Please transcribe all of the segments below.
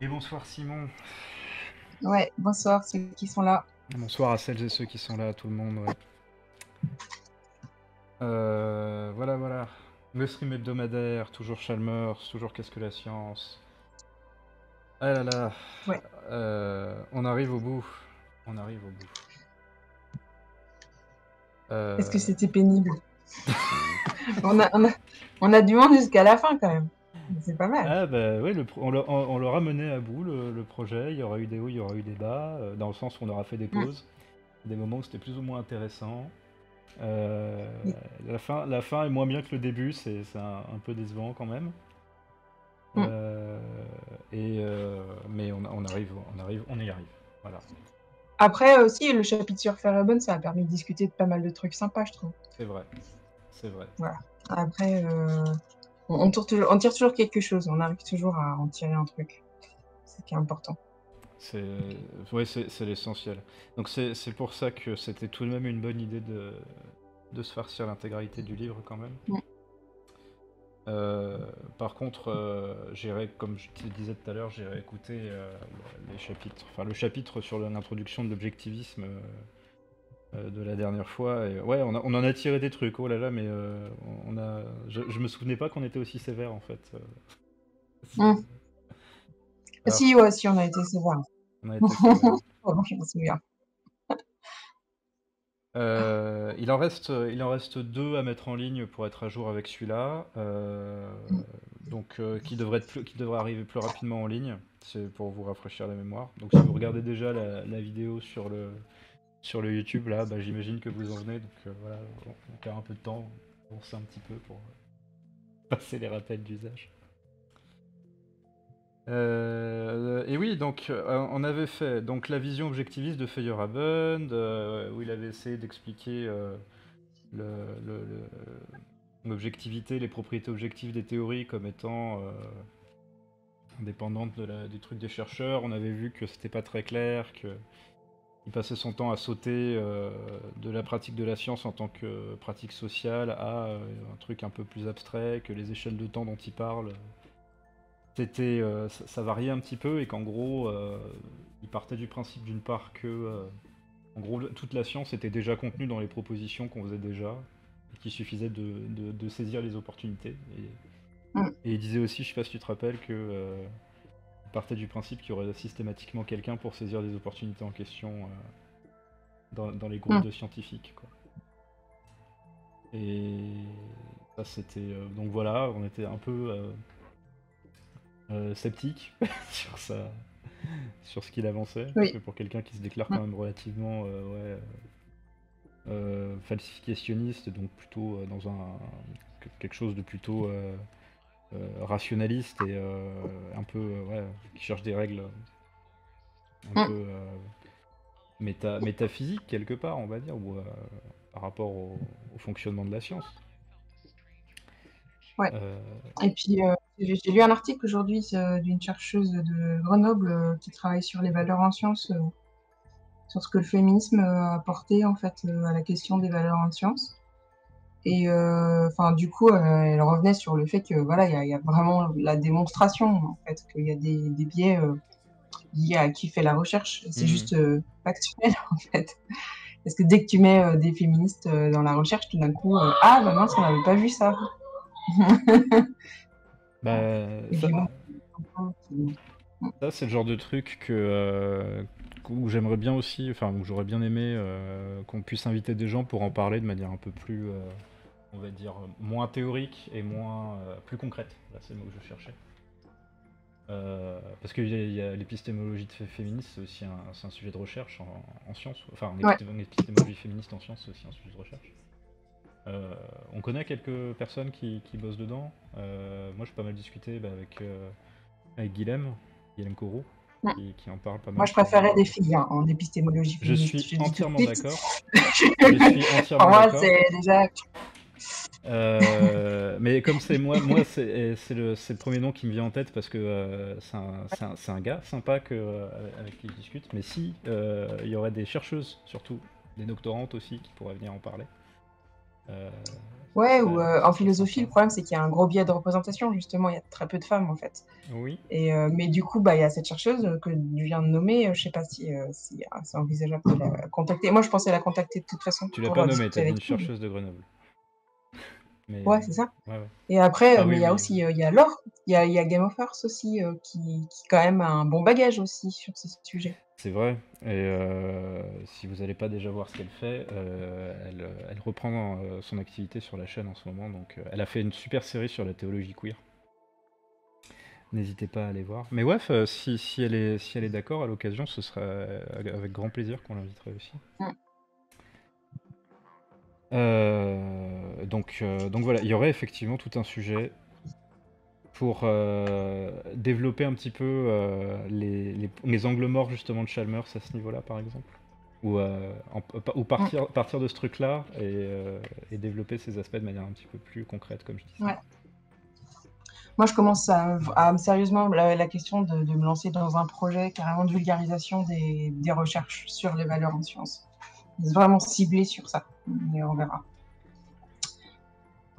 Et bonsoir Simon. Ouais, bonsoir ceux qui sont là. Bonsoir à celles et ceux qui sont là, tout le monde. ouais. Euh, voilà, voilà. Le stream hebdomadaire, toujours Chalmers, toujours Qu'est-ce que la science? Ah là là. Ouais. Euh, on arrive au bout. On arrive au bout. Euh, Est-ce que c'était pénible? On, a, on, a, on a du monde jusqu'à la fin quand même. C'est pas mal. Ah bah oui, on, l'a- on- on l'aura mené à bout le, le projet. Il y aura eu des hauts, il y aura eu des bas, euh, dans le sens où on aura fait des Mm. pauses, des moments où c'était plus ou moins intéressant. Euh, Oui. la fin, la fin est moins bien que le début, c'est un, un peu décevant quand même. Mm. Euh, et euh, mais on, on arrive, on arrive, on y arrive. Voilà, Après aussi, le chapitre sur Fairhaven, ça a permis de discuter de pas mal de trucs sympas, je trouve. c'est vrai, c'est vrai. Après, euh, on, toujours- tire toujours quelque chose, on arrive toujours à en tirer un truc. C'est ce qui est important. C'est ouais, c'est c'est l'essentiel. Donc c'est c'est pour ça que c'était tout de même une bonne idée de, de se farcir l'intégralité du livre quand même. Euh, par contre, euh, j'irai, comme je te disais tout à l'heure, j'irai écouter euh, les chapitres, enfin le chapitre sur l'introduction de l'objectivisme euh, euh, de la dernière fois. Et ouais, on, a- on en a tiré des trucs. Oh là là, mais euh, on a, je, je me souvenais pas qu'on était aussi sévère en fait. Euh, Mm. Ah, Alors, si, ouais, si, on a été sévère. on a été sévère. Oh, je me souviens. Euh, il en reste, il en reste deux à mettre en ligne pour être à jour avec celui-là, euh, Mm. donc euh, qui devrait être plus- qui devrait arriver plus rapidement en ligne. C'est pour vous rafraîchir la mémoire. Donc si vous regardez déjà la, la vidéo sur le sur le YouTube là, bah, j'imagine que vous en venez. Donc euh, voilà, on, perd un peu de temps, on sait un petit peu pour passer les rappels d'usage. Euh, et oui, donc euh, on avait fait donc la vision objectiviste de Feyerabend, euh, où il avait essayé d'expliquer euh, l'objectivité, les propriétés objectives des théories comme étant euh, indépendantes des trucs des chercheurs. On avait vu que c'était pas très clair, que il passait son temps à sauter euh, de la pratique de la science en tant que pratique sociale à euh, un truc un peu plus abstrait, que les échelles de temps dont il parle c'était euh, ça, variait un petit peu et qu'en gros il partait du principe d'une part que en gros toute la science était déjà contenue dans les propositions qu'on faisait déjà et qu'il suffisait de, de- de saisir les opportunités et, Mm. et il disait aussi je sais pas si tu te rappelles que euh, partait du principe qu'il y aurait systématiquement quelqu'un pour saisir les opportunités en question euh, dans, dans les groupes Mm. de scientifiques quoi. et ça c'était euh, donc voilà on était un peu euh, euh, sceptique sur ça, sur ce qu'il avançait. Parce que pour quelqu'un qui se déclare quand Mm. même relativement ouais, falsificationniste, donc plutôt dans un que- quelque chose de plutôt rationaliste et euh, un peu euh, ouais, qui cherche des règles un Mm. peu euh, méta, métaphysiques quelque part, on va dire, ou euh, par rapport au, au fonctionnement de la science. Ouais. Euh, Et puis, euh, j'ai lu un article aujourd'hui euh, d'une chercheuse de Grenoble euh, qui travaille sur les valeurs en sciences, euh, sur ce que le féminisme euh, a apporté en fait euh, à la question des valeurs en sciences. Et euh, enfin, du coup, euh, elle revenait sur le fait que voilà, il y a, il y a vraiment la démonstration en fait qu'il y a des, des biais euh, liés à qui fait la recherche. C'est Mhm. juste factuel en fait. Parce que dès que tu mets euh, des féministes euh, dans la recherche, tout d'un coup, euh, ah bah mince, on n'avait pas vu ça. bah, ça- Ça, c'est le genre de truc que, où j'aimerais bien aussi, enfin, où j'aurais bien aimé qu'on puisse inviter des gens pour en parler de manière un peu plus, on va dire, moins théorique et moins, euh, plus concrète. Là, c'est le mot que je cherchais. Euh, parce a l'épistémologie féministe, c'est aussi un, un sujet de recherche en, en sciences. Enfin, Ouais. l'épistémologie féministe en sciences, c'est aussi un sujet de recherche. Euh, on connaît quelques personnes qui, qui bossent dedans. Euh, moi, j'ai pas mal discuté bah, avec, avec Guilhem, Guilhem Corot, Ouais. qui, qui en parle pas mal. Moi, je préférais des filles hein, en épistémologie Je féministe. suis tout de entièrement d'accord. Je suis entièrement Pour moi, d'accord. c'est déjà. Euh, mais comme c'est moi, moi c'est le, premier nom qui me vient en tête parce que euh, c'est un, gars sympa que, euh, avec qui je discute. Mais si il y aurait des chercheuses, surtout des doctorantes aussi, qui pourraient venir en parler, Ouais, ou en philosophie, le problème c'est qu'il y a un gros biais de représentation, justement, il y a très peu de femmes en fait. Oui. Et, mais du coup, bah, il y a cette chercheuse que tu viens de nommer, je sais pas si, si c'est envisageable de la contacter. Moi je pensais la contacter de toute façon. Tu l'as pas nommée, tu une chercheuse de Grenoble. Ouais, c'est ça. Et après, ah mais il y a aussi, il y a Laure, il y a, y a Game of Thrones aussi, qui, qui quand même a un bon bagage aussi sur ce sujet. C'est vrai. Et si vous n'allez pas déjà voir ce qu'elle fait, elle, elle reprend son activité sur la chaîne en ce moment. Donc, elle a fait une super série sur la théologie queer. N'hésitez pas à aller voir. Mais ouais, si, si elle est, si elle est d'accord, à l'occasion, ce serait avec grand plaisir qu'on l'inviterait aussi. Mmh. Donc, donc voilà, il y aurait effectivement tout un sujet pour euh, développer un petit peu euh, les, les, angles morts justement de Chalmers à ce niveau-là, par exemple Ou, euh, ou partir, partir de ce truc-là et, et, développer ces aspects de manière un petit peu plus concrète, comme je disais. Ouais. Moi, je commence à, à sérieusement la, la question de, de, me lancer dans un projet carrément de vulgarisation des, des recherches sur les valeurs en sciences. Vraiment ciblé sur ça, mais on verra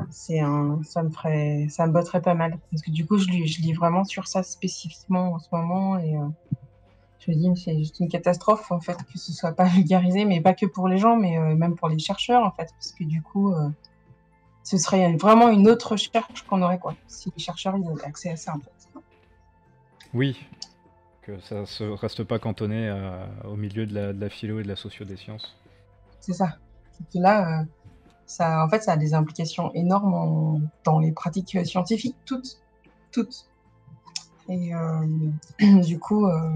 c'est un, ça me ferait, ça me botterait pas mal. Parce que du coup, je, je lis vraiment sur ça spécifiquement en ce moment et euh, je me dis, c'est juste une catastrophe en fait que ce soit pas vulgarisé, mais pas que pour les gens, mais euh, même pour les chercheurs en fait, parce que du coup, euh, ce serait vraiment une autre recherche qu'on aurait quoi, si les chercheurs ils avaient accès à ça en fait. Oui, que ça se reste pas cantonné au milieu de la, de la, philo et de la socio des sciences. C'est ça. Là ça, en fait, ça a des implications énormes dans les pratiques scientifiques, toutes, toutes. Et euh, du coup, euh,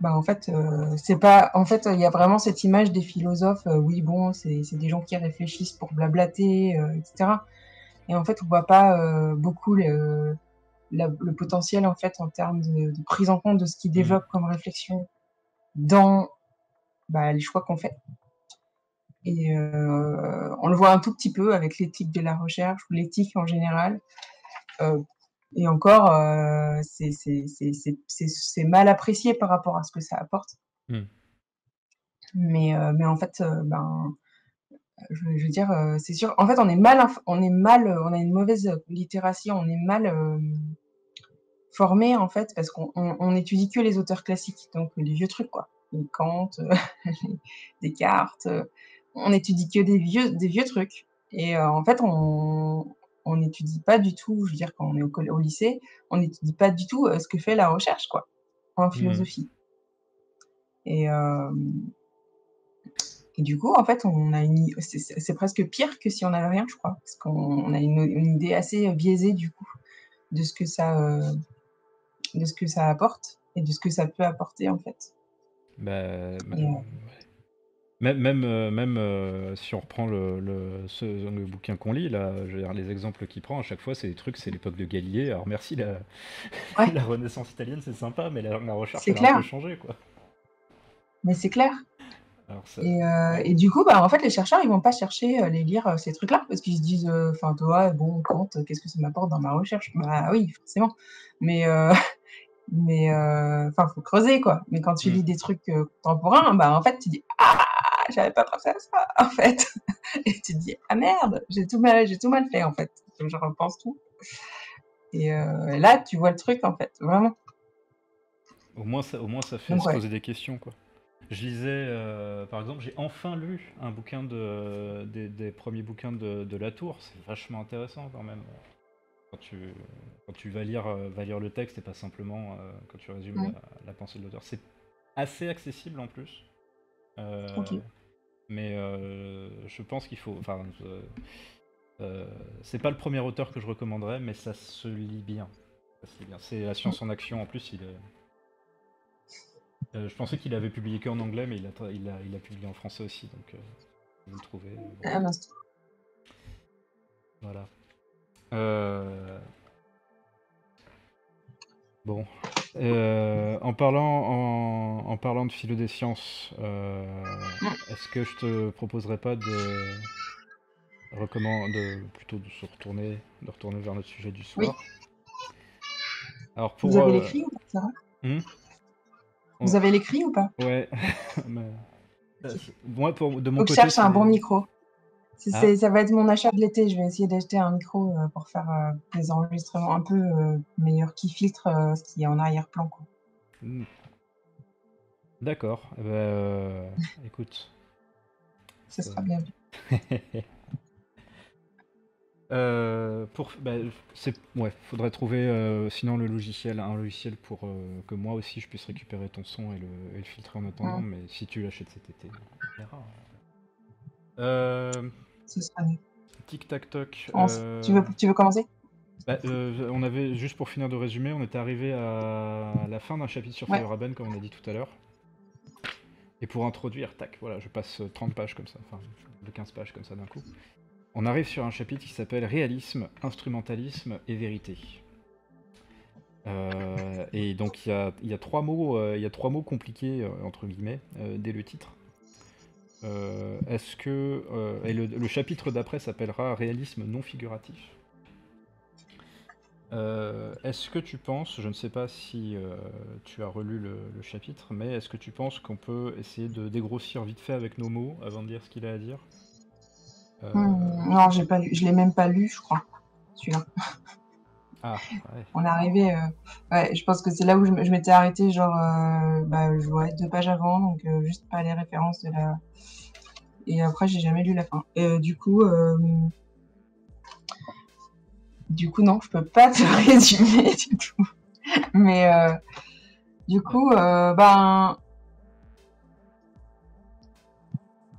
bah en fait, euh, c'est pas, en fait, il y a vraiment cette image des philosophes. oui, bon, c'est des gens qui réfléchissent pour blablater, etc. Et en fait, on voit pas beaucoup le, le, potentiel en fait en termes de, de, prise en compte de ce qu'ils mmh. développent comme réflexion dans bah, les choix qu'on fait. Et euh, on le voit un tout petit peu avec l'éthique de la recherche ou l'éthique en général. Euh, et encore, euh, c'est mal apprécié par rapport à ce que ça apporte. Mmh. Mais, mais en fait, ben, je, veux dire, c'est sûr. En fait, on est mal, on est mal, on a une mauvaise littératie, on est mal formé en fait parce qu'on on, étudie que les auteurs classiques, donc les vieux trucs quoi, les Kant, Descartes on étudie que des vieux, des vieux trucs. Et euh, en fait, on on n'étudie pas du tout, je veux dire, quand on est au, au lycée, on n'étudie pas du tout euh, ce que fait la recherche, quoi, en mmh. philosophie. Et, euh, et du coup, en fait, on a une, c'est presque pire que si on n'avait rien, je crois, parce qu'on a une, une, idée assez biaisée du coup de ce que ça, de ce que ça apporte et de ce que ça peut apporter en fait. Bah, même, même, euh, même euh, si on reprend le, le, ce, le bouquin qu'on lit, là, je veux dire, les exemples qu'il prend, à chaque fois, c'est des trucs, c'est l'époque de Galilée. Alors merci, la, la Renaissance italienne, c'est sympa, mais la, la recherche, elle a un peu changé, quoi. Mais c'est clair. Et, euh, et, du coup, bah, en fait, les chercheurs, ils vont pas chercher à les lire ces trucs-là, parce qu'ils se disent, enfin, toi, bon, compte, qu'est-ce que ça m'apporte dans ma recherche? Bah oui, forcément. Mais mais enfin, faut creuser, quoi. Mais quand tu mmh. lis des trucs contemporains, bah en fait, tu dis, ah j'avais pas pensé à ça, en fait. Et tu te dis, ah merde, j'ai tout mal, j'ai tout mal fait, en fait. Je repense tout. Et euh, là, tu vois le truc, en fait, vraiment. Au moins, ça, au moins, ça fait se poser des questions, quoi. Je lisais, euh, par exemple, j'ai enfin lu un bouquin de, des, premiers bouquins de, de Latour. C'est vachement intéressant, quand même. Quand tu, quand tu vas, lire, euh, vas lire le texte et pas simplement quand tu résumes la, la, pensée de l'auteur. C'est assez accessible en plus. Euh, mais euh, je pense qu'il faut. Enfin, euh, c'est pas le premier auteur que je recommanderais, mais ça se lit bien. C'est la science en action en plus. Il je pensais qu'il avait publié qu'en anglais, mais il a, il, a, il a, publié en français aussi, donc vous le trouvez. Ah, voilà. Bon, euh, en, parlant, en, parlant de philo des sciences, euh, est-ce que je te proposerais pas de, recommander, plutôt de se retourner, de retourner vers notre sujet du soir Alors pour, Vous avez euh, l'écrit ou pas, hmm? Vous avez l'écrit ou pas? Ouais. Moi, pour, de mon côté. cherche un bon micro. Ah. Ça va être mon achat de l'été. Je vais essayer d'acheter un micro pour faire des enregistrements un peu meilleurs qui filtrent ce qui est en arrière-plan. Mmh. D'accord. Eh ben, écoute. Ce sera bien. Euh, pour, bah, ouais, faudrait trouver euh, sinon le logiciel, un logiciel pour euh, que moi aussi je puisse récupérer ton son et le, filtrer en attendant. Mais si tu l'achètes cet été, on verra. Ce sera mieux. Tic tac toc. Tu veux, tu veux commencer? bah, on avait juste pour finir de résumer, on était arrivé à la fin d'un chapitre sur ouais. comme on a dit tout à l'heure. Et pour introduire, tac, voilà, je passe 30 pages comme ça, enfin de 15 pages comme ça d'un coup. On arrive sur un chapitre qui s'appelle Réalisme, instrumentalisme et vérité. Euh, et donc il y a, trois mots, euh, il y trois mots compliqués euh, entre guillemets dès le titre. Est-ce que et le, chapitre d'après s'appellera Réalisme non figuratif? est-ce que tu penses, je ne sais pas si tu as relu le, chapitre, mais est-ce que tu penses qu'on peut essayer de dégrossir vite fait avec nos mots avant de dire ce qu'il a à dire? Euh, hmm, non, j'ai pas lu. Je l'ai même pas lu, je crois. Celui-là. Ah, On est arrivé. Euh, ouais, je pense que c'est là où je, m'étais arrêté, genre, euh, bah, je vois deux pages avant, donc juste pas les références de la. Et après, j'ai jamais lu la fin. Et du coup, du coup, non, je peux pas te résumer du tout. Mais du coup, ben,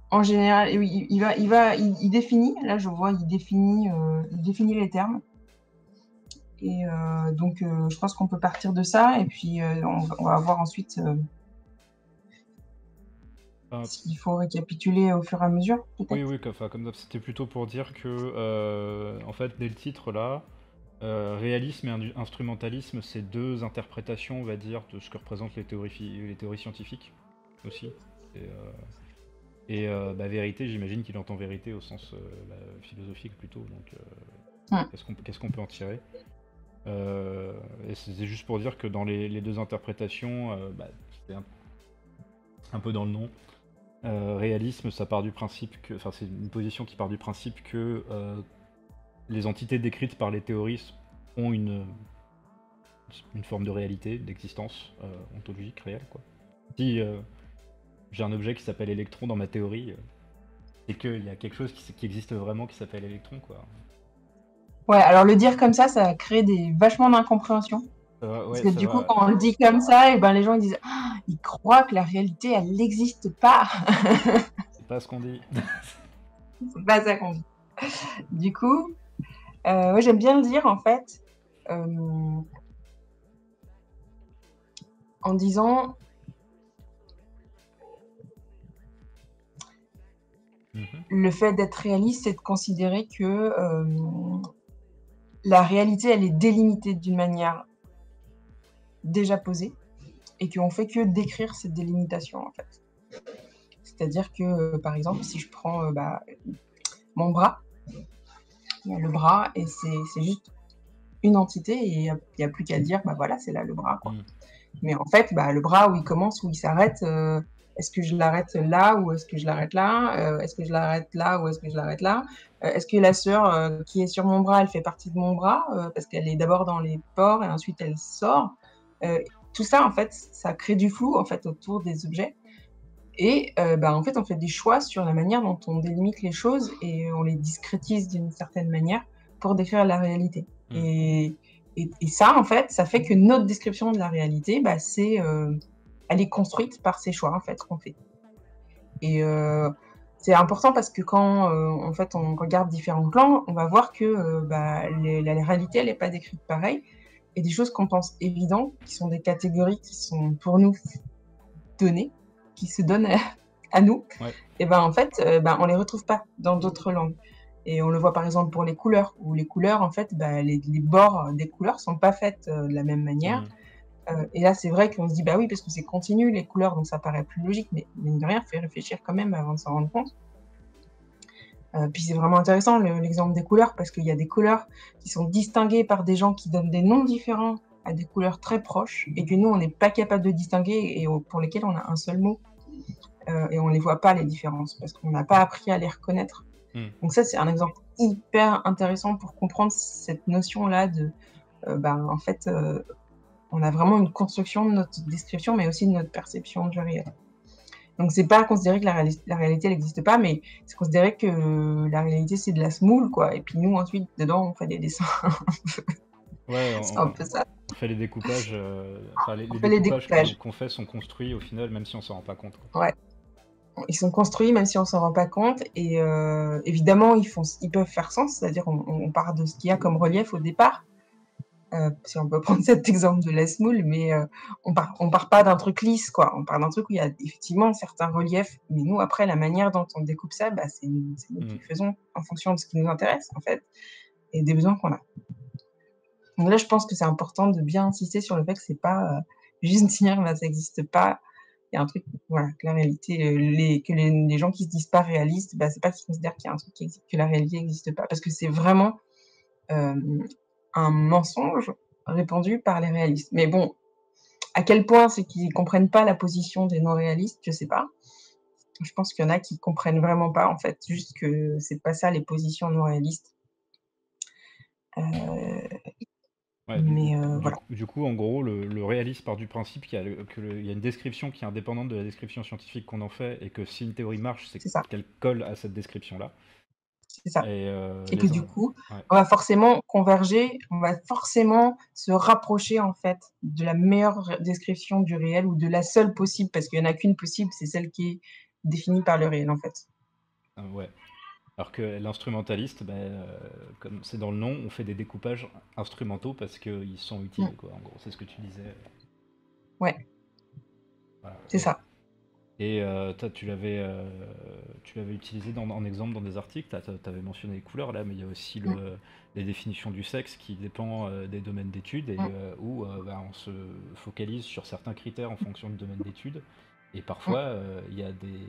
En général, il, va, il va, il, définit. Là, je vois, il définit, euh, il définit les termes. Et euh, donc, euh, je pense qu'on peut partir de ça, et puis on, va voir ensuite ah. s'il faut récapituler au fur et à mesure. Oui, oui, comme, comme c'était plutôt pour dire que, en fait, dès le titre là, réalisme et instrumentalisme, c'est deux interprétations, on va dire, de ce que représentent les théories, les théories scientifiques aussi. Et, et euh, bah, vérité, j'imagine qu'il entend vérité au sens euh, bah, philosophique plutôt. Donc, euh, qu'est-ce qu'on peut en tirer? C'est juste pour dire que dans les, deux interprétations, bah, c'est un, peu dans le nom. réalisme, ça part du principe que, enfin, c'est une position qui part du principe que les entités décrites par les théoristes ont une, forme de réalité, d'existence ontologique réelle. Si j'ai un objet qui s'appelle électron dans ma théorie, euh, et qu'il y a quelque chose qui, existe vraiment qui s'appelle électron, quoi. Ouais, alors le dire comme ça, ça crée des vachement d'incompréhension. Parce que du coup, quand on le dit comme ça, et ben les gens ils disent, ah, ils croient que la réalité, elle n'existe pas. C'est pas ce qu'on dit. C'est pas ça qu'on dit. Du coup, euh, j'aime bien le dire en fait, euh, en disant, Mhm. Le fait d'être réaliste, c'est de considérer que euh, la réalité, elle est délimitée d'une manière déjà posée et qu'on fait que décrire cette délimitation en fait. C'est-à-dire que, euh, par exemple, si je prends euh, bah, mon bras, il y a le bras et c'est juste une entité et il n'y a, plus qu'à dire, bah voilà, c'est là le bras. Mhm. Mais en fait, bah, le bras, où il commence, où il s'arrête, est-ce que je l'arrête là ou est-ce que je l'arrête là euh, Est-ce que je l'arrête là ou est-ce que je l'arrête là euh, Est-ce que la sœur euh, qui est sur mon bras, elle fait partie de mon bras parce qu'elle est d'abord dans les pores et ensuite elle sort Tout ça, en fait, ça crée du flou en fait autour des objets. Et bah, en fait, on fait des choix sur la manière dont on délimite les choses et on les discrétise d'une certaine manière pour décrire la réalité. Mmh. Et, et, ça, en fait, ça fait que notre description de la réalité, bah, c'est elle est construite par ces choix en fait qu'on fait. Et euh, c'est important parce que quand euh, en fait on regarde différents plans, on va voir que euh, bah, la réalité elle n'est pas décrite pareil. Et des choses qu'on pense évidentes, qui sont des catégories qui sont pour nous données, qui se donnent à, nous, et ben en fait ben, on les retrouve pas dans d'autres langues. Et on le voit par exemple pour les couleurs, où les couleurs, en fait, ben, les, bords des couleurs sont pas faites de la même manière. Mmh. Euh, et là, c'est vrai qu'on se dit, bah oui, parce que c'est continu, les couleurs, donc ça paraît plus logique, mais mine de rien, il faut réfléchir quand même avant de s'en rendre compte. Euh, puis c'est vraiment intéressant l'exemple des couleurs, parce qu'il y a des couleurs qui sont distinguées par des gens qui donnent des noms différents à des couleurs très proches, et que nous, on n'est pas capable de distinguer, et pour lesquelles on a un seul mot, euh, et on ne les voit pas, les différences, parce qu'on n'a pas appris à les reconnaître Hmm. Donc ça, c'est un exemple hyper intéressant pour comprendre cette notion-là de, euh, ben, en fait, euh, on a vraiment une construction de notre description, mais aussi de notre perception du réel. Donc c'est pas considérer que la, la réalité n'existe pas, mais c'est considérer que la réalité c'est de la smoule, quoi. Et puis nous ensuite dedans on fait des dessins. Ouais, c'est on, un peu ça. on fait les découpages. euh, enfin, les, découpages découpages. qu'on qu'on fait sont construits au final, même si on s'en rend pas compte. quoi. Ouais. Ils sont construits même si on s'en rend pas compte. Et euh, évidemment ils font, ils peuvent faire sens, c'est-à-dire on, on part de ce qu'il y a comme relief au départ. Euh, si on peut prendre cet exemple de la smoule, mais euh, on part, on part pas d'un truc lisse, quoi. On part d'un truc où il y a effectivement certains reliefs, mais nous, après, la manière dont on découpe ça, bah, c'est c'est nous qui Mm. le faisons en fonction de ce qui nous intéresse, en fait, et des besoins qu'on a. Donc là, je pense que c'est important de bien insister sur le fait que c'est pas euh, juste dire, bah, ça n'existe pas. Il y a un truc, voilà, que la réalité, euh, les, que les, les gens qui se disent pas réalistes, bah, c'est pas qu'ils considèrent qu'il y a un truc qui existe, que la réalité n'existe pas, parce que c'est vraiment euh, un mensonge répandu par les réalistes. Mais bon, à quel point c'est qu'ils comprennent pas la position des non-réalistes, je sais pas. Je pense qu'il y en a qui comprennent vraiment pas, en fait, juste que c'est pas ça les positions non-réalistes. Euh, Ouais, mais euh, du voilà, coup, du coup, en gros, le, le réaliste part du principe qu'il y y a une description qui est indépendante de la description scientifique qu'on en fait, et que si une théorie marche, c'est qu'elle colle à cette description-là. C'est ça. Et euh, Et que les du coup, ouais. on va forcément converger, on va forcément se rapprocher en fait de la meilleure description du réel ou de la seule possible, parce qu'il n'y en a qu'une possible, c'est celle qui est définie par le réel en fait. Euh, ouais. Alors que l'instrumentaliste, ben, euh, comme c'est dans le nom, on fait des découpages instrumentaux parce qu'ils sont utiles, quoi. En gros, c'est ce que tu disais. Ouais, Voilà. c'est ça. Et euh, toi, tu l'avais, euh, tu l'avais utilisé dans- en exemple dans des articles. Tu avais mentionné les couleurs là, mais il y a aussi le, Mm. les définitions du sexe qui dépend euh, des domaines d'études et Mm. euh, où ben, on se focalise sur certains critères en fonction du domaine d'études. Et Mm. parfois, euh, il y a des,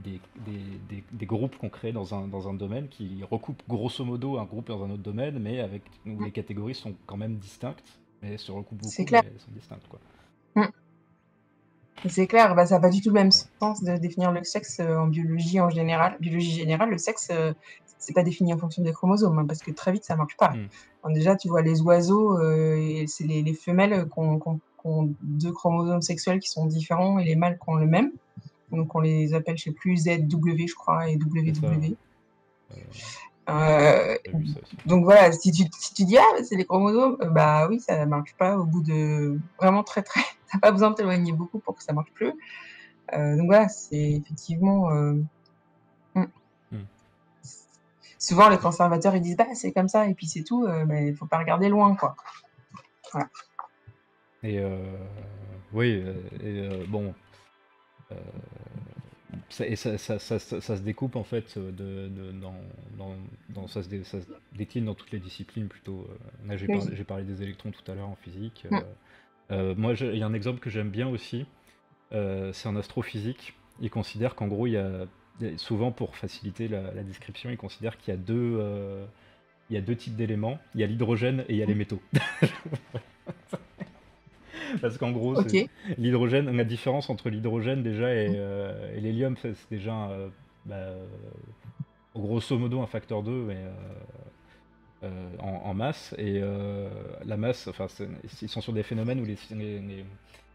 des, des- des- des groupes qu'on crée dans un, dans un domaine qui recoupent grosso modo un groupe dans un autre domaine, mais avec où Mm. les catégories sont quand même distinctes, mais se recoupent C'est beaucoup, clair. mais sont distinctes, quoi. Mm. C'est clair, bah, ça n'a pas du tout le même sens de définir le sexe euh, en biologie en général. Biologie générale, le sexe, euh, c'est pas défini en fonction des chromosomes, hein, parce que très vite, ça marche pas. Mm. Alors déjà, tu vois, les oiseaux, euh, c'est les, les femelles qui ont, deux chromosomes sexuels qui sont différents et les mâles qui ont le même. Donc on les appelle, je sais plus, ZW, je crois, et. WW. Euh, donc voilà, si tu, si tu dis, ah, c'est les chromosomes, bah oui, ça marche pas au bout de vraiment très très. T'as pas besoin de t'éloigner beaucoup pour que ça marche plus. Euh, donc voilà, c'est effectivement. euh, hmm. Mm. Souvent, les conservateurs ils disent, bah c'est comme ça, et puis c'est tout, euh, mais il faut pas regarder loin, quoi. Voilà. Et euh, oui, et bon, ça, et ça, ça, se découpe en fait de, de- dans, dans, dans- ça, se dé- ça se décline dans toutes les disciplines plutôt. Là, j'ai Oui. parlé, j'ai parlé des électrons tout à l'heure en physique. Mm. Euh, moi, il y a un exemple que j'aime bien aussi, euh, c'est en astrophysique. Il considère qu'en gros, il y a souvent pour faciliter la, la description, il considère qu'il y a deux, euh, il y a deux types d'éléments. Il y a l'hydrogène et il y a les métaux. Parce qu'en gros, l'hydrogène. La différence entre l'hydrogène déjà et, euh, et l'hélium, c'est déjà euh, bah, grosso modo un facteur 2, mais euh, en, en masse. Et euh, la masse, enfin, ils sont sur des phénomènes où les, les- les-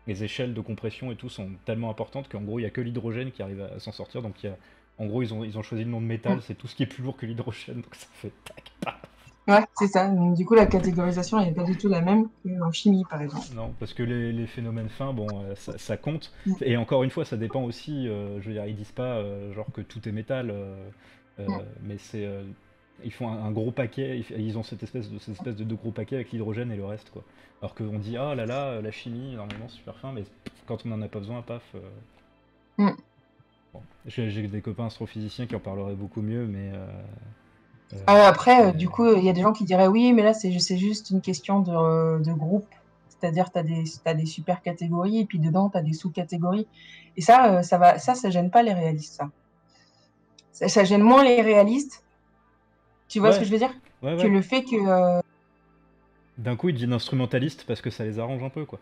les échelles de compression et tout sont tellement importantes qu'en gros, il n'y a que l'hydrogène qui arrive à s'en sortir. Donc, il y a, en gros, ils ont, ils ont choisi le nom de métal, Mm. c'est tout ce qui est plus lourd que l'hydrogène. Donc, ça fait tac, paf. Ouais, c'est ça. Donc, du coup, la catégorisation n'est pas du tout la même qu'en chimie, par exemple. Non, parce que les, les phénomènes fins, bon, euh, ça, ça compte. Mm. Et encore une fois, ça dépend aussi. euh, je veux dire, ils disent pas euh, genre que tout est métal, Mm. mais c'est ils font un, un gros paquet. Ils, ont cette espèce de cette espèce de gros paquets avec l'hydrogène et le reste, quoi. Alors qu'on dit ah là là, la chimie, normalement c'est super fin, mais quand on en a pas besoin, paf. euh, Mm. bon. J'ai des copains astrophysiciens qui en parleraient beaucoup mieux, mais. euh, euh, Euh, après, euh, du coup, il y a des gens qui diraient oui, mais là, c'est ju- c'est juste une question de, euh, de groupe. C'est-à-dire, tu as des, t'as des super catégories et puis dedans, tu as des sous-catégories. Et ça, euh, ça va, ça, ça gêne pas les réalistes, ça. Ça, ça gêne moins les réalistes. Tu vois ce que je veux dire? Ouais, Que le fait que. euh, D'un coup, ils deviennent instrumentalistes parce que ça les arrange un peu, quoi.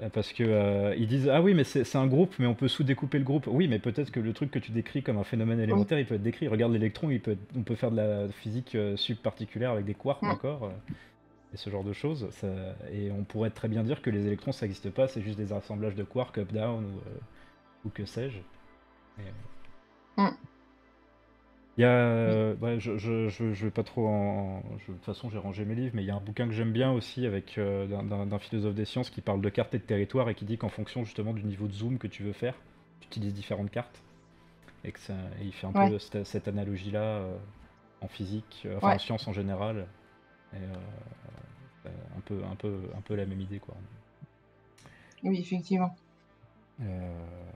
Euh, Parce que euh, ils disent ah oui mais c'est un groupe mais on peut sous-découper le groupe. Oui mais peut-être que le truc que tu décris comme un phénomène élémentaire il peut être décrit. Regarde l'électron, il peut être- on peut faire de la physique subparticulaire avec des quarks encore et ce genre de choses. Ça- et on pourrait très bien dire que les électrons ça n'existe pas, c'est juste des assemblages de quarks up down ou, euh, ou que sais-je. Et, Mm. Il y a, euh, ouais, je, je, je, je vais pas trop en. de toute façon, j'ai rangé mes livres, mais il y a un bouquin que j'aime bien aussi avec euh, d'un- philosophe des sciences qui parle de cartes et de territoire et qui dit qu'en fonction justement du niveau de zoom que tu veux faire, tu utilises différentes cartes. Et, que ça, et il fait un Ouais. peu cette, cette analogie-là euh, en physique, euh, enfin Ouais. en sciences en général. Et, euh, un, peu, un, peu, un peu la même idée, quoi. Oui, effectivement. Euh,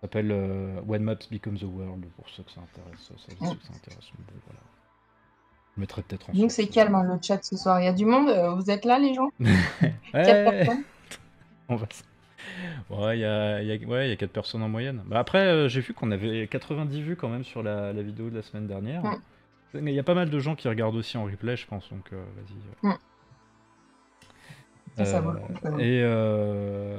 s'appelle euh, When Maps Become the World, pour ceux que ça intéresse. Ça, Mm. ceux que ça intéresse. mais bon, voilà. Je mettrai peut-être en Donc c'est euh, calme hein, le chat ce soir. Il y a du monde. euh, Vous êtes là les gens? Ouais, personnes? On va Ouais, il y a, y a- ouais, y a 4 personnes en moyenne. Bah après, euh, j'ai vu qu'on avait 90 vues quand même sur la, la vidéo de la semaine dernière. Mm. Mais il y a pas mal de gens qui regardent aussi en replay, je pense, donc euh, vas-y. Ça, Euh, et euh,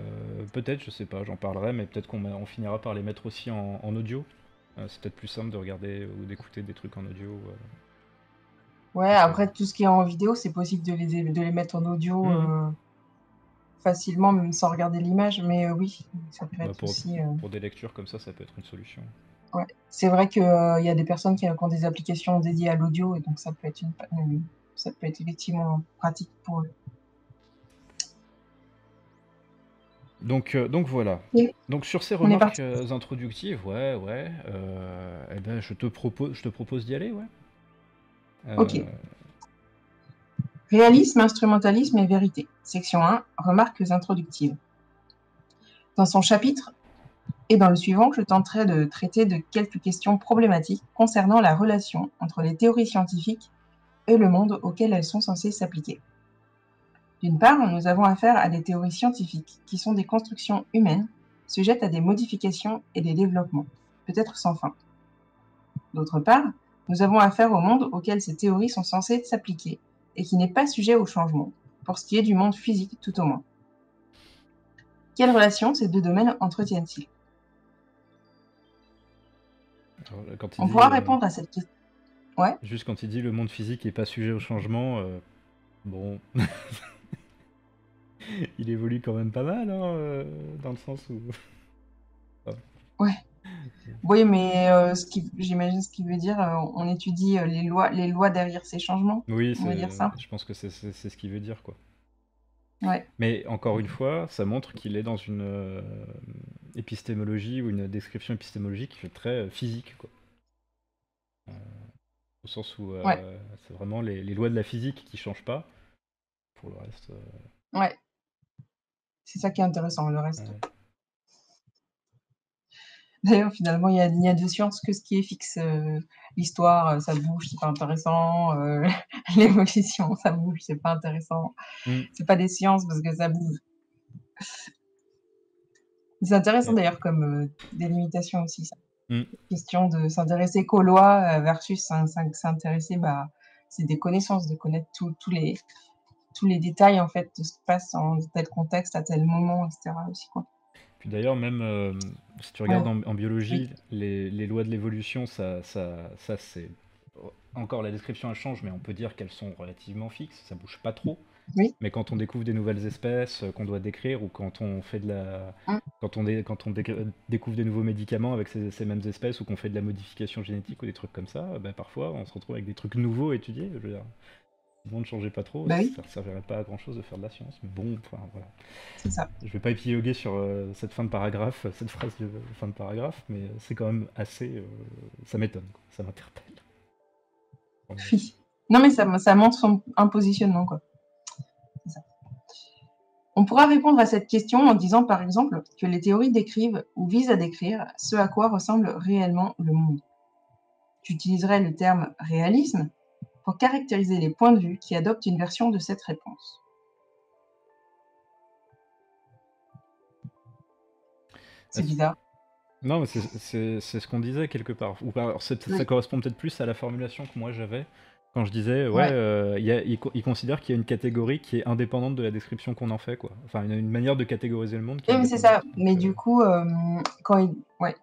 peut-être, je sais pas, j'en parlerai, mais peut-être qu'on on finira par les mettre aussi en, en audio. Euh, c'est peut-être plus simple de regarder ou d'écouter des trucs en audio. Ouais, après tout ce qui est en vidéo, c'est possible de les, de les mettre en audio euh, facilement, même sans regarder l'image. Mais euh, oui, ça peut Bah, être pour, aussi. euh, pour des lectures comme ça, ça peut être une solution. Ouais. C'est vrai qu'il y a des personnes qui, qui ont des applications dédiées à l'audio et donc ça peut être une, une- ça peut être effectivement pratique pour eux. Donc, euh, donc voilà. Donc sur ces remarques euh, introductives, ouais, ouais, euh, eh ben, je te propose, je te propose d'y aller, ouais. Ok. Réalisme, instrumentalisme et vérité. Section 1. Remarques introductives. Dans son chapitre et dans le suivant, je tenterai de traiter de quelques questions problématiques concernant la relation entre les théories scientifiques et le monde auquel elles sont censées s'appliquer. D'une part, nous avons affaire à des théories scientifiques qui sont des constructions humaines, sujettes à des modifications et des développements, peut-être sans fin. D'autre part, nous avons affaire au monde auquel ces théories sont censées s'appliquer et qui n'est pas sujet au changement, pour ce qui est du monde physique tout au moins. Quelle relation ces deux domaines entretiennent-ils? On dit, pourra euh, répondre à cette question. Ouais, juste quand il dit le monde physique n'est pas sujet au changement, euh, bon, il évolue quand même pas mal, hein, euh, dans le sens où. ouais. Oui, mais euh, ce qui, j'imagine ce qu'il veut dire, euh, on étudie euh, les lois, les lois derrière ces changements. Oui, On va c'est, dire ça. je pense que c'est c'est- c'est ce qu'il veut dire, quoi. Ouais, Mais encore une fois, ça montre qu'il est dans une épistémologie ou une description épistémologique très physique, quoi. Au sens où ouais, c'est vraiment les, les lois de la physique qui changent pas. Pour le reste, ouais. C'est ça qui est intéressant, le reste. ouais. D'ailleurs, finalement, il y a, il y a de sciences que ce qui est fixe. euh, L'histoire, euh, ça bouge, c'est pas intéressant. euh, L'évolution, ça bouge, c'est pas intéressant. Mm. C'est pas des sciences parce que ça bouge. C'est intéressant d'ailleurs comme euh, délimitation aussi, ça. Mm. Question de s'intéresser qu'aux lois versus s'in- s'in- s'intéresser, bah, c'est des connaissances, de connaître tous les, tous les détails en fait de ce qui se passe dans tel contexte, à tel moment, etc. aussi, quoi. Puis d'ailleurs, même euh, si tu regardes Ouais. en, en biologie, Oui. les, les lois de l'évolution, ça, ça, ça c'est encore la description elle change, mais on peut dire qu'elles sont relativement fixes, ça bouge pas trop. Oui. Mais quand on découvre des nouvelles espèces euh, qu'on doit décrire ou quand on fait de la, Mm. quand on, dé- quand on dé- découvre des nouveaux médicaments avec ces, ces mêmes espèces ou qu'on fait de la modification génétique ou des trucs comme ça, ben parfois on se retrouve avec des trucs nouveaux. Je veux dire, monde ne changeait pas trop, Bah oui. ça ne servirait pas à grand chose de faire de la science. Mais bon, enfin voilà. C'est ça. Je vais pas épiloguer sur euh, cette fin de paragraphe, euh, cette phrase de fin de paragraphe, mais euh, c'est quand même assez. euh, ça m'étonne, quoi. ça m'interpelle. Oui. Non, mais ça, ça montre son, un positionnement, quoi. Ça. On pourra répondre à cette question en disant, par exemple, que les théories décrivent ou visent à décrire ce à quoi ressemble réellement le monde. J'utiliserai le terme réalisme pour caractériser les points de vue qui adoptent une version de cette réponse. C'est bizarre. Non, mais c'est- ce qu'on disait quelque part. Ou pas- alors c'est- Oui. ça correspond peut-être plus à la formulation que moi j'avais. Quand je disais, ouais, euh, il, considère qu'il y a une catégorie qui est indépendante de la description qu'on en fait, quoi. Enfin, il a une manière de catégoriser le monde. oui, mais c'est ça. Mais du coup, euh, quand il. Ouais.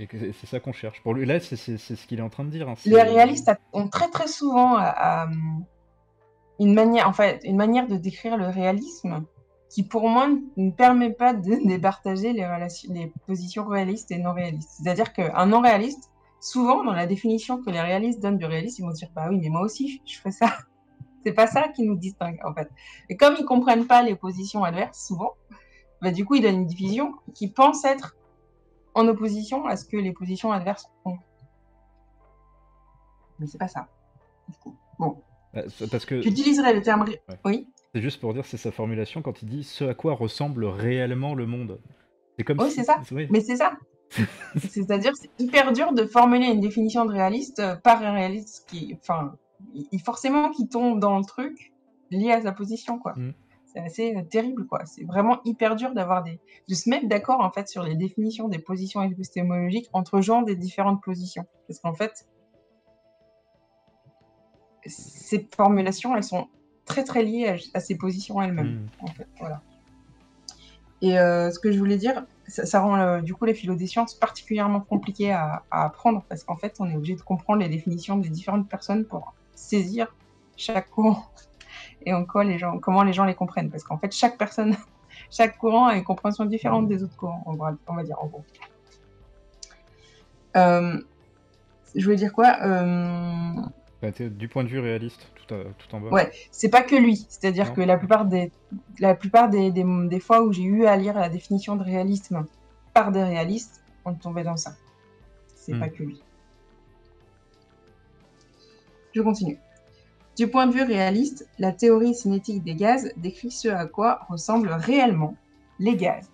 Et c'est ça qu'on cherche. Pour lui, là, c'est ce qu'il est en train de dire. Hein. Les réalistes ont très très souvent une manière, en fait, une manière de décrire le réalisme qui, pour moi, ne permet pas de départager les, les positions réalistes et non réalistes. C'est-à-dire qu'un non réaliste souvent, dans la définition que les réalistes donnent du réalisme, ils vont dire Bah oui, mais moi aussi, je fais ça. C'est pas ça qui nous distingue, en fait. Et comme ils comprennent pas les positions adverses, souvent, bah, du coup, ils donnent une division qui pense être en opposition à ce que les positions adverses ont. Mais c'est pas ça. Bon. Bah, parce que... J'utiliserai le terme. Oui. C'est juste pour dire, c'est sa formulation quand il dit ce à quoi ressemble réellement le monde. C'est comme oui, c'est ça. Mais c'est ça. C'est-à-dire, c'est hyper dur de formuler une définition de réaliste par un réaliste qui, enfin, il, forcément qui tombe dans le truc lié à sa position, quoi. Mm. C'est assez euh, terrible, quoi. C'est vraiment hyper dur d'avoir des, de se mettre d'accord en fait sur les définitions des positions épistémologiques entre gens des différentes positions, parce qu'en fait, ces formulations, elles sont très très liées à, ces positions elles-mêmes, mm. en fait. Voilà. Et euh, ce que je voulais dire, ça, rend euh, du coup les philo des sciences particulièrement compliquées à, apprendre parce qu'en fait, on est obligé de comprendre les définitions des différentes personnes pour saisir chaque courant et en quoi les gens, comment les gens les comprennent. Parce qu'en fait, chaque personne, chaque courant a une compréhension différente des autres courants, on va, on va dire en gros. Euh, je voulais dire quoi euh, bah, Du point de vue réaliste, tout, tout en bas. Ouais, c'est pas que lui. C'est-à-dire que la plupart, des, la plupart des, des, fois où j'ai eu à lire la définition de réalisme par des réalistes, on tombait dans ça. C'est pas hmm. que lui. Je continue. Du point de vue réaliste, la théorie cinétique des gaz décrit ce à quoi ressemblent réellement les gaz.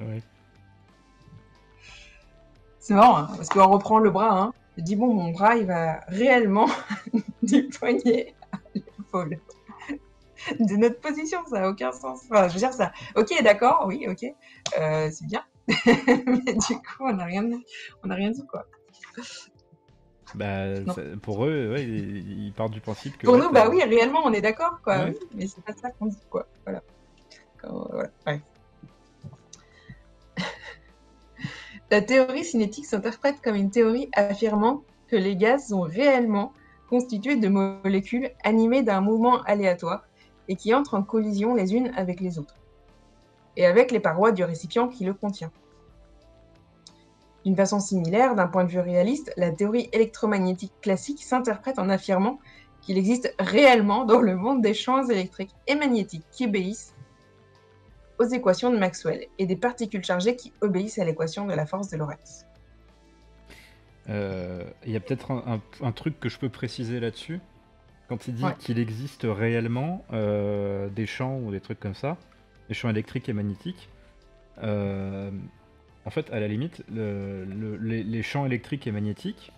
Oui. C'est marrant, hein, parce qu'on reprend le bras. Hein. Je dis, bon, mon bras, il va réellement du poignet à l'épaule. De notre position, ça n'a aucun sens. Enfin, je veux dire, ça. Ok, d'accord, oui, ok. Euh, c'est bien. Mais du coup, on n'a rien, on rien dit, quoi. Bah, pour eux, ouais, ils partent du principe que. Pour nous, bah oui, réellement, on est d'accord, quoi. Mais c'est pas ça qu'on dit, quoi. Voilà. voilà. Ouais. La théorie cinétique s'interprète comme une théorie affirmant que les gaz sont réellement constitués de molécules animées d'un mouvement aléatoire et qui entrent en collision les unes avec les autres, et avec les parois du récipient qui le contient. D'une façon similaire, d'un point de vue réaliste, la théorie électromagnétique classique s'interprète en affirmant qu'il existe réellement dans le monde des champs électriques et magnétiques qui obéissent aux équations de Maxwell et des particules chargées qui obéissent à l'équation de la force de Lorentz. Euh, il y a peut-être un, truc que je peux préciser là-dessus. Quand il dit qu'il existe réellement euh, des champs ou des trucs comme ça, des champs électriques et magnétiques, euh, en fait, à la limite, les, champs électriques et magnétiques,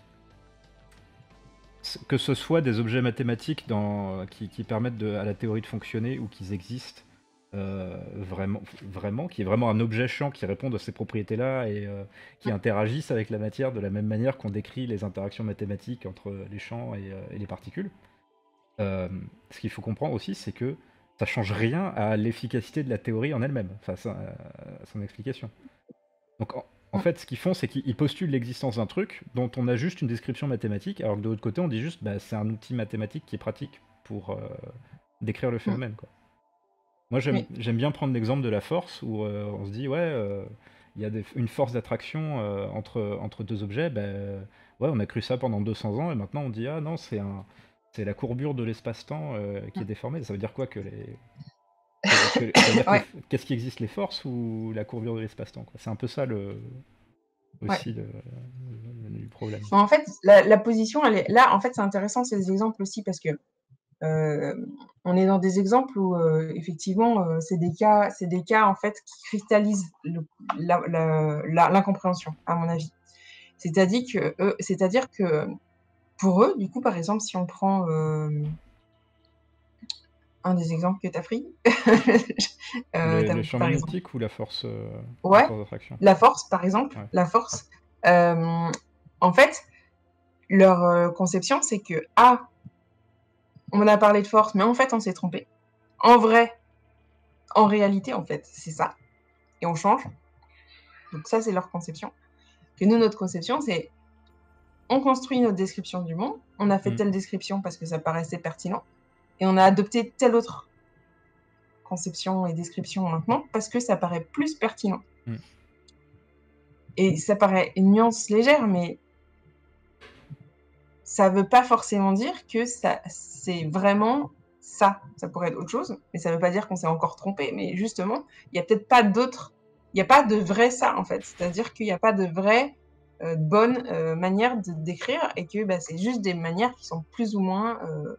que ce soit des objets mathématiques qui, permettent à la théorie de fonctionner ou qu'ils existent euh, vraiment, vraiment, qui est vraiment un objet champ qui répond à ces propriétés-là et euh, qui interagissent avec la matière de la même manière qu'on décrit les interactions mathématiques entre les champs et, euh, les particules. ce qu'il faut comprendre aussi, c'est que ça change rien à l'efficacité de la théorie en elle-même, face à, son explication. Donc en, fait, ce qu'ils font, c'est qu'ils postulent l'existence d'un truc dont on a juste une description mathématique, alors que de l'autre côté, on dit juste, bah, c'est un outil mathématique qui est pratique pour décrire le phénomène. Quoi. Moi, j'aime bien prendre l'exemple de la force où euh, on se dit, ouais, euh, il y a une force d'attraction euh, entre, entre deux objets. Ben, ouais, on a cru ça pendant 200 ans et maintenant on dit, ah non, c'est un, c'est la courbure de l'espace-temps qui est déformée. Ça veut dire quoi que les. Qu'est-ce qui existe, les forces ou la courbure de l'espace-temps C'est un peu ça le, aussi le, problème. En fait, la, la, position, elle est... là, en fait, c'est intéressant ces exemples aussi parce que euh, on est dans des exemples où euh, effectivement euh, c'est des cas, c'est des cas en fait qui cristallisent l'incompréhension à mon avis. C'est-à-dire que, c'est-à-dire que pour eux, du coup, par exemple, si on prend un des exemples que tu as pris. euh, les, champs magnétiques ou la force, ouais, la force La force, par exemple. La force. en fait, leur euh, conception, c'est que, ah, on a parlé de force, mais en fait, on s'est trompé. En vrai, en réalité, en fait, c'est ça. Et on change. Donc ça, c'est leur conception. Que nous, notre conception, c'est on construit notre description du monde, on a fait Mm. telle description parce que ça paraissait pertinent, et on a adopté telle autre conception et description maintenant parce que ça paraît plus pertinent. Mm. Et ça paraît une nuance légère, mais ça veut pas forcément dire que ça c'est vraiment ça. Ça pourrait être autre chose, mais ça veut pas dire qu'on s'est encore trompé. Mais justement, il y a peut-être pas d'autre, il n'y a pas de vrai ça en fait. C'est-à-dire qu'il n'y a pas de vraie euh, bonne euh, manière de décrire et que bah, c'est juste des manières qui sont plus ou moins euh,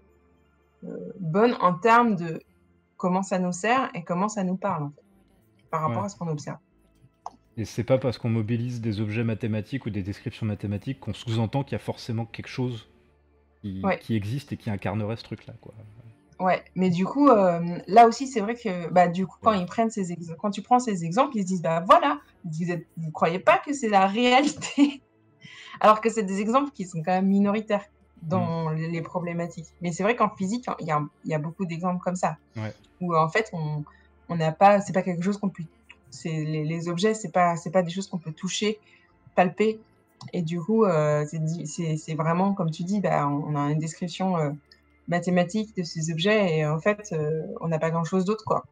euh, bonnes en termes de comment ça nous sert et comment ça nous parle en fait, par rapport Ouais. à ce qu'on observe. Et c'est pas parce qu'on mobilise des objets mathématiques ou des descriptions mathématiques qu'on sous-entend qu'il y a forcément quelque chose qui, Ouais. qui existe et qui incarnerait ce truc-là, quoi. Ouais, mais du coup, euh, là aussi, c'est vrai que bah, du coup, quand ils prennent ces ex- quand tu prends ces exemples, ils se disent bah voilà, vous êtes, vous croyez pas que c'est la réalité, alors que c'est des exemples qui sont quand même minoritaires dans les les problématiques. Mais c'est vrai qu'en physique, il y a, il y a beaucoup d'exemples comme ça, Ouais. où en fait, on n'a pas, c'est pas quelque chose qu'on peut, les, les objets, c'est pas, c'est pas des choses qu'on peut toucher, palper, et du coup, euh, c'est vraiment comme tu dis, bah, on a une description. euh, mathématiques de ces objets et en fait euh, on n'a pas grand chose d'autre quoi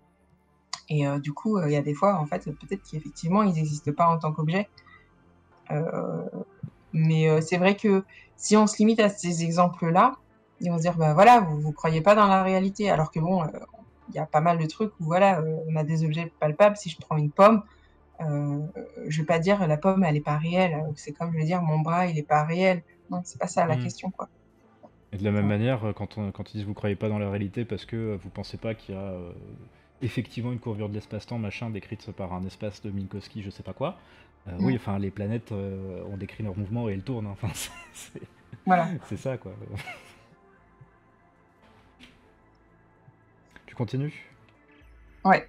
et du coup il y a des fois en fait peut-être qu'effectivement ils n'existent pas en tant qu'objet mais euh, c'est vrai que si on se limite à ces exemples là ils vont se dire bah voilà vous vous croyez pas dans la réalité alors que bon euh, il y a pas mal de trucs où voilà euh, on a des objets palpables si je prends une pomme euh, je vais pas dire la pomme elle est pas réelle c'est comme je vais dire mon bras il est pas réel non c'est pas ça la Mm. question quoi Et de la même Ouais. manière, quand, on- quand ils disent vous croyez pas dans la réalité parce que vous pensez pas qu'il y a euh, effectivement une courbure de l'espace-temps machin décrite par un espace de Minkowski, je sais pas quoi. Euh, Mm. Oui, enfin les planètes euh, ont décrit leur mouvement et elles tournent. hein. Enfin, c'est- c'est voilà c'est ça quoi. tu continues? Ouais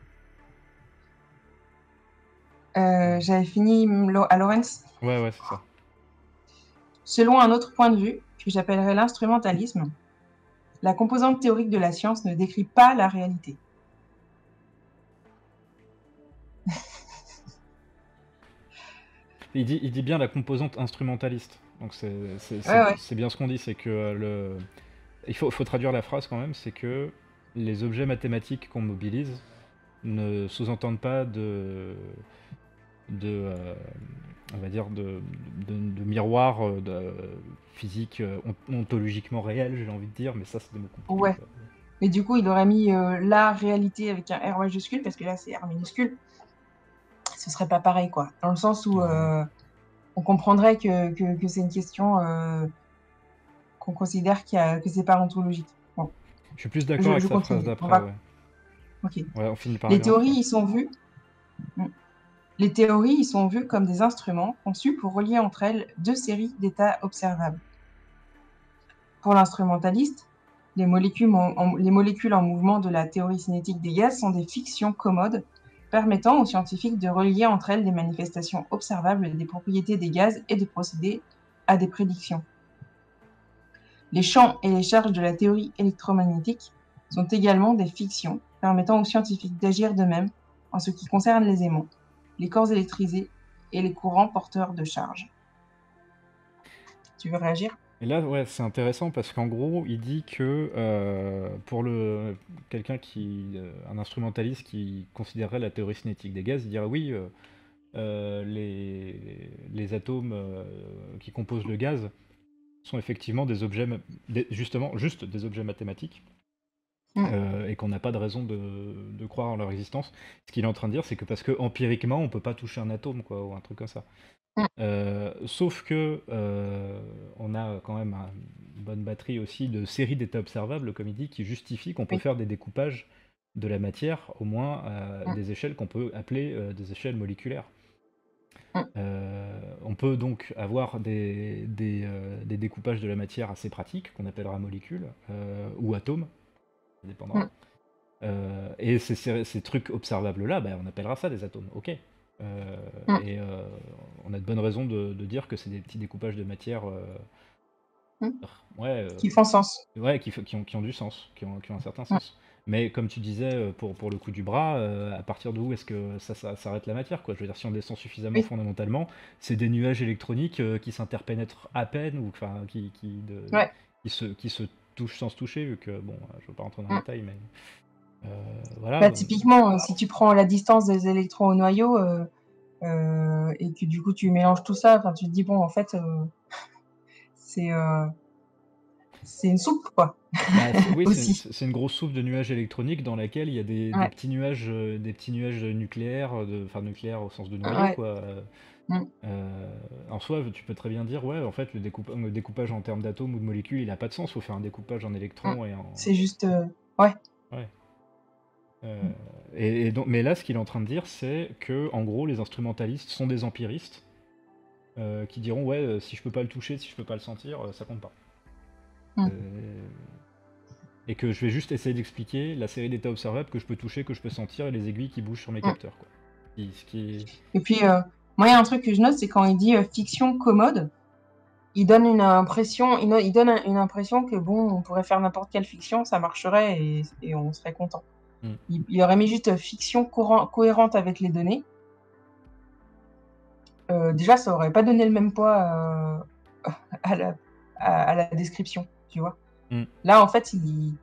Euh, j'avais fini à Lawrence Ouais, ouais, c'est ça. Selon un autre point de vue, que j'appellerais l'instrumentalisme, la composante théorique de la science ne décrit pas la réalité. Il dit, il dit bien la composante instrumentaliste. Donc c'est Ouais, c'est bien ce qu'on dit, c'est que euh, le... Il faut, faut traduire la phrase quand même, c'est que les objets mathématiques qu'on mobilise ne sous-entendent pas de... de euh, on va dire de, de, de miroir euh, de, physique euh, ont- ontologiquement réel, j'ai envie de dire, mais ça c'est des mots compliqués. Ouais. Mais du coup, il aurait mis euh, la réalité avec un R majuscule, parce que là, c'est R minuscule. Ce serait pas pareil, quoi. Dans le sens où euh, on comprendrait que, que, que c'est une question euh, qu'on considère y a- que c'est pas ontologique. Bon, Je suis plus d'accord avec continue. phrase d'après. On va- Ouais. ok. Ouais, on finit par Les là. théories, ils sont vues. Mm. Les théories, ils sont comme des instruments conçus pour relier entre elles deux séries d'états observables. Pour l'instrumentaliste, les molécules, en, en- les molécules en mouvement de la théorie cinétique des gaz sont des fictions commodes permettant aux scientifiques de relier entre elles des manifestations observables des propriétés des gaz et de procéder à des prédictions. Les champs et les charges de la théorie électromagnétique sont également des fictions permettant aux scientifiques d'agir de même en ce qui concerne les aimants, les corps électrisés et les courants porteurs de charges. Tu veux réagir? Et là, ouais, c'est intéressant parce qu'en gros, il dit que euh, pour le quelqu'un qui, euh, un instrumentaliste qui considérerait la théorie cinétique des gaz, il dirait oui, euh, les, les atomes qui composent le gaz sont effectivement des objets, des- justement, juste des objets mathématiques. Mm. euh, et qu'on n'a pas de raison de, de croire en leur existence. Ce qu'il est en train de dire, c'est que parce que empiriquement, on peut pas toucher un atome, quoi, ou un truc comme ça. Mm. Euh, sauf que euh, on a quand même un- une bonne batterie aussi de séries d'états observables, comme il dit, qui justifient qu'on peut Oui. faire des découpages de la matière, au moins à Mm. des échelles qu'on peut appeler euh, des échelles moléculaires. Mm. Euh, on peut donc avoir des, des, euh, des découpages de la matière assez pratiques, qu'on appellera molécules, euh, ou atomes, ça dépendra. Euh, et ces, ces- ces trucs observables-là, bah, on appellera ça des atomes, ok. Euh, Mm. Et euh, on a de bonnes raisons de, de dire que c'est des petits découpages de matière euh, Mmh. Ouais, Qui font sens. ouais, qui, qui ont, qui ont du sens, qui ont, qui ont un certain sens. Mais comme tu disais, pour, pour le coup du bras, à partir d'où est-ce que ça, ça s'arrête la matière, quoi? Je veux dire, si on descend suffisamment fondamentalement, c'est des nuages électroniques qui s'interpénètrent à peine ou enfin qui, qui, de, qui, se, qui se touchent sans se toucher, vu que bon, je veux pas rentrer dans le détail, mais voilà. Bah, typiquement, si tu prends la distance des électrons au noyau et que du coup tu mélanges tout ça, tu te dis bon en fait c'est c'est une soupe quoi. Bah, oui, c'est une grosse soupe de nuages électroniques dans laquelle il y a des, petits nuages, des petits nuages nucléaires, de, enfin nucléaires au sens de noyau, Ouais. quoi. Euh, en soi, tu peux très bien dire, ouais, en fait, le, découpa- le découpage en termes d'atomes ou de molécules, il a pas de sens. Il faut faire un découpage en électrons et en. C'est juste ouais. Ouais. Euh, et, et donc, mais là, ce qu'il est en train de dire, c'est que, en gros, les instrumentalistes sont des empiristes euh, qui diront, ouais, euh, si je peux pas le toucher, si je peux pas le sentir, ça compte pas. Mm. Euh, et que je vais juste essayer d'expliquer la série d'états observables que je peux toucher, que je peux sentir, et les aiguilles qui bougent sur mes Mm. capteurs. Quoi. Qui- ce qui est- Et puis euh, moi il y a un truc que je note c'est quand il dit fiction commode, il donne une impression il, donne un- une impression que bon on pourrait faire n'importe quelle fiction, ça marcherait et, et on serait content. Mm. Il, il aurait mis juste fiction courant- cohérente avec les données. Euh, déjà ça aurait pas donné le même poids euh, à, la, à, à la description, tu vois. Mm. Là en fait il,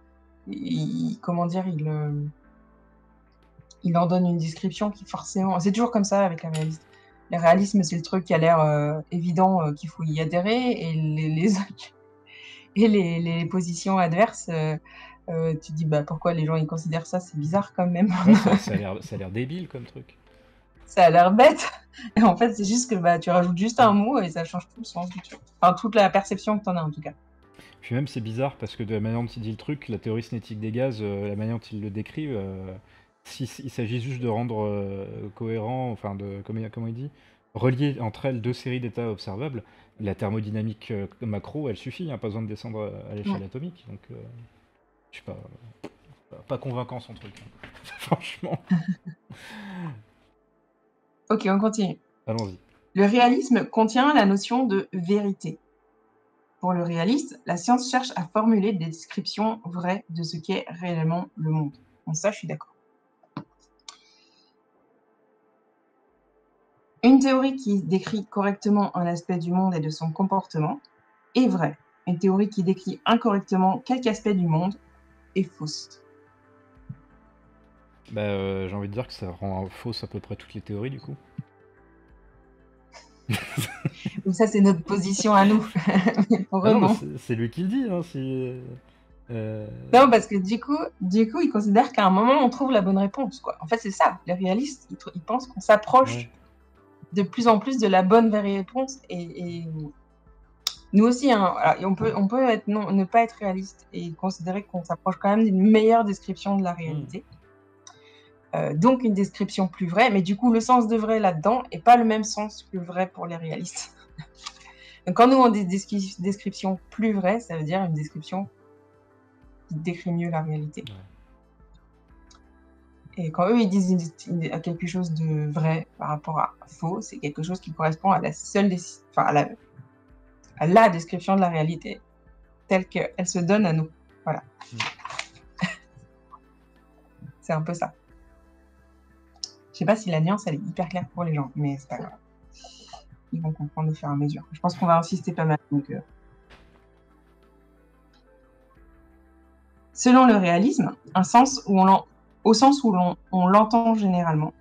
il- comment dire il euh, il en donne une description qui forcément c'est toujours comme ça avec la réaliste. Le réalisme c'est le truc qui a l'air évident qu'il faut y adhérer et les, les et les, les positions adverses euh, tu dis bah pourquoi les gens ils considèrent ça? C'est bizarre quand même Ouais, ça, ça a l'air- débile comme truc. ça a l'air bête et en fait c'est juste que bah tu rajoutes juste un mot et ça change tout le sens du truc enfin toute la perception que t'en as en tout cas Puis même c'est bizarre parce que de la manière dont il dit le truc, la théorie cinétique des gaz, euh, la manière dont il le décrit, euh, s'il il s'agit juste de rendre euh, cohérent, enfin de comment, comment il dit, relier entre elles deux séries d'états observables, la thermodynamique macro, elle suffit, hein, pas besoin de descendre à l'échelle Ouais. atomique. Donc je sais pas, pas, convaincant son truc, hein. franchement. ok on continue Allons-y. Le réalisme contient la notion de vérité. Pour le réaliste, la science cherche à formuler des descriptions vraies de ce qu'est réellement le monde. En ça, je suis d'accord. Une théorie qui décrit correctement un aspect du monde et de son comportement est vraie. Une théorie qui décrit incorrectement quelque aspect du monde est fausse. Bah, euh, j'ai envie de dire que ça rend fausse à peu près toutes les théories du coup. Donc ça, c'est notre position à nous. Ah c'est- c'est lui qui le dit, hein, si, euh, Non, parce que du coup, du coup, ils considèrent qu'à un moment, on trouve la bonne réponse. Quoi. En fait, c'est ça. Les réalistes, ils, tr- ils pensent qu'on s'approche Ouais. de plus en plus de la bonne vraie réponse. Et, et nous aussi, hein, voilà, et on peut, on peut être, non, ne pas être réaliste et considérer qu'on s'approche quand même d'une meilleure description de la réalité. Euh, donc une description plus vraie, mais du coup, le sens de vrai là-dedans n'est pas le même sens que vrai pour les réalistes. donc quand nous, on dit des descriptions plus vraies, ça veut dire une description qui décrit mieux la réalité. Et quand eux, ils disent quelque chose de vrai par rapport à faux, c'est quelque chose qui correspond à la seule, enfin, à la, à la description de la réalité telle qu'elle se donne à nous. Voilà. C'est un peu ça. Je sais pas si la nuance, elle est hyper claire pour les gens, mais c'est pas grave. Ils vont comprendre au fur et à mesure. Je pense qu'on va insister pas mal. Donc, euh. Selon le réalisme, un sens où on au sens où l'on on l'entend généralement,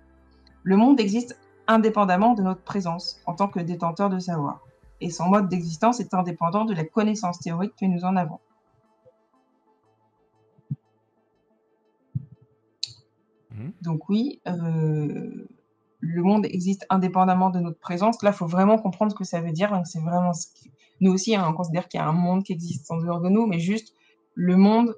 le monde existe indépendamment de notre présence en tant que détenteur de savoir, et son mode d'existence est indépendant de la connaissance théorique que nous en avons. Mhm. Donc oui, euh, le monde existe indépendamment de notre présence. Là, il faut vraiment comprendre ce que ça veut dire. Donc, C'est vraiment ce qui- nous aussi, hein, on considère qu'il y a un monde qui existe en dehors de nous, mais juste le monde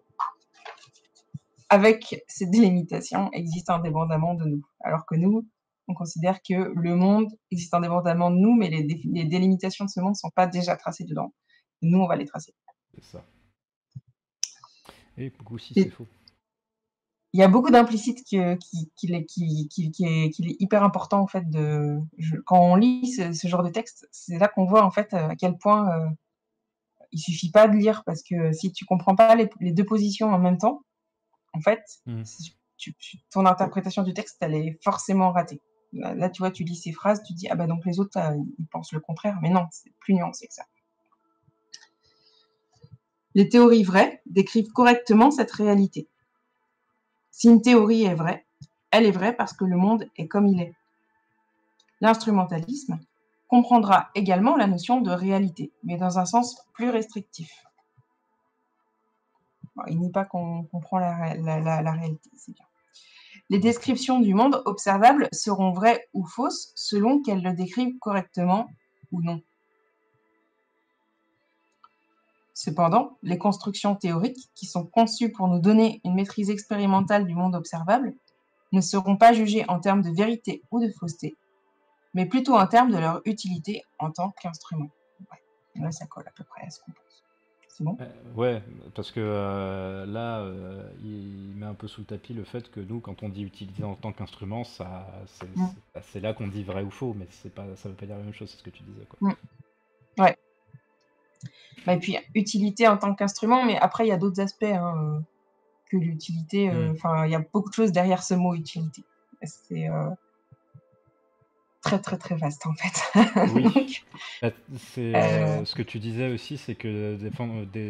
avec ses délimitations existe indépendamment de nous. Alors que nous, on considère que le monde existe indépendamment de nous, mais les, dé- les délimitations de ce monde ne sont pas déjà tracées dedans. Nous, on va les tracer. C'est ça. Et beaucoup c'est faux. il y a beaucoup d'implicites que- qui, qui, est, hyper important en fait de je- quand on lit ce, ce genre de texte, c'est là qu'on voit en fait à quel point euh, il suffit pas de lire parce que si tu comprends pas les, deux positions en même temps, en fait, mmh. ton interprétation du texte, elle est forcément ratée. Là, tu vois, tu lis ces phrases, tu dis ah bah donc les autres ils pensent le contraire, mais non, c'est plus nuancé que ça. Les théories vraies décrivent correctement cette réalité. Si une théorie est vraie, elle est vraie parce que le monde est comme il est. L'instrumentalisme comprendra également la notion de réalité, mais dans un sens plus restrictif. il n'est pas qu'on comprend la, réalité, c'est bien. Les descriptions du monde observable seront vraies ou fausses selon qu'elles le décrivent correctement ou non. Cependant, les constructions théoriques, qui sont conçues pour nous donner une maîtrise expérimentale du monde observable, ne seront pas jugées en termes de vérité ou de fausseté, mais plutôt en termes de leur utilité en tant qu'instrument. Ça colle à peu près à ce qu'on pense. Euh, Ouais, parce que euh, là, euh, il met un peu sous le tapis le fait que nous, quand on dit utiliser en tant qu'instrument, ça, bah, c'est, là qu'on dit vrai ou faux, mais c'est pas, ça veut pas dire la même chose, c'est ce que tu disais. Quoi. Ouais. Bah, et puis, utilité en tant qu'instrument, mais après, il y a d'autres aspects hein, que l'utilité. Mm. Enfin, il y a beaucoup de choses derrière ce mot utilité. C'est très très très vaste en fait. Oui. Bah, c'est euh, ce que tu disais aussi, c'est que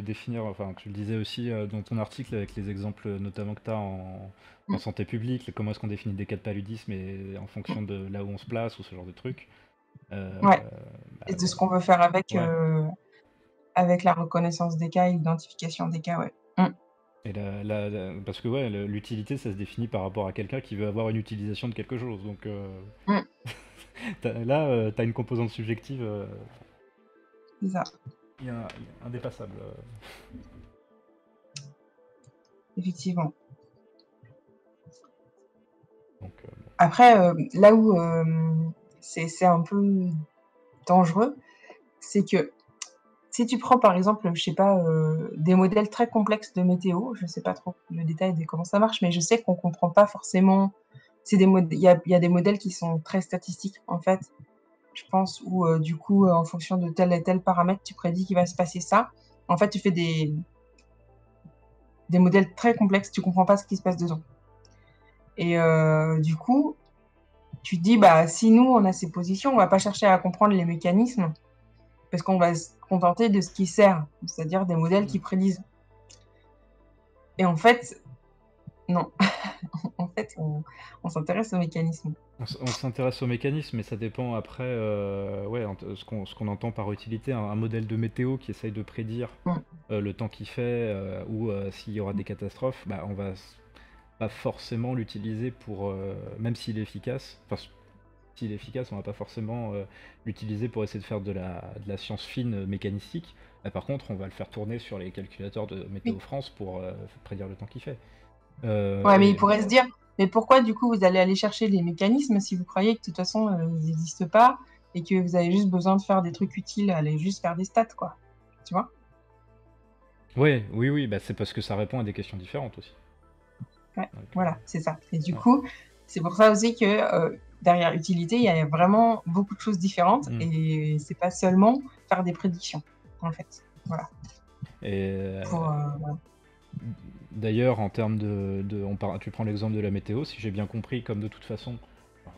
définir, enfin tu le disais aussi euh, dans ton article avec les exemples notamment que tu as en, en, mm. santé publique, comment est-ce qu'on définit des cas de paludisme et en fonction de là où on se place ou ce genre de trucs. Euh, ouais. Bah, et de ce qu'on veut faire avec, avec la reconnaissance des cas et l'identification des cas, ouais. Mm. Et parce que ouais, l'utilité, ça se définit par rapport à quelqu'un qui veut avoir une utilisation de quelque chose. Donc, mm. là, euh, tu as une composante subjective. Euh, C'est ça. indépassable. Euh. Effectivement. Après, là où c'est un peu dangereux, c'est que si tu prends par exemple, je sais pas, des modèles très complexes de météo, je sais pas trop le détail de comment ça marche, mais je sais qu'on comprend pas forcément des il y a, des modèles qui sont très statistiques en fait, je pense, où euh, du coup, euh, en fonction de tel et tel paramètre, tu prédis qu'il va se passer ça. En fait, tu fais des, des modèles très complexes, tu comprends pas ce qui se passe dedans. Et euh, du coup, tu te dis, bah, si nous, on a ces positions, on va pas chercher à comprendre les mécanismes, parce qu'on va se contenter de ce qui sert, c'est-à-dire des modèles qui prédisent. Et en fait, non. en fait, on, s'intéresse au mécanisme. On, s'intéresse au mécanisme, mais ça dépend après, euh, ouais, ce qu'on entend par utilité. Un, modèle de météo qui essaye de prédire euh, le temps qu'il fait euh, ou s'il y aura des catastrophes, bah, on va pas forcément l'utiliser pour, même s'il est efficace, enfin, s'il est efficace, on va pas forcément l'utiliser pour essayer de faire de la, de la science fine mécanistique. Bah, par contre, on va le faire tourner sur les calculateurs de Météo France pour prédire le temps qu'il fait. Euh, ouais, mais il pourrait se dire, mais pourquoi du coup vous allez aller chercher les mécanismes si vous croyez que de toute façon euh, ils n'existent pas et que vous avez juste besoin de faire des trucs utiles, aller juste faire des stats, quoi. Tu vois? Ouais, oui, oui, bah c'est parce que ça répond à des questions différentes aussi. Ouais, voilà, c'est ça. Et du coup, c'est pour ça aussi que euh, derrière utilité, il y a vraiment beaucoup de choses différentes mm. et c'est pas seulement faire des prédictions, en fait. Voilà. Et pour, D'ailleurs, en termes de, on tu prends l'exemple de la météo, si j'ai bien compris, comme de toute façon, euh,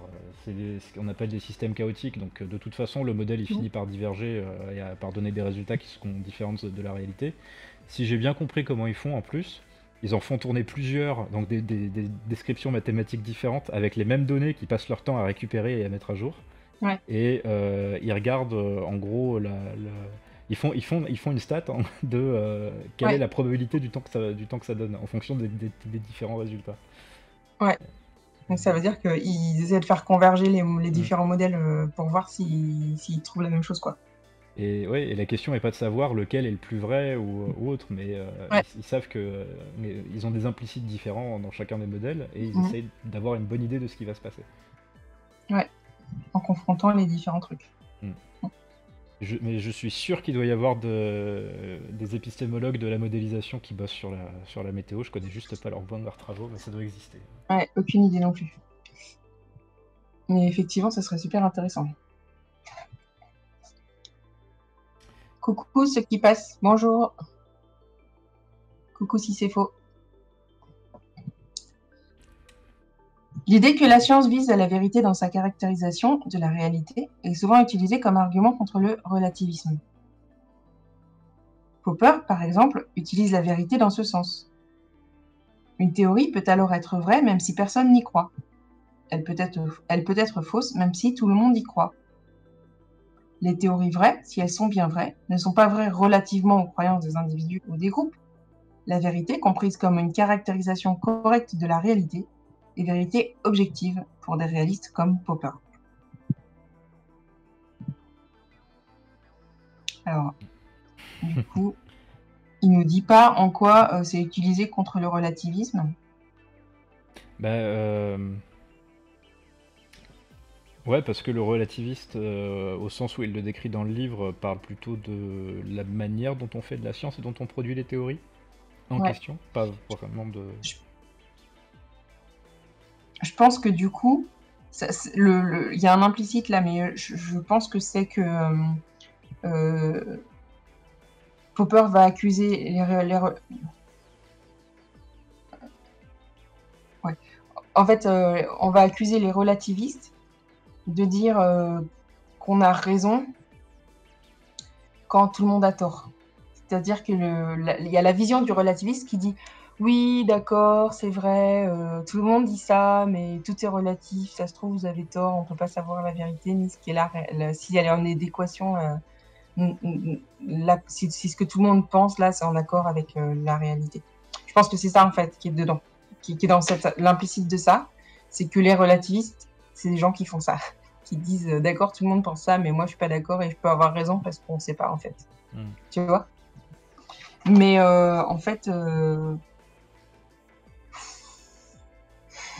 c'est ce qu'on appelle des systèmes chaotiques, donc euh, de toute façon, le modèle il finit par diverger euh, et par donner des résultats qui sont différents de la réalité. Si j'ai bien compris comment ils font en plus, ils en font tourner plusieurs, donc des, descriptions mathématiques différentes avec les mêmes données qui passent leur temps à récupérer et à mettre à jour. Et ils regardent en gros la ils font, ils font, ils font une stat hein, de euh, quelle est la probabilité du temps, que ça, du temps que ça donne en fonction des, différents résultats. Ouais. Donc ça veut dire qu'ils essaient de faire converger les, mm. différents modèles euh, pour voir s'ils trouvent la même chose. quoi. Et, ouais, et la question n'est pas de savoir lequel est le plus vrai ou, autre, mais euh, ils, savent que ils ont des implicites différents dans chacun des modèles et ils mm. essayent d'avoir une bonne idée de ce qui va se passer. Ouais, en confrontant les différents trucs mais je suis sûr qu'il doit y avoir de, des épistémologues de la modélisation qui bossent sur la, sur la météo. Je connais juste pas leur bon de leurs travaux, mais ça doit exister. Ouais, aucune idée non plus. Mais effectivement, ça serait super intéressant. Coucou ceux qui passent. Bonjour. Coucou si c'est faux. L'idée que la science vise à la vérité dans sa caractérisation de la réalité est souvent utilisée comme argument contre le relativisme. Popper, par exemple, utilise la vérité dans ce sens. Une théorie peut alors être vraie même si personne n'y croit. Elle peut, être, fausse même si tout le monde y croit. Les théories vraies, si elles sont bien vraies, ne sont pas vraies relativement aux croyances des individus ou des groupes. La vérité, comprise comme une caractérisation correcte de la réalité, est vérité objective pour des réalistes comme Popper. Alors, du coup, il ne dit pas en quoi euh, c'est utilisé contre le relativisme. Euh, Ouais, parce que le relativiste, euh, au sens où il le décrit dans le livre, parle plutôt de la manière dont on fait de la science et dont on produit les théories en question, pas vraiment de... Je pense que du coup, il y a un implicite là, mais je, pense que c'est que euh, Popper va accuser les, ouais. En fait, euh, on va accuser les relativistes de dire euh, qu'on a raison quand tout le monde a tort. C'est-à-dire qu'il y a la vision du relativiste qui dit oui, d'accord, c'est vrai, euh, tout le monde dit ça, mais tout est relatif, ça se trouve, vous avez tort, on ne peut pas savoir la vérité, ni ce qui est là, si elle est en adéquation, euh, si, ce que tout le monde pense, là, c'est en accord avec la réalité. Je pense que c'est ça, en fait, qui est dedans, qui, qui est dans l'implicite de ça, c'est que les relativistes, c'est des gens qui font ça, qui disent euh, d'accord, tout le monde pense ça, mais moi je suis pas d'accord et je peux avoir raison parce qu'on sait pas en fait. Hmm. Tu vois? Mais euh, en fait,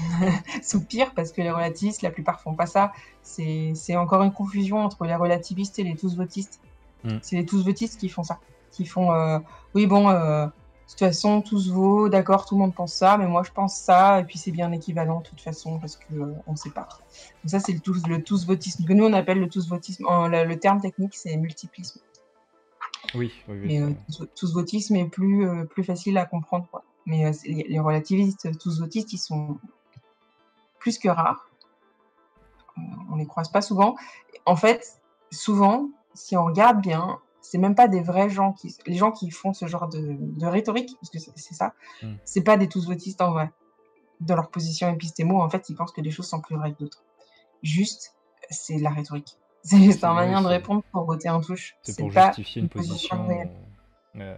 soupir parce que les relativistes, la plupart font pas ça. C'est encore une confusion entre les relativistes et les tous votistes. Hmm. C'est les tous votistes qui font ça, qui font euh, oui bon de toute façon, tout se vaut, d'accord, tout le monde pense ça, mais moi je pense ça, et puis c'est bien équivalent de toute façon, parce qu'on euh, ne sait pas. Donc ça, c'est le tous, le tous votisme, que nous on appelle le tous votisme. le, terme technique, c'est multiplisme. Oui, oui, oui. Mais euh, tous votisme est plus, euh, plus facile à comprendre. Quoi. Mais les, relativistes, tous votistes, ils sont plus que rares. on les croise pas souvent. En fait, souvent, si on regarde bien, c'est même pas des vrais gens qui, les gens qui font ce genre de, rhétorique, parce que c'est ça, hmm. c'est pas des tous votistes en vrai. Dans leur position épistémo, en fait, ils pensent que des choses sont plus vraies que d'autres. Juste, c'est la rhétorique. C'est juste un moyen de répondre pour voter en touche. C'est pour justifier une, position. Euh,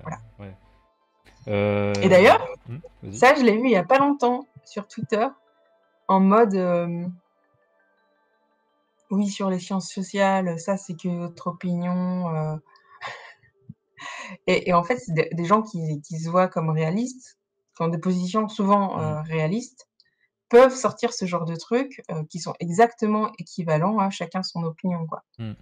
euh, Et d'ailleurs, hmm, ça, je l'ai vu il y a pas longtemps sur Twitter, en mode. Euh, oui, sur les sciences sociales, ça c'est que votre opinion. Et, en fait, c'est des, gens qui, se voient comme réalistes, qui ont des positions souvent euh, mmh. réalistes, peuvent sortir ce genre de trucs euh, qui sont exactement équivalents à chacun son opinion, quoi. Mmh.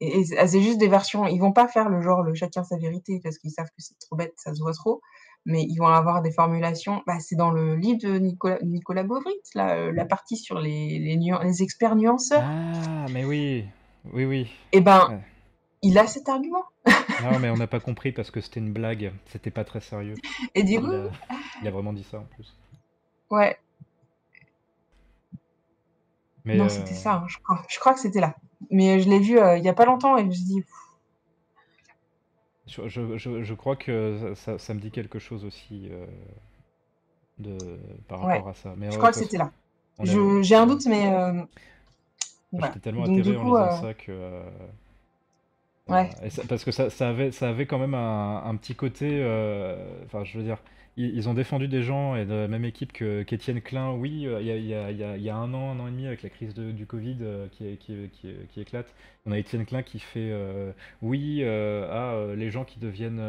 Et, c'est juste des versions. Ils vont pas faire le genre le chacun sa vérité parce qu'ils savent que c'est trop bête, ça se voit trop. Mais ils vont avoir des formulations. Bah, c'est dans le livre de Nicolas, Nicolas Beauvrit, euh, la partie sur les, les, experts nuanceurs. Ah, mais oui, oui, oui. Eh ben, il a cet argument. non, mais on n'a pas compris parce que c'était une blague. C'était pas très sérieux. Et du coup. Il a, vraiment dit ça en plus. Ouais. Mais non, c'était euh, ça, hein, je, crois. je, crois. que c'était là. Mais je l'ai vu euh, il y a pas longtemps et je me suis dit. Je, je, je, crois que ça, ça, me dit quelque chose aussi euh, de, par rapport à ça. Mais, je crois que c'était là. J'ai un doute, mais. J'étais tellement atterré en lisant ça que. Ouais. parce que ça, ça, avait, ça avait quand même un, un petit côté. euh, Enfin, je veux dire, ils, ont défendu des gens et de la même équipe que qu'Étienne Klein, oui, euh, il y a, il y a- il y a- un an, un an et demi avec la crise de- du Covid euh, qui, qui, qui, qui éclate. On a Étienne Klein qui fait euh, oui euh, à les gens qui deviennent,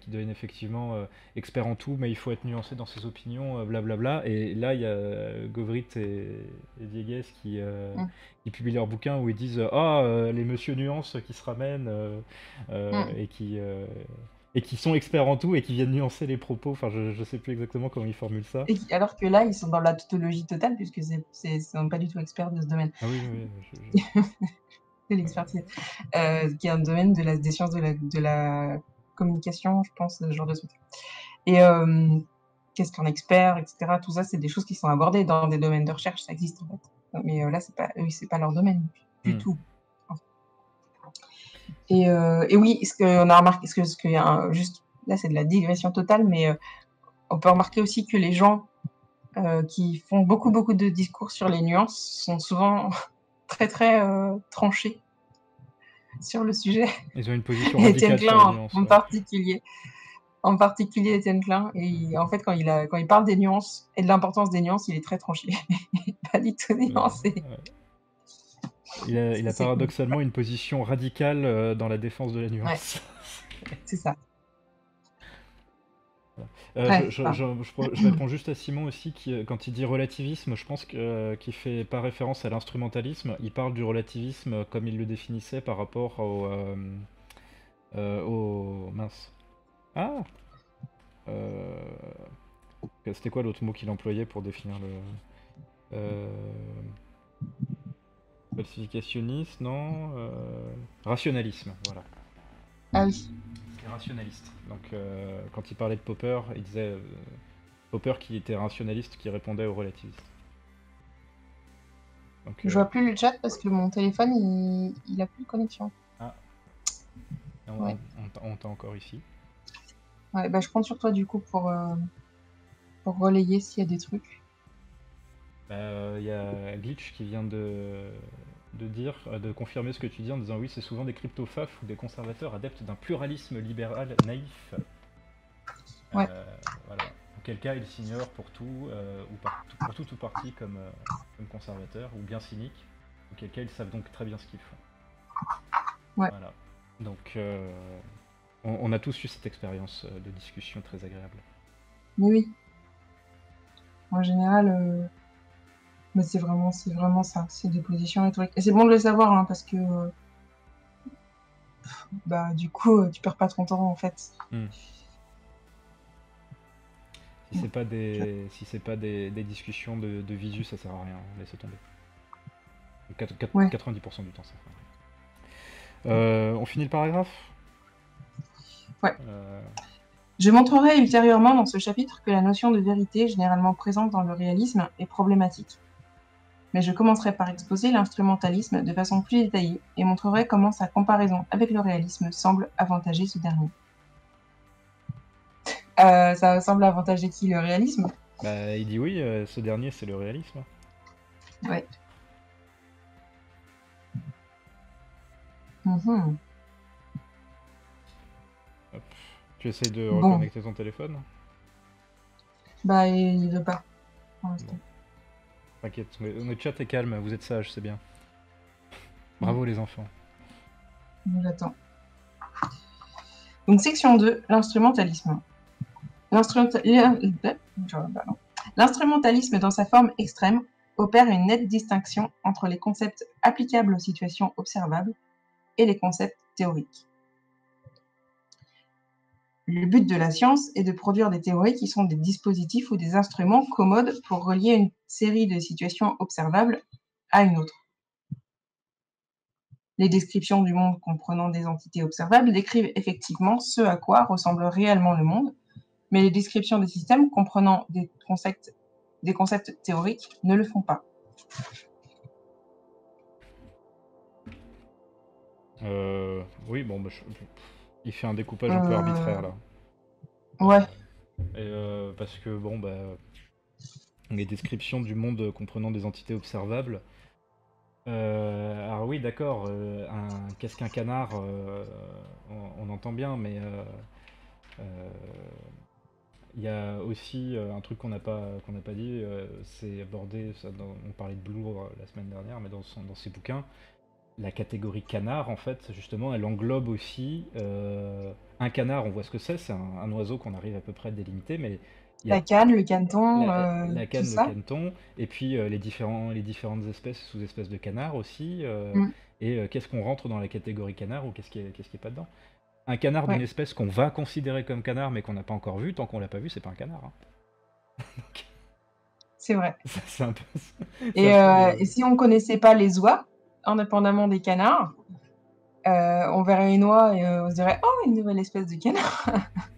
qui deviennent effectivement experts en tout, mais il faut être nuancé dans ses opinions, blablabla. Et là, il y a Govrit et, et Diegues qui, mm. qui publient leur bouquin où ils disent Ah, les monsieur nuances qui se ramènent mm. et qui et qui sont experts en tout et qui viennent nuancer les propos. Enfin, je ne sais plus exactement comment ils formulent ça. Et alors que là, ils sont dans la tautologie totale, puisque c'est sont pas du tout experts de ce domaine. Ah oui, oui. de l'expertise, euh, qui est un domaine de la, des sciences de la, de la communication, je pense, ce genre de truc. Et euh, qu'est-ce qu'un expert, etc. Tout ça, c'est des choses qui sont abordées dans des domaines de recherche, ça existe en fait. Mais euh, là, c'est pas, c'est pas leur domaine du Hmm. tout. Et, euh, et oui, ce qu'on a remarqué, ce que, ce que y a un- juste là, c'est de la digression totale, mais euh, on peut remarquer aussi que les gens euh, qui font beaucoup, beaucoup de discours sur les nuances sont souvent très, très tranchés sur le sujet. Ils ont une position radicale sur Klein la en, nuance. en ouais. particulier. En particulier Étienne Klein. Et en fait, quand il, a, quand il parle des nuances et de l'importance des nuances, il est très tranché. pas du tout nuancé. Ouais. Il a, il a C'est cool. paradoxalement une position radicale euh, dans la défense de la nuance. C'est ça. Euh, Ouais, je, je- pardon. je- je- je réponds juste à Simon aussi, qui, euh, quand il dit relativisme, je pense que, euh, qu'il fait pas référence à l'instrumentalisme. Il parle du relativisme comme il le définissait par rapport au. euh, au mince. Ah C'était quoi l'autre mot qu'il employait pour définir le. Falsificationniste, non euh, Rationalisme, voilà. Ah oui. C'était rationaliste. Donc euh, quand il parlait de Popper, il disait euh, Popper qui était rationaliste qui répondait au relativiste. Donc, Je vois plus le chat parce que mon téléphone, il, il a plus de connexion. on, ouais. on t'a- on t'a encore ici. Ouais, bah, je compte sur toi du coup pour, pour relayer s'il y a des trucs. Bah, euh, Il y a Glitch qui vient de, de dire, euh, de confirmer ce que tu dis en disant oui, c'est souvent des crypto-faf ou des conservateurs adeptes d'un pluralisme libéral naïf. Ouais. Euh, voilà. Auquel cas ils s'ignorent pour tout, euh, ou par- pour tout ou partie comme, comme conservateurs, ou bien cyniques. Auquel cas ils savent donc très bien ce qu'ils font. Ouais. Voilà. Donc on, on a tous eu cette expérience de discussion très agréable. Oui. En général, mais c'est vraiment, c'est vraiment ça. C'est des positions rhétoriques. Et c'est bon de le savoir hein, parce que euh, bah du coup, euh, tu perds pas ton temps en fait. Si c'est pas des, si c'est pas des, des discussions de, de visu, ça sert à rien. Laissez tomber. Quat- quat- Ouais. 90% du temps, ça sert à rien. Euh, on finit le paragraphe? Ouais. Euh, Je montrerai ultérieurement dans ce chapitre que la notion de vérité, généralement présente dans le réalisme, est problématique. Mais je commencerai par exposer l'instrumentalisme de façon plus détaillée et montrerai comment sa comparaison avec le réalisme semble avantager ce dernier. Euh, ça semble avantager qui le réalisme? Bah, il dit oui, euh, ce dernier c'est le réalisme. Ouais. Mhm. Tu essayes de Bon. reconnecter ton téléphone? Bah, il veut pas. pour l'instant. T'inquiète, notre chat est calme, vous êtes sages, c'est bien. Bravo les enfants. J'attends. Donc, section 2, l'instrumentalisme. L'instrumenta- bah non. L'instrumentalisme, dans sa forme extrême, opère une nette distinction entre les concepts applicables aux situations observables et les concepts théoriques. Le but de la science est de produire des théories qui sont des dispositifs ou des instruments commodes pour relier une série de situations observables à une autre. Les descriptions du monde comprenant des entités observables décrivent effectivement ce à quoi ressemble réellement le monde, mais les descriptions des systèmes comprenant des concepts, théoriques ne le font pas. Euh, oui, bon, bah, je- il fait un découpage un peu Euh, arbitraire là. Ouais, Et, euh, parce que bon, bah, les descriptions du monde comprenant des entités observables. Euh, alors oui, d'accord. euh, un- Qu'est-ce qu'un canard euh, on, on entend bien, mais il y a aussi un truc qu'on n'a pas qu'on n'a pas dit. c'est abordé. Ça, dans- on parlait de Blue la semaine dernière, mais dans son, dans ses bouquins, la catégorie canard, en fait, justement, elle englobe aussi euh, un canard. On voit ce que c'est. C'est un, un oiseau qu'on arrive à peu près à délimiter, mais il y a la canne, le caneton, la, euh, la canne, tout le ça. caneton, et puis euh, les, différents, les différentes espèces, sous-espèces de canards aussi. Mm. Et qu'est-ce qu'on rentre dans la catégorie canard ou qu'est-ce qui est, qu'est-ce qui est pas dedans? Un canard Ouais. d'une espèce qu'on va considérer comme canard mais qu'on n'a pas encore vu, tant qu'on l'a pas vu, c'est pas un canard. hein. C'est vrai. Ça, c'est un peu. c'est Et, et si on connaissait pas les oies, indépendamment des canards, euh, on verrait une oie et on se dirait oh une nouvelle espèce de canard.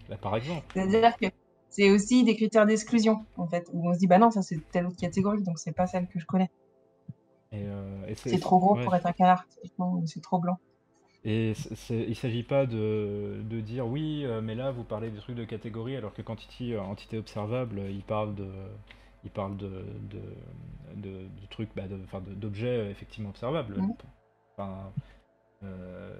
Bah, par exemple. C'est-à-dire que c'est aussi des critères d'exclusion en fait où on se dit bah non ça c'est telle autre catégorie donc c'est pas celle que je connais. c'est trop gros pour être un canard typiquement c'est trop blanc. Et il ne s'agit pas de, de, dire oui, mais là vous parlez des trucs de catégorie, alors que quand il dit entité observable, il parle de, il parle de, de, de, trucs, bah, d'objets effectivement observables. Mmh. Enfin, euh,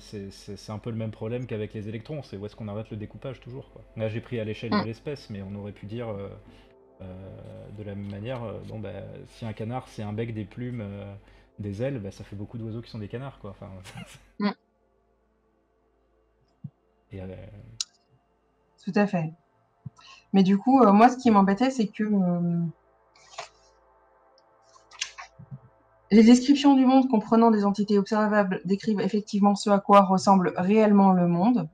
c'est un peu le même problème qu'avec les électrons, c'est où est-ce qu'on arrête le découpage toujours. Quoi. Là j'ai pris à l'échelle de mmh. l'espèce, mais on aurait pu dire euh, euh, de la même manière, bon, bah, si un canard c'est un bec, des plumes, des ailes, bah, ça fait beaucoup d'oiseaux qui sont des canards. Quoi. Enfin, mmh. Tout à fait. Mais du coup, euh, moi, ce qui m'embêtait, c'est que euh, les descriptions du monde comprenant des entités observables décrivent effectivement ce à quoi ressemble réellement le monde.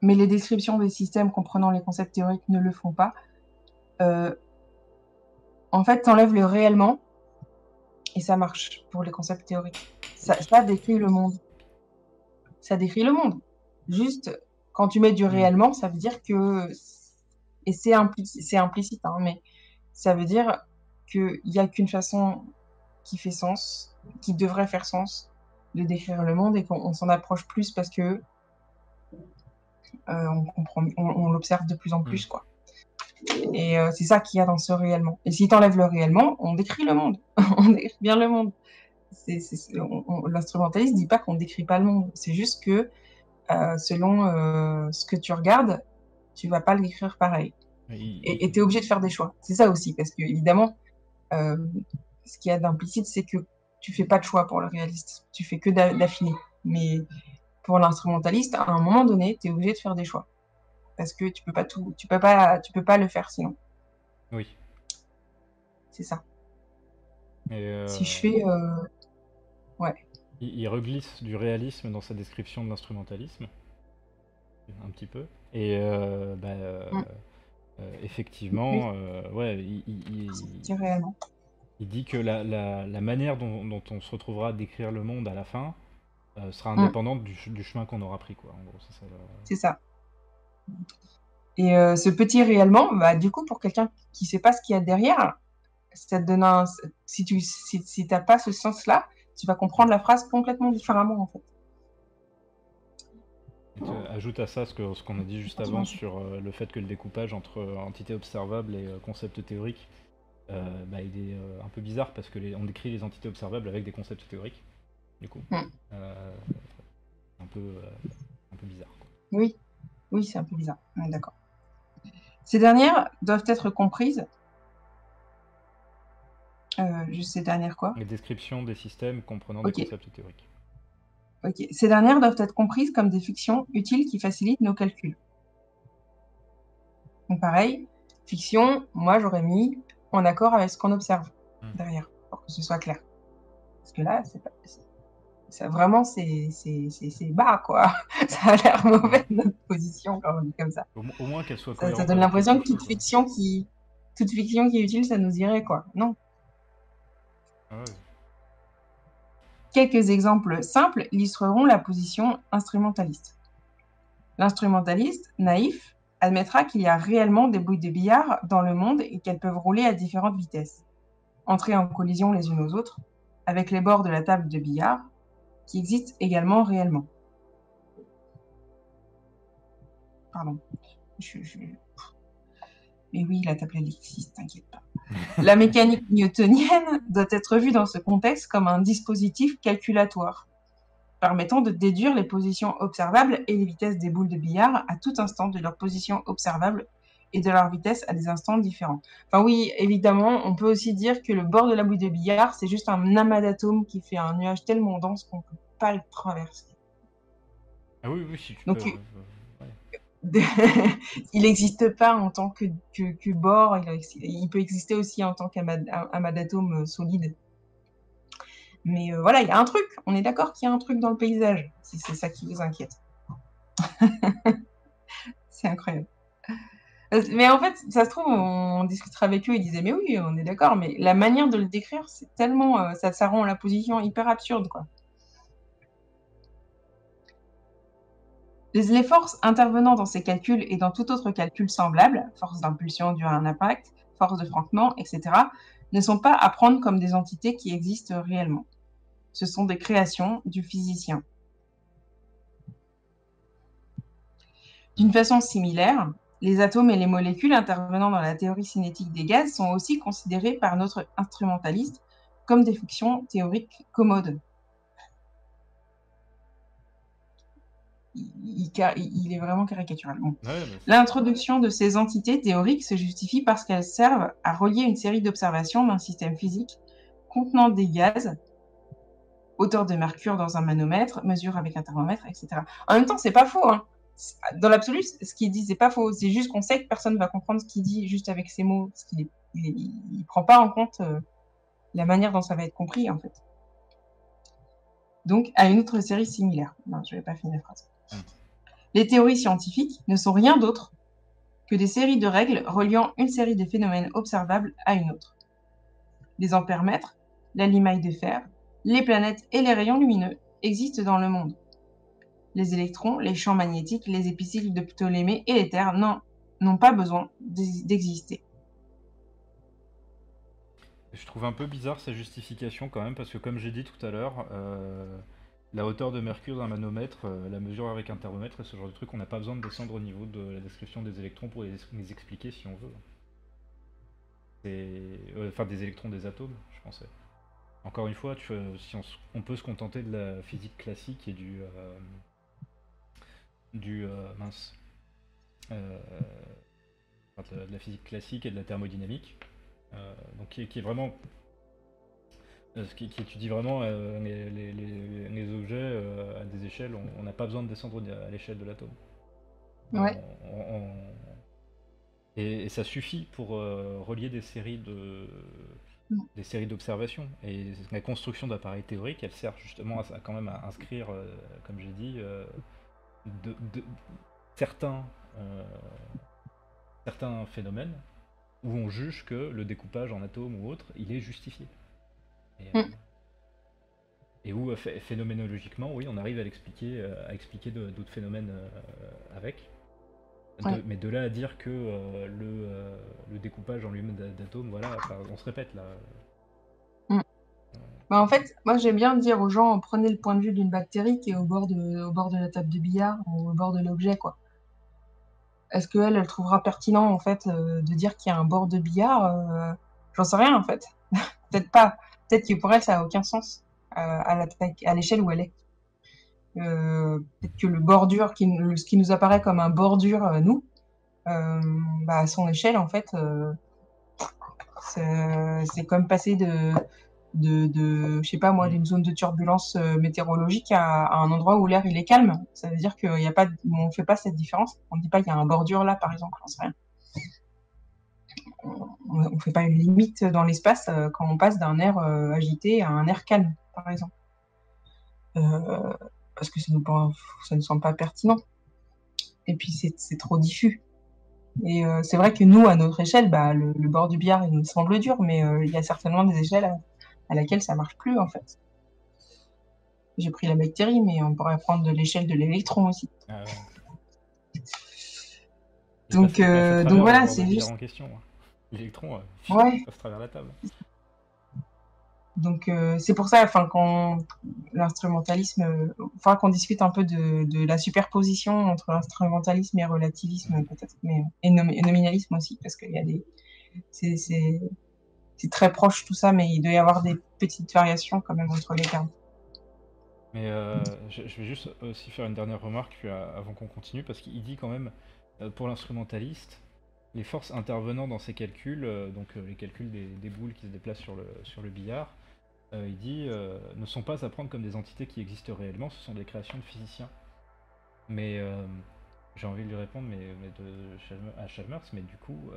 Mais les descriptions des systèmes comprenant les concepts théoriques ne le font pas. Euh, en fait, tu enlèves le réellement et ça marche pour les concepts théoriques. Ça décrit le monde. Ça décrit le monde. Juste, quand tu mets du mm. réellement, ça veut dire que, et c'est implicite, hein, mais ça veut dire qu'il n'y a qu'une façon qui fait sens, qui devrait faire sens de décrire le monde et qu'on s'en approche plus parce que euh, on, l'observe de plus en plus, mm. quoi. Et euh, c'est ça qu'il y a dans ce réellement. Et si tu enlèves le réellement, on décrit le monde. on décrit bien le monde. L'instrumentaliste dit pas qu'on décrit pas le monde. C'est juste que euh, selon euh, ce que tu regardes, tu vas pas l'écrire pareil. Et tu es obligé de faire des choix. C'est ça aussi, parce que évidemment, euh, ce qu'il y a d'implicite, c'est que tu fais pas de choix pour le réaliste. Tu fais que d'affiner. Mais pour l'instrumentaliste, à un moment donné, tu es obligé de faire des choix. Parce que tu peux pas tout, tu peux pas, tu peux pas le faire sinon. Oui. C'est ça. Si je fais, ouais il, reglisse du réalisme dans sa description de l'instrumentalisme, un petit peu. Et euh, bah, euh, euh, effectivement, ouais, il, il, dit que la, la, manière dont, on se retrouvera à décrire le monde à la fin sera mm. indépendante du, du, chemin qu'on aura pris, quoi. En gros, c'est ça. Et ce petit réellement, bah, du coup, pour quelqu'un qui ne sait pas ce qu'il y a derrière, ça te donne un... si tu si, si pas ce sens-là, tu vas comprendre la phrase complètement différemment en fait. ajoute à ça ce qu'on ce a dit juste avant sur euh, le fait que le découpage entre euh, entité observable et euh, concept théorique, bah, il est un peu bizarre parce que on décrit les entités observables avec des concepts théoriques, du coup. Hmm. un, peu, un peu bizarre. Oui, oui, c'est un peu bizarre. D'accord. Ces dernières doivent être comprises euh, juste ces dernières quoi Les descriptions des systèmes comprenant des concepts théoriques. Ok. Ces dernières doivent être comprises comme des fictions utiles qui facilitent nos calculs. Donc pareil, fiction, moi j'aurais mis en accord avec ce qu'on observe hmm. derrière, pour que ce soit clair. Parce que là, c'est pas... Ça, vraiment, c'est bas, quoi. ça a l'air mauvais notre position quand on dit comme ça. Au, moins qu'elle soit Ça, ça donne l'impression que toute fiction qui toute fiction qui est utile, ça nous irait, quoi. Non. Ah Quelques exemples simples illustreront la position instrumentaliste. L'instrumentaliste, naïf, admettra qu'il y a réellement des bouilles de billard dans le monde et qu'elles peuvent rouler à différentes vitesses, entrer en collision les unes aux autres, avec les bords de la table de billard, qui existent également réellement. Pardon. Mais oui, la table existe, t'inquiète pas. La mécanique newtonienne doit être vue dans ce contexte comme un dispositif calculatoire, permettant de déduire les positions observables et les vitesses des boules de billard à tout instant de leur position observable et de leur vitesse à des instants différents. Enfin oui, évidemment, on peut aussi dire que le bord de la boule de billard, c'est juste un amas d'atomes qui fait un nuage tellement dense qu'on ne peut pas le traverser. Ah oui, oui, si tu peux. Il n'existe pas en tant que, que, bord, il, peut exister aussi en tant qu'amas d'atomes euh, solide. Mais euh, voilà, il y a un truc, on est d'accord qu'il y a un truc dans le paysage, si c'est ça qui vous inquiète. c'est incroyable. Mais en fait, ça se trouve, on discutera avec eux, ils disaient, mais oui, on est d'accord, mais la manière de le décrire, c'est tellement, euh, ça, ça rend la position hyper absurde, quoi. Les, forces intervenant dans ces calculs et dans tout autre calcul semblable, force d'impulsion due à un impact, force de frottement, etc., ne sont pas à prendre comme des entités qui existent réellement. Ce sont des créations du physicien. D'une façon similaire, les atomes et les molécules intervenant dans la théorie cinétique des gaz sont aussi considérés par notre instrumentaliste comme des fictions théoriques commodes. Il, il ca- il est vraiment caricatural. Bon. Ouais, c'est- L'introduction de ces entités théoriques se justifie parce qu'elles servent à relier une série d'observations d'un système physique contenant des gaz, hauteur de mercure dans un manomètre, mesure avec un thermomètre, etc. En même temps, c'est pas faux. Hein. Dans l'absolu, ce qu'il dit, c'est pas faux. C'est juste qu'on sait que personne va comprendre ce qu'il dit juste avec ses mots. Parce qu'il il prend pas en compte euh, la manière dont ça va être compris, en fait. Donc, à une autre série similaire. Non, je vais pas finir la phrase. Les théories scientifiques ne sont rien d'autre que des séries de règles reliant une série de phénomènes observables à une autre. Les ampères-mètres, la limaille de fer, les planètes et les rayons lumineux existent dans le monde. Les électrons, les champs magnétiques, les épicycles de Ptolémée et les terres n'ont pas besoin d'ex- d'exister. Je trouve un peu bizarre sa justification quand même, parce que comme j'ai dit tout à l'heure, euh, la hauteur de mercure d'un manomètre, euh, la mesure avec un thermomètre et ce genre de truc, on n'a pas besoin de descendre au niveau de la description des électrons pour les, expliquer si on veut. Euh, Enfin, des électrons, des atomes, je pensais. Encore une fois, euh, si on, peut se contenter de la physique classique et du. du. mince. de la- physique classique et de la thermodynamique. Donc qui est, vraiment ce qui, qui étudie vraiment euh, les, les- les- les objets euh, à des échelles, on n'a pas besoin de descendre à l'échelle de l'atome. Ouais. On- on- on- Et, et ça suffit pour euh, relier des séries de Mm. des séries d'observations. Et la construction d'appareils théoriques, elle sert justement à, à quand même à inscrire, euh, comme j'ai dit, euh, de, de- certains euh, certains phénomènes où on juge que le découpage en atomes ou autre, il est justifié. Et, euh, Mm. et où, euh, phé- phénoménologiquement, oui, on arrive à l'expliquer, euh, à expliquer d'autres phénomènes avec. De- Ouais. mais de là à dire que euh, le, euh, le découpage en lui-même d'a- d'atomes, voilà, enfin, on se répète là. Bah, en fait, moi j'aime bien dire aux gens, prenez le point de vue d'une bactérie qui est au bord de, au bord de la table de billard ou au bord de l'objet, quoi. Est-ce qu'elle, elle trouvera pertinent, en fait, de dire qu'il y a un bord de billard J'en sais rien, en fait. Peut-être pas. Peut-être que pour elle, ça a aucun sens euh, à l'échelle où elle est. Euh, Peut-être que le bordure, ce qui nous apparaît comme un bordure, euh, nous, euh, bah, à son échelle, en fait, c'est comme passer de, je sais pas moi, d'une zone de turbulence météorologique à, un endroit où l'air il est calme. Ça veut dire qu'il y a pas, de- on fait pas cette différence. On dit pas qu'il y a un bordure là, par exemple, j'en sais rien. On, on fait pas une limite dans l'espace euh, quand on passe d'un air euh, agité à un air calme, par exemple. Euh, parce que ça nous, ça nous semble pas pertinent. Et puis c'est trop diffus. Et c'est vrai que nous, à notre échelle, bah, le, le bord du billard, il nous semble dur, mais il y a certainement des échelles à, à laquelle ça marche plus, en fait. J'ai pris la bactérie, mais on pourrait prendre de l'échelle de l'électron aussi. Ah ouais. Donc, voilà, c'est juste- en question. moi. L'électron, euh, Ouais. passe à travers la table. Donc euh, c'est pour ça, enfin, quand l'instrumentalisme, faudra qu'on discute un peu de, de la superposition entre l'instrumentalisme et relativisme peut-être, mais et, nom- et nominalisme aussi, parce qu'il y a des, c'est très proche tout ça, mais il doit y avoir des petites variations quand même entre les termes. Mais euh, je, je vais juste aussi faire une dernière remarque puis, euh, avant qu'on continue, parce qu'il dit quand même, pour l'instrumentaliste, les forces intervenant dans ces calculs, euh, donc euh, les calculs des, boules qui se déplacent sur le, billard, euh, il dit, ne sont pas à prendre comme des entités qui existent réellement, ce sont des créations de physiciens. Mais j'ai envie de lui répondre, mais, à Chalmers, mais du coup,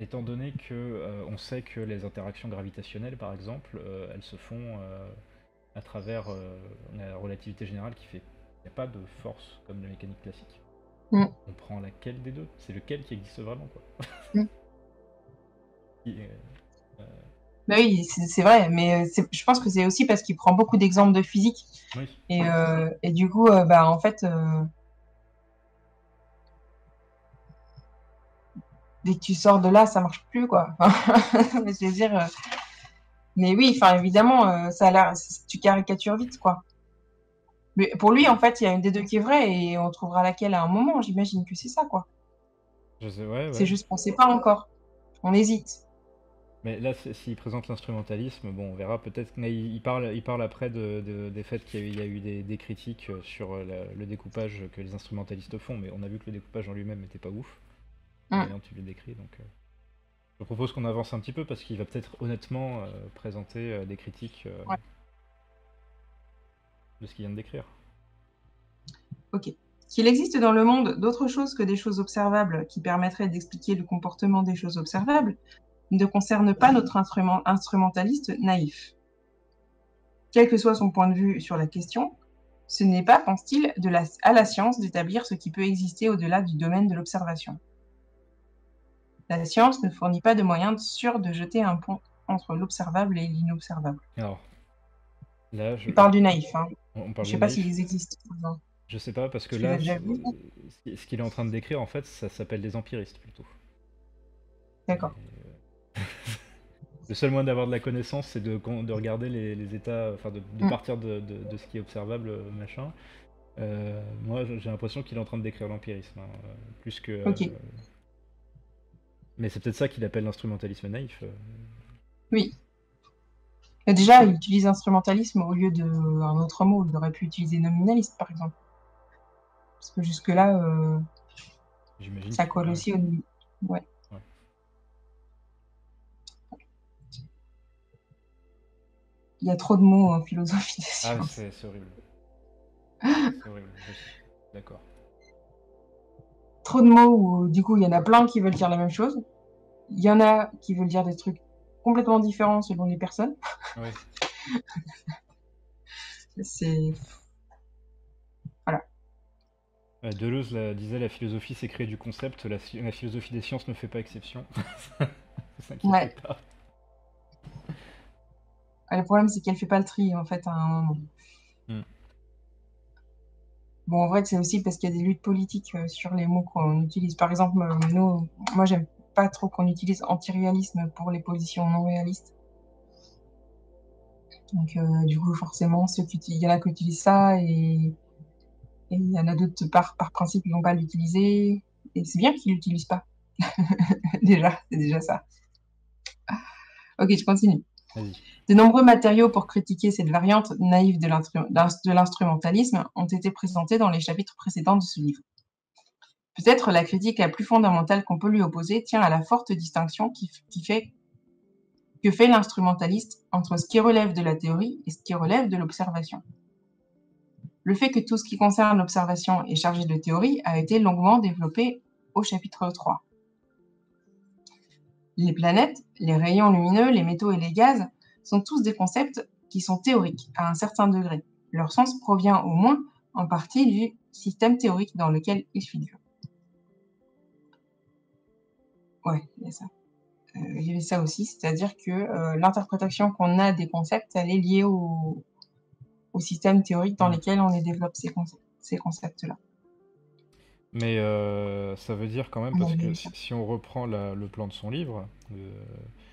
étant donné que on sait que les interactions gravitationnelles, par exemple, elles se font à travers la relativité générale qui fait qu'il n'y a pas de force comme la mécanique classique. Mm. On prend laquelle des deux? C'est lequel qui existe vraiment, quoi. Mm. Est- euh, Bah oui, c'est vrai, mais euh, je pense que c'est aussi parce qu'il prend beaucoup d'exemples de physique. oui. Et, euh, et du coup, euh, bah, en fait, euh, dès que tu sors de là, ça marche plus, quoi. Mais je veux dire, euh, mais oui, enfin, évidemment, euh, ça a l'air, tu caricatures vite, quoi. Mais pour lui, en fait, il y a une des deux qui est vraie et on trouvera laquelle à un moment. J'imagine que c'est ça, quoi. Je sais, ouais, ouais. C'est juste qu'on sait pas encore. On hésite. Mais là, s'il présente l'instrumentalisme, bon, on verra peut-être. Il parle, il parle après de, de- des faits qu'il y a eu, il y a eu des, des critiques euh, sur euh, la- le découpage que les instrumentalistes font, mais on a vu que le découpage en lui-même n'était pas ouf. Mm. Tu le décris, donc. euh, Je propose qu'on avance un petit peu parce qu'il va peut-être honnêtement euh, présenter euh, des critiques Ouais. De ce qu'il vient de décrire. Ok. Qu'il existe dans le monde d'autres choses que des choses observables qui permettraient d'expliquer le comportement des choses observables ne concerne pas notre instrument- instrumentaliste naïf. Quel que soit son point de vue sur la question, ce n'est pas, pense-t-il, à la science d'établir ce qui peut exister au-delà du domaine de l'observation. La science ne fournit pas de moyens sûrs de jeter un pont entre l'observable et l'inobservable. Alors, là, je, Je parle du naïf, hein. on on parle je sais pas s'ils existent. non. Je sais pas parce que Tu là, ce qu'il est en train de décrire, en fait, ça s'appelle des empiristes plutôt. D'accord. Euh, Le seul moyen d'avoir de la connaissance, c'est de, regarder les, les états, enfin de, de Mm. partir de, ce qui est observable, euh, machin. Euh, moi, j'ai l'impression qu'il est en train de décrire l'empirisme, hein, plus que. Ok. euh, Mais c'est peut-être ça qu'il appelle l'instrumentalisme naïf. Oui. Déjà, il utilise instrumentalisme au lieu d'un autre mot. Il aurait pu utiliser nominaliste, par exemple. Parce que jusque-là, euh, ça colle aussi au niveau. Ouais. Ouais. Il y a trop de mots en philosophie des Ah, sciences. c'est c'est horrible. C'est horrible, je suis d'accord. trop de mots où, du coup, il y en a plein qui veulent dire la même chose. Il y en a qui veulent dire des trucs complètement différents selon les personnes. Ouais. C'est. Euh, Deleuze la- disait la philosophie c'est créer du concept, la, philosophie des sciences ne fait pas exception. Ne s'inquiétez Ouais. pas. Ah, Le problème, c'est qu'elle fait pas le tri, en fait, à un moment. Hmm. Bon, en vrai, c'est aussi parce qu'il y a des luttes politiques euh, sur les mots qu'on utilise. Par exemple, euh, nous, moi, j'aime pas trop qu'on utilise anti-réalisme pour les positions non réalistes. Donc, euh, du coup, forcément, ceux qui, il y en a qui utilisent ça et, et il y en a d'autres, par, par principe, ils vont pas l'utiliser. Et c'est bien qu'ils l'utilisent pas. déjà, c'est déjà ça. Ok, je continue. De nombreux matériaux pour critiquer cette variante naïve de l'instrumentalisme ont été présentés dans les chapitres précédents de ce livre. Peut-être la critique la plus fondamentale qu'on peut lui opposer tient à la forte distinction qui, que fait l'instrumentaliste entre ce qui relève de la théorie et ce qui relève de l'observation. Le fait que tout ce qui concerne l'observation est chargé de théorie a été longuement développé au chapitre 3. Les planètes, les rayons lumineux, les métaux et les gaz sont tous des concepts qui sont théoriques à un certain degré. Leur sens provient au moins en partie du système théorique dans lequel ils figurent. Ouais, il y a ça. Euh, il y avait ça aussi, c'est-à-dire que euh, l'interprétation qu'on a des concepts, elle est liée au, au système théorique dans Mm. lequel on les développe ces, concepts, ces concepts-là. Mais euh, ça veut dire quand même, parce que si, si on reprend la- le plan de son livre, euh,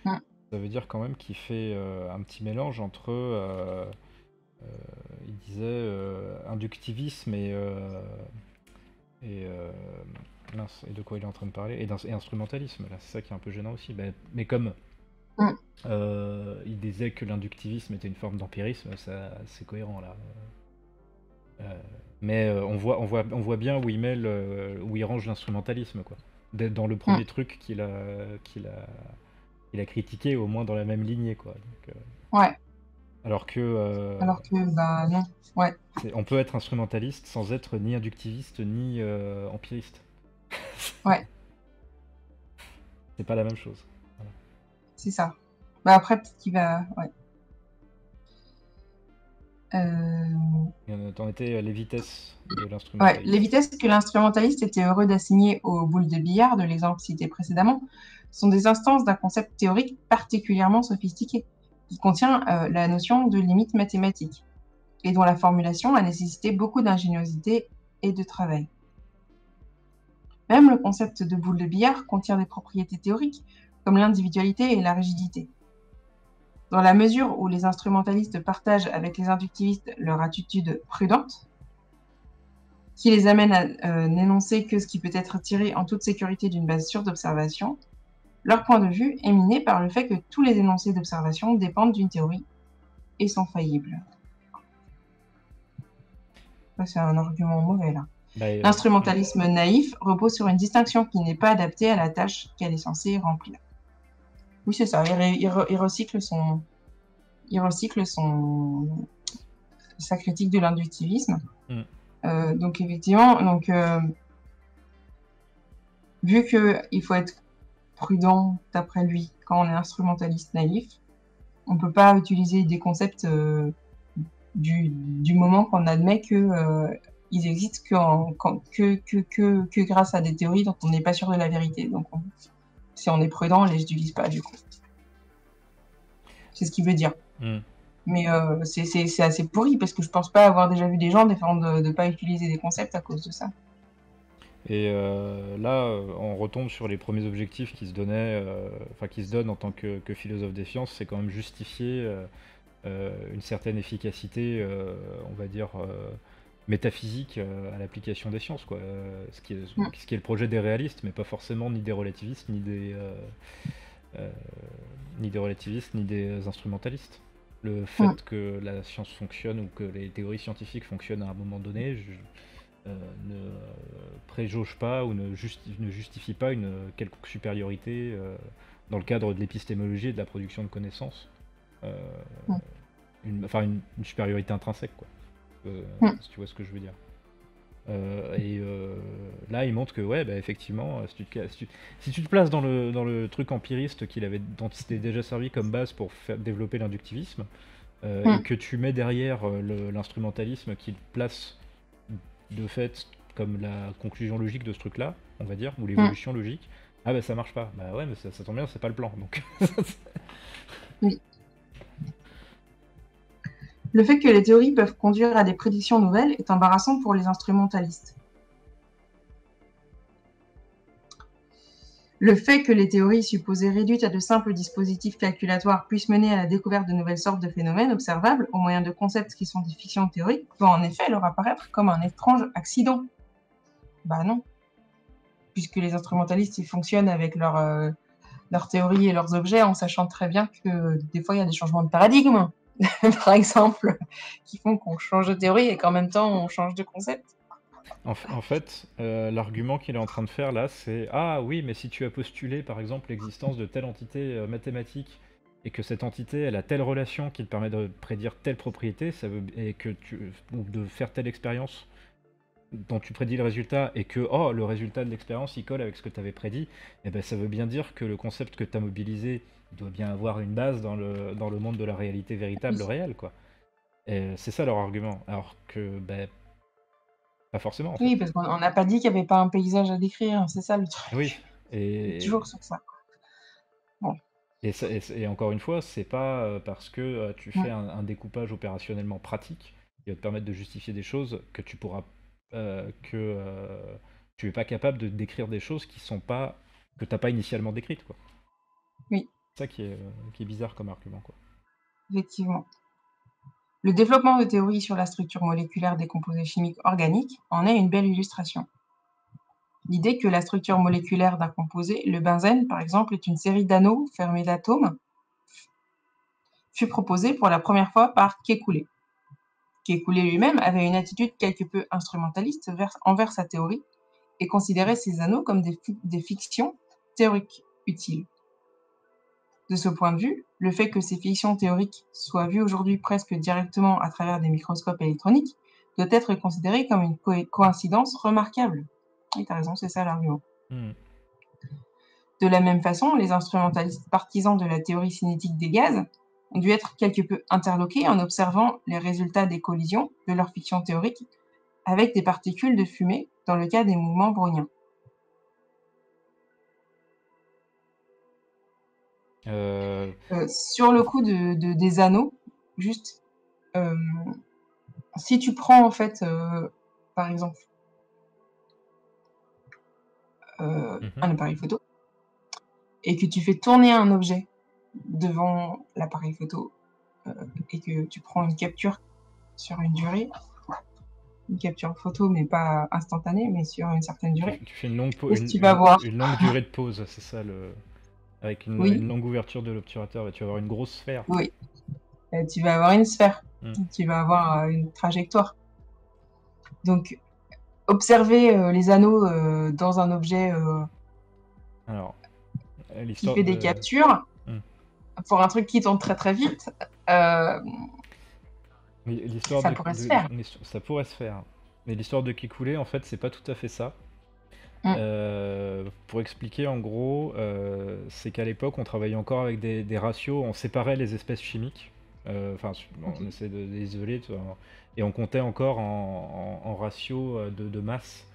Mm. ça veut dire quand même qu'il fait un petit mélange entre, il disait, inductivisme et, et, mince, et de quoi il est en train de parler, et, instrumentalisme. Là, c'est ça qui est un peu gênant aussi. Ben, mais comme Mm. euh, il disait que l'inductivisme était une forme d'empirisme, ça, c'est cohérent là. Euh, mais euh, on, voit, on, voit, on voit bien où il met le- où il range l'instrumentalisme quoi. Dans le premier truc qu'il a, qu'il a, a critiqué, au moins dans la même lignée quoi. Donc, Ouais, alors que alors que, bah non. Ouais, on peut être instrumentaliste sans être ni inductiviste ni empiriste. Ouais. C'est pas la même chose. c'est ça. Bah après, peut-être qu'il va. Ouais. Euh... T'en étais les vitesses de l'instrumentaliste. Ouais, les vitesses que l'instrumentaliste était heureux d'assigner aux boules de billard, de l'exemple cité précédemment, sont des instances d'un concept théorique particulièrement sophistiqué, qui contient euh, la notion de limite mathématique, et dont la formulation a nécessité beaucoup d'ingéniosité et de travail. Même le concept de boule de billard contient des propriétés théoriques, comme l'individualité et la rigidité. Dans la mesure où les instrumentalistes partagent avec les inductivistes leur attitude prudente, qui les amène à euh, n'énoncer que ce qui peut être tiré en toute sécurité d'une base sûre d'observation, leur point de vue est miné par le fait que tous les énoncés d'observation dépendent d'une théorie et sont faillibles. C'est un argument mauvais là. Bah, euh, L'instrumentalisme naïf repose sur une distinction qui n'est pas adaptée à la tâche qu'elle est censée remplir. Oui, c'est ça. Il, recycle son, il recycle son, sa critique de l'inductivisme. Mm. Euh, donc effectivement, donc euh, vu que il faut être prudent d'après lui quand on est instrumentaliste naïf, on peut pas utiliser des concepts euh, du, du, moment qu'on admet que ils existent que, que, que, que, grâce à des théories dont on n'est pas sûr de la vérité. Donc si on est prudent, on les utilise pas du coup. C'est ce qu'il veut dire. Hmm. Mais euh, c'est assez pourri parce que je pense pas avoir déjà vu des gens défendre de ne pas utiliser des concepts à cause de ça. Et euh, là, on retombe sur les premiers objectifs qui se donnaient, euh, enfin qui se donnent en tant que, philosophe des sciences, c'est quand même justifier une certaine efficacité, on va dire métaphysique à l'application des sciences, quoi. ce, qui est, hmm. ce qui est le projet des réalistes, mais pas forcément ni des relativistes, ni des euh, ni des relativistes, ni des instrumentalistes. Le fait que la science fonctionne ou que les théories scientifiques fonctionnent à un moment donné euh, ne préjauge pas ou ne, justifie pas une quelconque supériorité euh, dans le cadre de l'épistémologie et de la production de connaissances. une, enfin, une, supériorité intrinsèque, quoi. Si tu vois ce que je veux dire. Euh, et euh, là, il montre que, ouais, bah, effectivement, si tu, te, si, tu, te, places dans le, dans le truc empiriste qu'il avait, dont il s'était déjà servi comme base pour faire, développer l'inductivisme, euh, et que tu mets derrière l'instrumentalisme qu'il place de fait comme la conclusion logique de ce truc-là, on va dire, ou l'évolution logique, ah bah ça marche pas. Bah ouais, mais ça, ça tombe bien, c'est pas le plan. Donc. oui. Le fait que les théories peuvent conduire à des prédictions nouvelles est embarrassant pour les instrumentalistes. Le fait que les théories supposées réduites à de simples dispositifs calculatoires puissent mener à la découverte de nouvelles sortes de phénomènes observables au moyen de concepts qui sont des fictions théoriques peut en effet leur apparaître comme un étrange accident. Bah non. Puisque les instrumentalistes fonctionnent avec euh, leurs théories et leurs objets en sachant très bien que des fois il y a des changements de paradigme. par exemple, qui font qu'on change de théorie et qu'en même temps on change de concept. En, fait, euh, l'argument qu'il est en train de faire là, c'est Ah oui, mais si tu as postulé par exemple l'existence de telle entité euh, mathématique et que cette entité elle a telle relation qui te permet de prédire telle propriété, ça veut, et que tu, ou de faire telle expérience dont tu prédis le résultat et que oh le résultat de l'expérience il colle avec ce que tu avais prédit, eh ben ça veut bien dire que le concept que tu as mobilisé doit bien avoir une base dans le, dans le monde de la réalité véritable, réelle, quoi. C'est ça leur argument. Alors que, ben, pas forcément. Oui, parce qu'on n'a pas dit qu'il n'y avait pas un paysage à décrire, hein, c'est ça le truc. Oui. Et... Toujours sur ça. Bon. Et, et, encore une fois, c'est pas euh, parce que euh, tu fais un, découpage opérationnellement pratique qui va te permettre de justifier des choses que tu pourras euh, que tu es pas capable de décrire des choses qui sont pas que t'as pas initialement décrites quoi. Oui ça qui est, euh, qui est bizarre comme argument. Quoi. Effectivement. Le développement de théories sur la structure moléculaire des composés chimiques organiques en est une belle illustration. L'idée que la structure moléculaire d'un composé, le benzène par exemple, est une série d'anneaux fermés d'atomes, fut proposée pour la première fois par Kekulé. Kekulé lui-même avait une attitude quelque peu instrumentaliste envers sa théorie et considérait ces anneaux comme des fictions théoriques utiles. De ce point de vue, le fait que ces fictions théoriques soient vues aujourd'hui presque directement à travers des microscopes électroniques doit être considéré comme une coïncidence remarquable. Et tu as raison, c'est ça l'argument. Hmm. De la même façon, les instrumentalistes partisans de la théorie cinétique des gaz ont dû être quelque peu interloqués en observant les résultats des collisions de leur fiction théorique avec des particules de fumée dans le cas des mouvements browniens. Euh, Euh, sur le coup de, de- des anneaux, juste, euh, si tu prends en fait, par exemple, Mhm. un appareil photo et que tu fais tourner un objet devant l'appareil photo et que tu prends une capture sur une durée, une capture photo mais pas instantanée, mais sur une certaine durée, tu, fais une longue, pau- Qu'est-ce une, que tu vas une- voir? une longue durée de pause, c'est ça le. Avec une, Oui. une longue ouverture de l'obturateur, tu vas avoir une grosse sphère. euh, tu vas avoir une sphère, Mm. tu vas avoir euh, une trajectoire. Donc, observer euh, les anneaux euh, dans un objet euh, Alors, qui fait des de- captures Mm. pour un truc qui tourne très très vite, Oui, Ça de- pourrait se de- Ça pourrait se faire. Mais l'histoire de Kikule, en fait, c'est pas tout à fait ça. Mm. Euh, pour expliquer, en gros, euh, c'est qu'à l'époque, on travaillait encore avec des, des ratios, on séparait les espèces chimiques. Euh, Enfin, on essaie de les isoler, et on comptait encore en, en- en ratio de, de masse.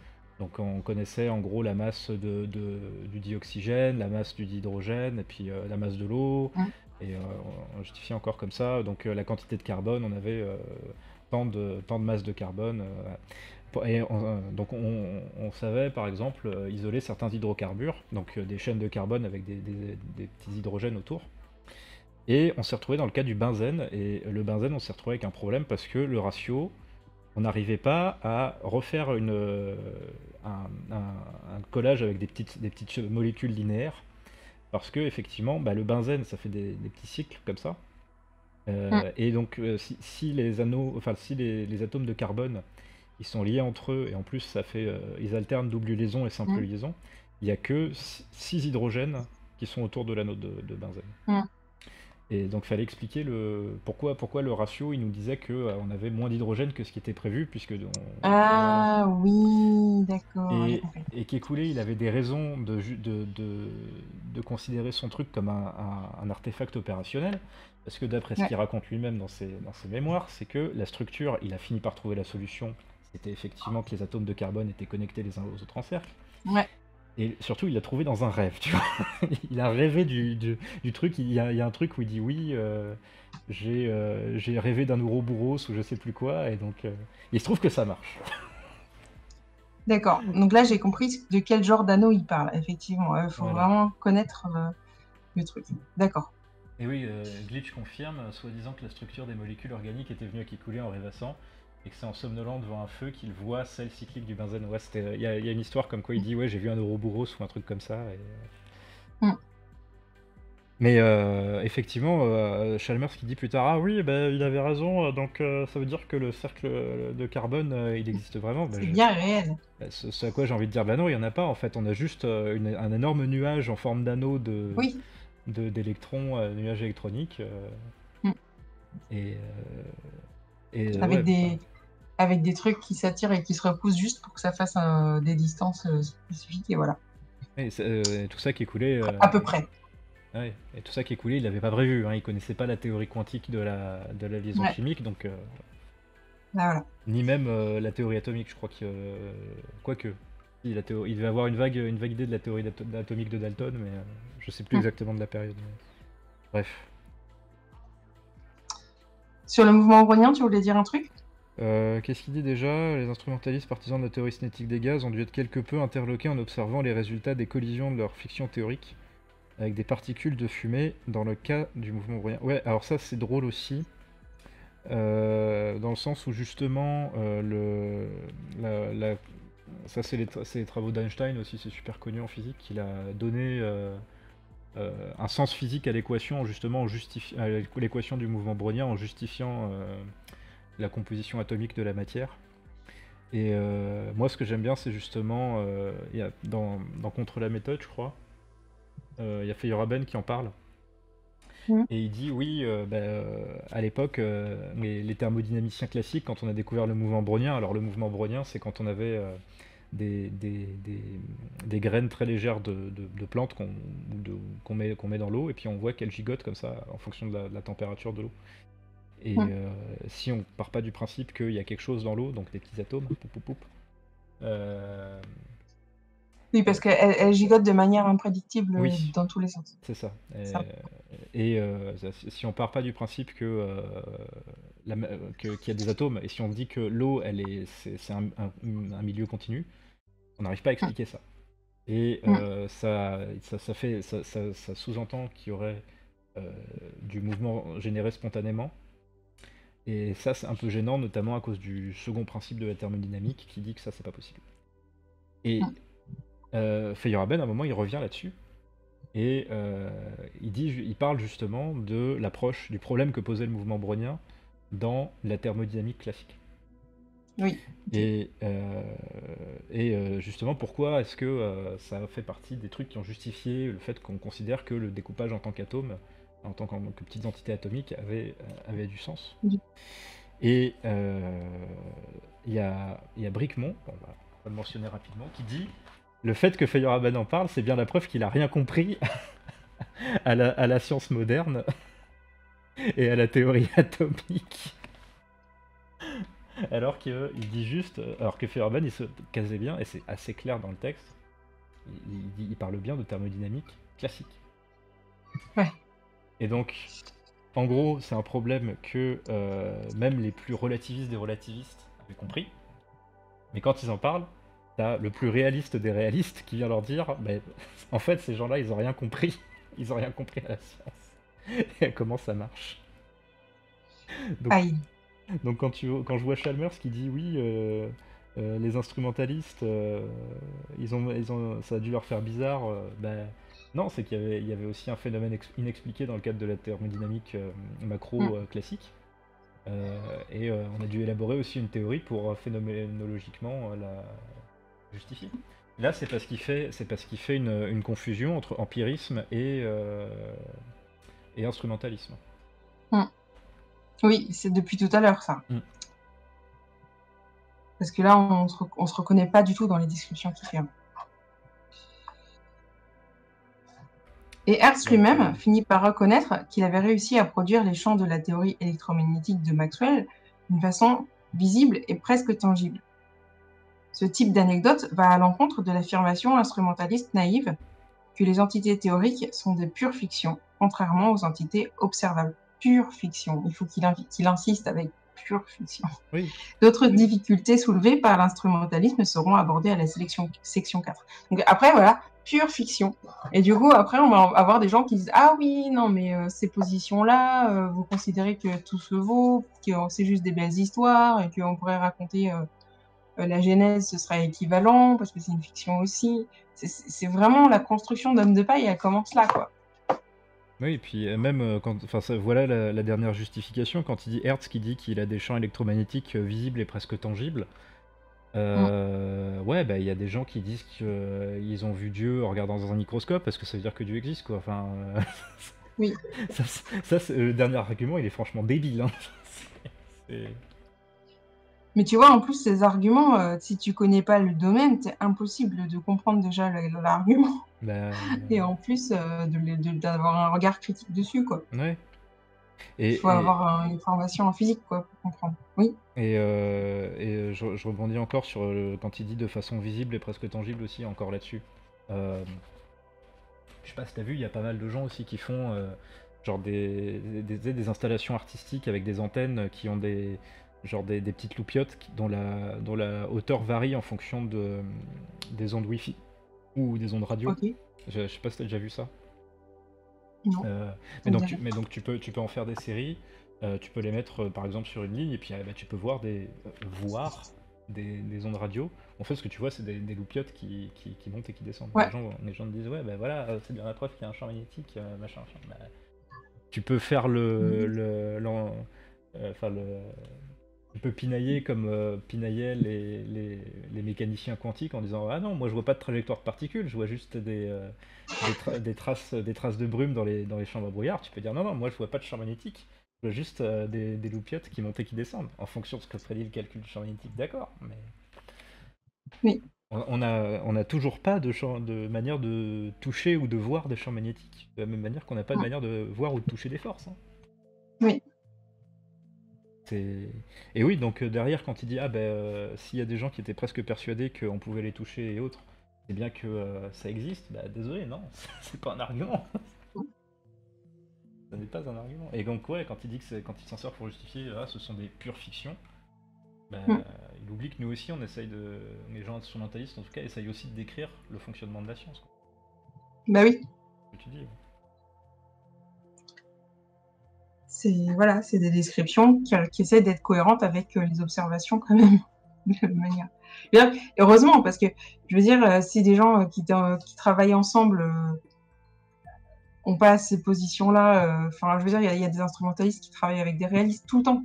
Donc, on connaissait en gros la masse de, de- du dioxygène, la masse du dihydrogène, et puis la masse de l'eau. Mm. Et on justifiait encore comme ça. Donc, la quantité de carbone, on avait tant de, tant de masse de carbone. euh, et on- euh, donc on, on savait par exemple euh, isoler certains hydrocarbures, donc euh, des chaînes de carbone avec des, des- des petits hydrogènes autour. Et on s'est retrouvé dans le cas du benzène, et le benzène on s'est retrouvé avec un problème parce que le ratio, on n'arrivait pas à refaire une, euh, un, un- un collage avec des petites, des petites molécules linéaires, parce que effectivement bah, le benzène ça fait des, des petits cycles comme ça. Euh. Et donc si, si les anneaux, enfin si les, les atomes de carbone ils sont liés entre eux et en plus ça fait euh, ils alternent double liaison et simple Mm. liaison, il y a que 6 hydrogènes qui sont autour de l'anneau de, de benzène. Mm. Et donc fallait expliquer le pourquoi pourquoi le ratio il nous disait que euh, on avait moins d'hydrogène que ce qui était prévu puisque on- Ah oui, d'accord. et, et Kekulé, il avait des raisons de, de, de, de considérer son truc comme un, un- un artefact opérationnel, parce que d'après ce qu'il raconte lui-même dans ses, dans ses mémoires, c'est que la structure, il a fini par trouver la solution, c'était effectivement que les atomes de carbone étaient connectés les uns aux autres en cercle, Ouais. et surtout il l'a trouvé dans un rêve, tu vois. il a rêvé du, du, du truc, il y, a, il y a un truc où il dit oui, euh, j'ai euh, j'ai rêvé d'un Ouroboros ou je sais plus quoi, et donc euh, il se trouve que ça marche. D'accord. Donc là, j'ai compris de quel genre d'anneau il parle. Effectivement, il faut Voilà. vraiment connaître euh, le truc. D'accord. Et oui, euh, Glitch confirme, soi-disant que la structure des molécules organiques était venue à Kikule en rêvassant, et que c'est en somnolant devant un feu qu'il voit celle cyclique du benzène. Ouais, euh, il y, a- il y a une histoire comme quoi il dit ouais j'ai vu un Ouroboros ou un truc comme ça. et, euh. Mm. Mais euh, effectivement, euh, Chalmers qui dit plus tard ah oui bah, il avait raison, donc euh, ça veut dire que le cercle de carbone il existe vraiment. Bah, C'est bien réel. bah, ce, ce à quoi j'ai envie de dire bah non il y en a pas en fait, on a juste une- un énorme nuage en forme d'anneau de Oui. d'électrons, nuages électroniques. euh, Mm. Et, et euh, Avec ouais, des enfin, avec des trucs qui s'attirent et qui se repoussent juste pour que ça fasse euh, des distances euh, spécifiques et voilà. et c'est, et tout ça qui est coulé. À peu près. ouais, et tout ça qui est coulé, il l'avait pas prévu. Hein, il connaissait pas la théorie quantique de la, de la liaison Ouais. chimique, donc euh, voilà. ni même euh, la théorie atomique, je crois que euh, quoique. Si, la théorie, il devait avoir une vague, une vague idée de la théorie atomique de Dalton, mais je sais plus exactement de la période. mais- Bref. Sur le mouvement brownien, tu voulais dire un truc? Euh, Qu'est-ce qu'il dit déjà? Les instrumentalistes partisans de la théorie cinétique des gaz ont dû être quelque peu interloqués en observant les résultats des collisions de leur fiction théorique avec des particules de fumée dans le cas du mouvement brownien. Ouais, alors ça c'est drôle aussi, euh, dans le sens où justement euh, le, ça c'est les, travaux d'Einstein aussi, c'est super connu en physique, qu'il a donné un sens physique à l'équation, justement l'équation du mouvement brownien en justifiant euh, la composition atomique de la matière. Et euh, moi, ce que j'aime bien, c'est justement, euh, y a, dans, dans Contre la méthode, je crois, euh, il y a Feyerabend qui en parle. Mhm. Et il dit, oui, euh, bah, euh, à l'époque, euh, les, les thermodynamiciens classiques, quand on a découvert le mouvement brownien, alors le mouvement brownien, c'est quand on avait euh, des, des, graines très légères de, plantes qu'on met, qu'on met dans l'eau, et puis on voit qu'elles gigotent comme ça en fonction de la, température de l'eau. Et euh, si on part pas du principe qu'il y a quelque chose dans l'eau, donc des petits atomes, poup, poup, euh, oui, parce qu'elle elle gigote de manière imprédictible dans tous les sens. C'est ça. Et, euh, si on part pas du principe que qu'il y a des atomes, et si on dit que l'eau, elle est, c'est un, milieu continu, on n'arrive pas à expliquer ça. Et euh, ça, ça, fait, ça, ça sous-entend qu'il y aurait euh, du mouvement généré spontanément. Et ça, c'est un peu gênant, notamment à cause du second principe de la thermodynamique qui dit que ça, c'est pas possible. Et euh, Feyerabend, à un moment, il revient là-dessus. Et euh, il, dit, il parle justement de l'approche, du problème que posait le mouvement brownien dans la thermodynamique classique. Oui. Et, euh, et euh, justement, pourquoi est-ce que euh, ça fait partie des trucs qui ont justifié le fait qu'on considère que le découpage en tant qu'atome, en tant que petites entités atomiques, avait, avait du sens? Et il y, a, y a Bricmont, on va, le mentionner rapidement, qui dit le fait que Feyerabend en parle, c'est bien la preuve qu'il a rien compris à, la, à la science moderne et à la théorie atomique. alors qu'il dit juste, alors que Feyerabend il se casait bien, et c'est assez clair dans le texte, il, parle bien de thermodynamique classique. Ouais. Et donc, en gros, c'est un problème que euh, même les plus relativistes des relativistes avaient compris. Mais quand ils en parlent, t'as le plus réaliste des réalistes qui vient leur dire mais en fait, ces gens-là, ils ont rien compris. Ils ont rien compris à la science comment ça marche. Donc, Aïe. Donc quand, tu, quand je vois Chalmers qui dit oui, euh, euh, les instrumentalistes, euh, ils ont, ils ont, ça a dû leur faire bizarre, ben, non, c'est qu'il y y avait aussi un phénomène inexpliqué dans le cadre de la thermodynamique macro mm. classique. et on a dû élaborer aussi une théorie pour phénoménologiquement la justifier. Là, c'est parce qu'il fait, c'est parce qu'il fait une, une, confusion entre empirisme et, et instrumentalisme. Mm. Oui, c'est depuis tout à l'heure, ça. Mm. Parce que là, on se, se reconnaît pas du tout dans les descriptions qu'il fait. Et Hertz lui-même finit par reconnaître qu'il avait réussi à produire les champs de la théorie électromagnétique de Maxwell d'une façon visible et presque tangible. Ce type d'anecdote va à l'encontre de l'affirmation instrumentaliste naïve que les entités théoriques sont des pures fictions, contrairement aux entités observables pure fiction. Il faut qu'il insiste avec pure fiction. D'autres difficultés soulevées par l'instrumentalisme seront abordées à la sélection, section 4. Donc après, voilà, pure fiction. Et du coup, après, on va avoir des gens qui disent Ah oui, non, mais euh, ces positions-là, euh, vous considérez que tout se vaut, que c'est juste des belles histoires, et qu'on pourrait raconter euh, la Genèse, ce serait équivalent, parce que c'est une fiction aussi. C'est vraiment la construction d'homme de paille, elle commence là, quoi. Oui, et puis euh, même euh, quand, enfin, voilà la, dernière justification quand il dit Hertz qui dit qu'il a des champs électromagnétiques euh, visibles et presque tangibles. ouais, bah il y a des gens qui disent qu'ils ont vu Dieu en regardant dans un microscope parce que ça veut dire que Dieu existe, quoi. Enfin, oui. ça, le dernier argument, il est franchement débile. Hein. Mais tu vois, en plus, ces arguments, euh, si tu connais pas le domaine, c'est impossible de comprendre déjà l'argument. Bah, et en plus, euh, d'avoir un regard critique dessus, quoi. Ouais. Il faut avoir une formation en physique, quoi, pour comprendre. Oui. Et, euh, et je, rebondis encore sur quand il dit de façon visible et presque tangible aussi, encore là-dessus. je sais pas si t'as vu, il y a pas mal de gens aussi qui font genre des, des installations artistiques avec des antennes qui ont des genre des, petites loupiottes dont la, dont la hauteur varie en fonction de, des ondes Wi-Fi ou des ondes radio. Je, sais pas si tu as déjà vu ça. Non. Euh, mais, donc tu, mais donc tu peux, tu peux en faire des séries, euh, tu peux les mettre euh, par exemple sur une ligne et puis bah, tu peux voir des, voir des, des, ondes radio. En fait, ce que tu vois, c'est des, des loupiottes qui, qui, qui, montent et qui descendent. Les, gens, les, gens, te disent, ouais, ben voilà, c'est bien la preuve qu'il y a un champ magnétique, machin, machin. Bah, tu peux faire le, mhm. le, enfin le, on peut pinailler comme euh, pinaillaient les, les, mécaniciens quantiques en disant Ah non, moi je vois pas de trajectoire de particules, je vois juste des, euh, des, traces, des traces de brume dans les, dans les chambres à brouillard. Tu peux dire Non, non, moi je vois pas de champ magnétique, je vois juste euh, des, des loupiottes qui montent et qui descendent, en fonction de ce que prédit le calcul du champ magnétique, d'accord, mais. Oui. On n'a on a toujours pas de, champ, de manière de toucher ou de voir des champs magnétiques. De la même manière qu'on n'a pas de manière de voir ou de toucher des forces. Hein. Oui. Et oui, donc euh, derrière, quand il dit Ah ben, euh, s'il y a des gens qui étaient presque persuadés qu'on pouvait les toucher et autres, c'est bien que euh, ça existe, bah désolé, non, c'est pas un argument. ça n'est pas un argument. Et donc, ouais, quand il dit que c'est quand il s'en sort pour justifier, ah, ce sont des pures fictions, bah, hmm. il oublie que nous aussi, on essaye de. Les gens instrumentalistes, en tout cas, essayent aussi de décrire le fonctionnement de la science. Bah oui. Ce que tu dis. C'est voilà, c'est des descriptions qui, qui essaient d'être cohérentes avec euh, les observations quand même. de manière. heureusement, parce que je veux dire, euh, si des gens euh, qui, qui travaillent ensemble ont pas ces positions-là, enfin, je veux dire, il y, a des instrumentalistes qui travaillent avec des réalistes tout le temps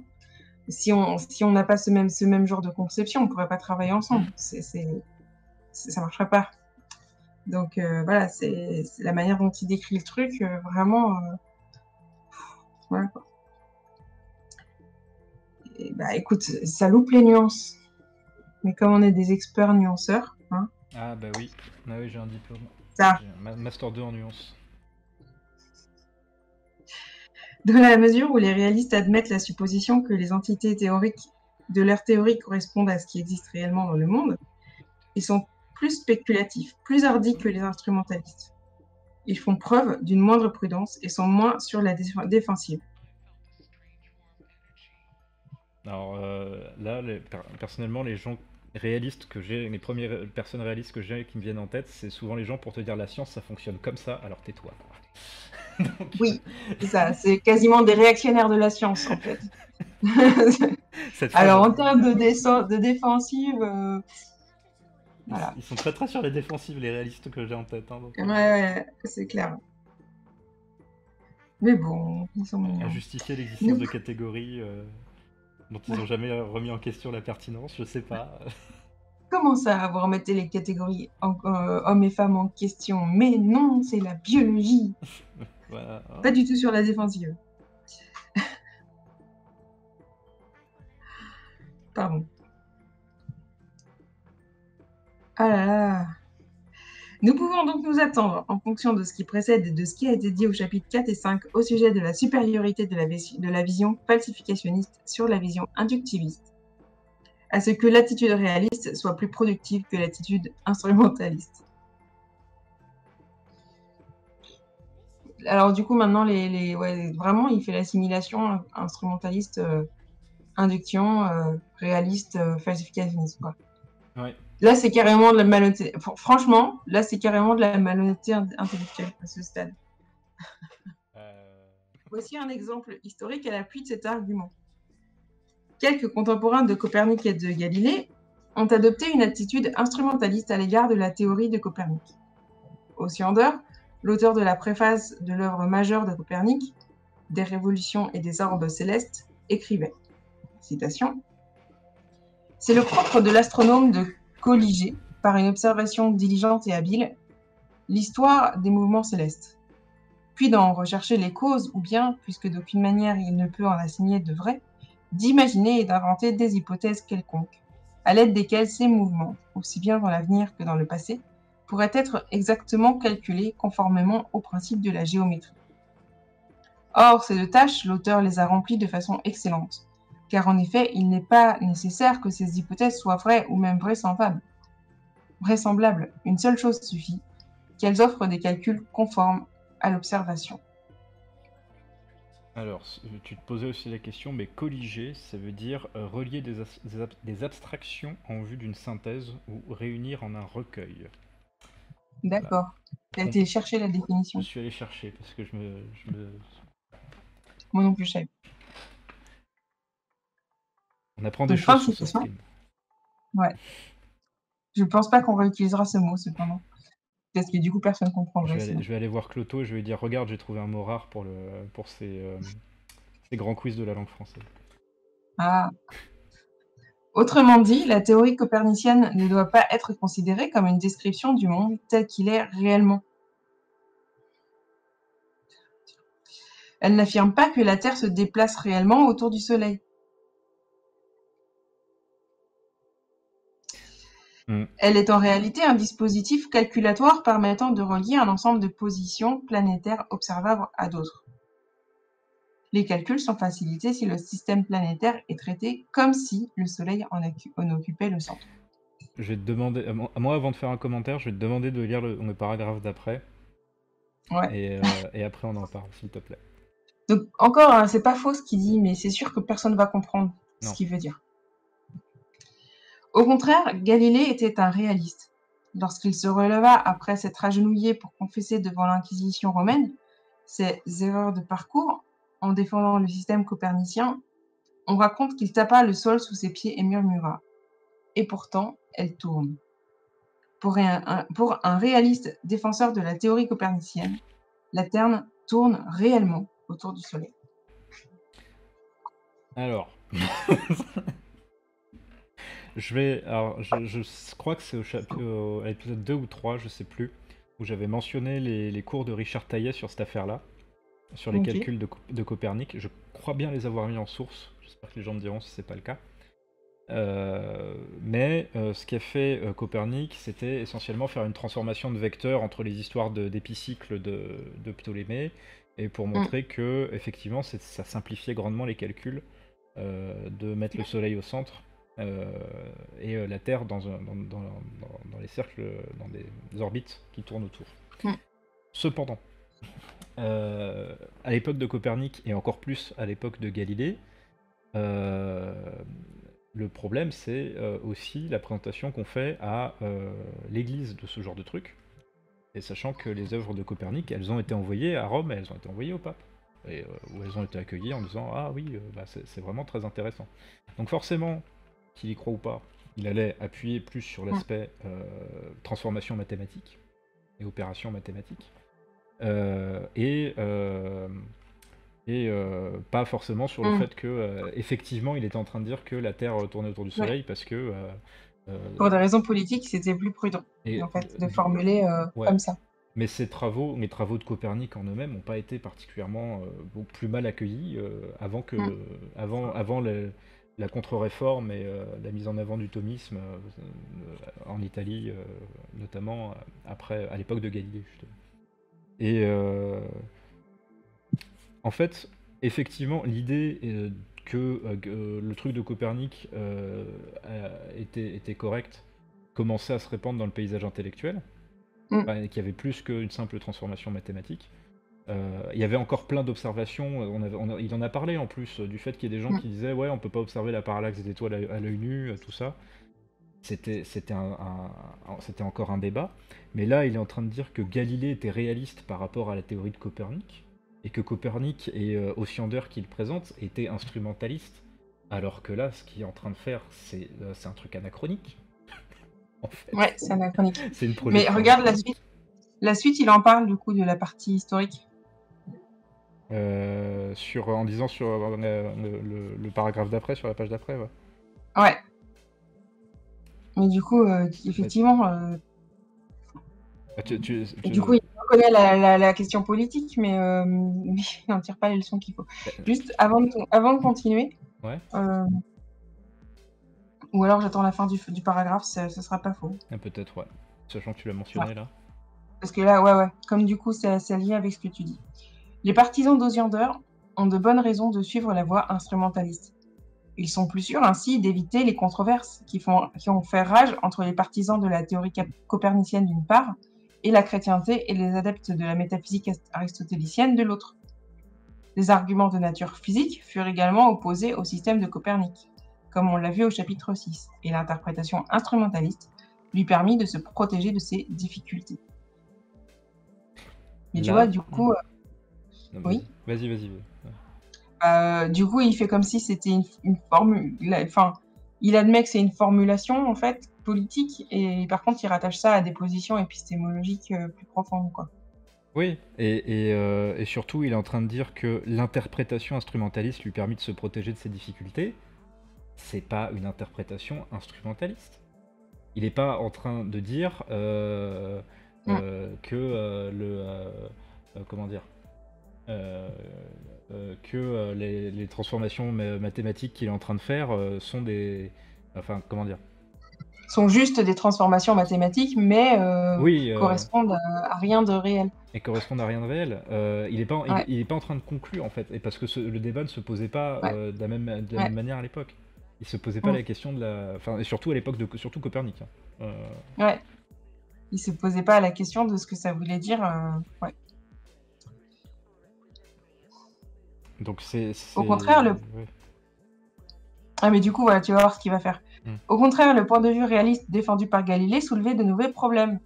si on si on n'a pas ce même ce même genre de conception, on pourrait pas travailler ensemble. C'est ça marcherait pas. Donc voilà, c'est la manière dont il décrit le truc, vraiment. Voilà quoi. bah écoute, ça loupe les nuances. Mais comme on est des experts nuanceurs. Hein, ah bah oui, ah oui j'ai un diplôme. Ça. Master 2 en nuances. Dans la mesure où les réalistes admettent la supposition que les entités théoriques de leur théorie correspondent à ce qui existe réellement dans le monde, ils sont plus spéculatifs, plus hardis que les instrumentalistes. Ils font preuve d'une moindre prudence et sont moins sur la défensive. Alors euh, là, personnellement, les gens réalistes que j'ai, les premières personnes réalistes que j'ai qui me viennent en tête, c'est souvent les gens pour te dire la science, ça fonctionne comme ça, alors tais-toi. Oui, c'est ça, c'est quasiment des réactionnaires de la science en fait. Alors en termes de, de défensive, euh, Ils sont très très sur les défensives, les réalistes que j'ai en tête. Hein, ouais, ouais, c'est clair. Mais bon, ils sont... À justifier l'existence de catégories euh, dont ils n'ont jamais remis en question la pertinence, je sais pas. Comment ça, vous remettez les catégories euh, hommes et femmes en question? Mais non, c'est la biologie. Pas du tout sur la défensive. Pardon. Ah là là. Nous pouvons donc nous attendre, en fonction de ce qui précède et de ce qui a été dit au chapitre 4 et 5 au sujet de la supériorité de la, vision falsificationniste sur la vision inductiviste, à ce que l'attitude réaliste soit plus productive que l'attitude instrumentaliste. alors du coup maintenant les, vraiment il fait l'assimilation instrumentaliste euh, induction euh, réaliste euh, falsificationniste quoi. Là c'est carrément de la malhonnêteté. Franchement là c'est carrément de la malhonnêteté intellectuelle à ce stade. Voici un exemple historique à l'appui de cet argument. Quelques contemporains de Copernic et de Galilée ont adopté une attitude instrumentaliste à l'égard de la théorie de Copernic. Osiander l'auteur de la préface de l'œuvre majeure de Copernic, Des révolutions et des orbes célestes, écrivait citation C'est le propre de l'astronome de colliger, par une observation diligente et habile, l'histoire des mouvements célestes, puis d'en rechercher les causes, ou bien, puisque d'aucune manière il ne peut en assigner de vrai, d'imaginer et d'inventer des hypothèses quelconques, à l'aide desquelles ces mouvements, aussi bien dans l'avenir que dans le passé, pourrait être exactement calculé conformément aux principes de la géométrie. Or, ces deux tâches, l'auteur les a remplies de façon excellente, car en effet, il n'est pas nécessaire que ces hypothèses soient vraies ou même vraisemblables. Vraisemblables, une seule chose suffit, qu'elles offrent des calculs conformes à l'observation. Alors, tu te posais aussi la question, mais colliger, ça veut dire euh, relier des, des abstractions en vue d'une synthèse ou réunir en un recueil. D'accord. Tu as été chercher la définition. Je suis allé chercher parce que je me. Je me... Moi non plus, je On apprend des choses sur ce Ouais. Je pense pas qu'on réutilisera ce mot cependant. Parce que du coup, personne ne comprend. Je, je vais, aller, voir Cloto et je vais lui dire Regarde, j'ai trouvé un mot rare pour, le, pour ces, euh, ces grands quiz de la langue française. Ah. Autrement dit, la théorie copernicienne ne doit pas être considérée comme une description du monde tel qu'il est réellement. Elle n'affirme pas que la Terre se déplace réellement autour du Soleil. Elle est en réalité un dispositif calculatoire permettant de relier un ensemble de positions planétaires observables à d'autres. Les calculs sont facilités si le système planétaire est traité comme si le Soleil en, occupait le centre. Je vais te demander, à moi- avant de faire un commentaire, je vais te demander de lire le, le paragraphe d'après. Ouais. Et, euh, et après on en parle, s'il te plaît. Donc encore, hein, c'est pas faux ce qu'il dit, mais c'est sûr que personne va comprendre Non. ce qu'il veut dire. Au contraire, Galilée était un réaliste. Lorsqu'il se releva après s'être agenouillé pour confesser devant l'Inquisition romaine ses erreurs de parcours en défendant le système copernicien, on raconte qu'il tapa le sol sous ses pieds et murmura Et pourtant, elle tourne. Pour un, un- pour un réaliste défenseur de la théorie copernicienne, la Terre tourne réellement autour du Soleil. Alors. je vais. Alors, je, je crois que c'est au chapitre, à l'épisode 2 ou 3, je sais plus, où j'avais mentionné les, les cours de Richard Taillet sur cette affaire-là, sur les calculs de, Co- de Copernic. Je crois bien les avoir mis en source. J'espère que les gens me diront si c'est pas le cas. Euh, mais euh, ce qu'a fait euh, Copernic, c'était essentiellement faire une transformation de vecteurs entre les histoires d'épicycles de, de Ptolémée, et pour montrer que effectivement ça simplifiait grandement les calculs de mettre le Soleil au centre et euh, la Terre dans, un- dans, dans- dans- dans les cercles, dans des orbites qui tournent autour. Mm. Cependant, euh, à l'époque de Copernic et encore plus à l'époque de Galilée, euh, le problème c'est euh, aussi la présentation qu'on fait à euh, l'Église de ce genre de truc. Et sachant que les œuvres de Copernic, elles ont été envoyées à Rome et elles ont été envoyées au pape. Et euh, où elles ont été accueillies en disant Ah oui, euh, bah, c'est vraiment très intéressant. Donc forcément, qu'il y croit ou pas, il allait appuyer plus sur l'aspect euh, transformation mathématique et opération mathématique. Euh, et euh, et pas forcément sur le Mm. fait que effectivement il était en train de dire que la Terre tournait autour du Ouais. Soleil parce que Pour des raisons politiques, c'était plus prudent, et- en fait, de formuler ouais. comme ça. mais ces travaux, les travaux de Copernic en eux-mêmes n'ont pas été particulièrement euh, plus mal accueillis euh, avant que, Mm. avant, avant le- la contre-réforme et euh, la mise en avant du thomisme euh, en Italie, euh, notamment après, à l'époque de Galilée. justement. Et en fait, effectivement, l'idée que, que, le truc de Copernic était, était correct commençait à se répandre dans le paysage intellectuel, Mm. Enfin, qu'il y avait plus qu'une simple transformation mathématique. Euh, il y avait encore plein d'observations, on on il en a parlé en plus, euh, du fait qu'il y ait des gens Mm. qui disaient ouais on peut pas observer la parallaxe des étoiles à, à l'œil nu, euh, tout ça. C'était c'était un- un- un- c'était encore un débat, mais là il est en train de dire que Galilée était réaliste par rapport à la théorie de Copernic, et que Copernic et euh, Osiander qu'il présente étaient instrumentalistes, alors que là ce qu'il est en train de faire c'est euh, un truc anachronique. en fait. Ouais, c'est anachronique. Une Mais regarde la suite. La suite, il en parle du coup de la partie historique. Euh, sur, en disant sur euh, le, le- le paragraphe d'après, sur la page d'après, ouais. Ouais. Mais du coup, euh, effectivement, Ah, tu- tu- tu- du coup, il reconnaît la, la- la question politique, mais, mais il n'en tire pas les leçons qu'il faut. Juste avant de, avant de continuer, Ouais. ou alors j'attends la fin du, du paragraphe, ça, ça sera pas faux. Ah, Peut-être, ouais. Sachant que tu l'as mentionné là. Parce que là, ouais, ouais, comme du coup, c'est lié avec ce que tu dis. Les partisans d'Osiander ont de bonnes raisons de suivre la voie instrumentaliste. Ils sont plus sûrs ainsi d'éviter les controverses qui, font, qui ont fait rage entre les partisans de la théorie copernicienne d'une part et la chrétienté et les adeptes de la métaphysique aristotélicienne de l'autre. Les arguments de nature physique furent également opposés au système de Copernic, comme on l'a vu au chapitre 6, et l'interprétation instrumentaliste lui permit de se protéger de ces difficultés. Mais tu vois, du coup, euh, Non, Oui. Vas-y, vas-y. vas-y. euh, du coup, il fait comme si c'était une, une formule. Enfin, il admet que c'est une formulation en fait politique, et par contre, il rattache ça à des positions épistémologiques euh, plus profondes, quoi. Oui, et, et, euh, et surtout, il est en train de dire que l'interprétation instrumentaliste lui permet de se protéger de ses difficultés. C'est pas une interprétation instrumentaliste. Il n'est pas en train de dire euh, euh, que le. comment dire que euh, les, les transformations ma- mathématiques qu'il est en train de faire euh, sont des. Enfin, comment dire? Sont juste des transformations mathématiques, mais euh, Oui, euh, correspondent à, à rien de réel. et correspondent à rien de réel. Euh, il est pas, il- Ouais. il, est pas en train de conclure en fait, et parce que ce- le débat ne se posait pas Ouais. euh, de la même, de la Ouais. même manière à l'époque. Il se posait pas la question de la, enfin, et surtout à l'époque de, surtout Copernic. hein. Euh, Ouais. Il se posait pas la question de ce que ça voulait dire. euh, ouais. Donc c'est, Au contraire, le- ouais. Ah, mais du coup, voilà, tu vas voir ce qu'il va faire. Mm. Au contraire, le point de vue réaliste défendu par Galilée soulevait de nouveaux problèmes,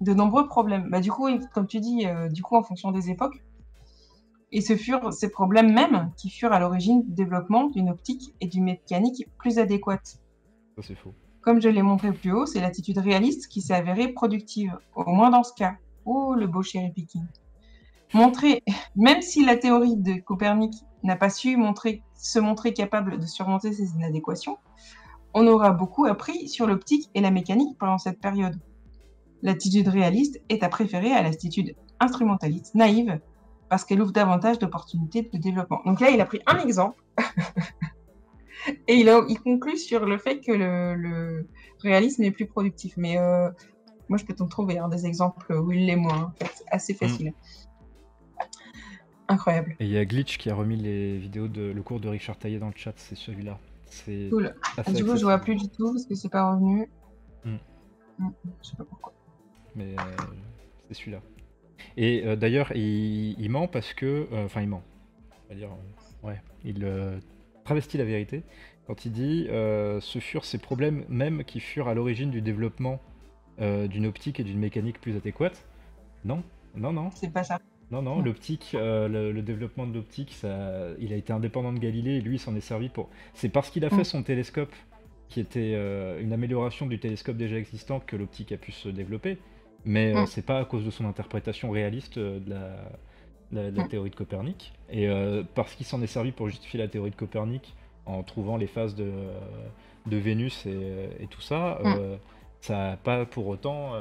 de nombreux problèmes. Bah, du coup, comme tu dis, euh, du coup, en fonction des époques. Et ce furent ces problèmes mêmes qui furent à l'origine du développement d'une optique et d'une mécanique plus adéquates. Ça c'est faux. Comme je l'ai montré plus haut, c'est l'attitude réaliste qui s'est avérée productive, au moins dans ce cas. Oh, le beau cherry picking. Montrer, même si la théorie de Copernic n'a pas su montrer, se montrer capable de surmonter ces inadéquations, on aura beaucoup appris sur l'optique et la mécanique pendant cette période. L'attitude réaliste est à préférer à l'attitude instrumentaliste, naïve, parce qu'elle ouvre davantage d'opportunités de développement. Donc là, il a pris un exemple et il, a, il conclut sur le fait que le, le réalisme est plus productif. Mais euh, moi, je peux t'en trouver hein, des exemples où il l'est moins. En fait, assez facile. Incroyable. Et il y a Glitch qui a remis les vidéos de le cours de Richard Taillet dans le chat, c'est celui-là. C'est Cool. Ah, du coup, je vois plus du tout parce que c'est pas revenu. Hmm. Hmm, Je sais pas pourquoi. mais euh, c'est celui-là. Et euh, d'ailleurs, il, il ment parce que, euh, enfin, il ment. On va dire, ouais, il travestit la vérité quand il dit ce furent ces problèmes même qui furent à l'origine du développement d'une optique et d'une mécanique plus adéquates. Non, non, non, C'est pas ça. Non, non. Non. L'optique, euh, le, le développement de l'optique, ça, il a été indépendant de Galilée et lui, il s'en est servi pour. C'est parce qu'il a fait Mm. son télescope, qui était euh, une amélioration du télescope déjà existant, que l'optique a pu se développer. Mais euh, Mm. c'est pas à cause de son interprétation réaliste euh, de la, de la- de la Mm. théorie de Copernic. Et parce qu'il s'en est servi pour justifier la théorie de Copernic, en trouvant les phases de, de Vénus et, et tout ça, ça n'a pas pour autant.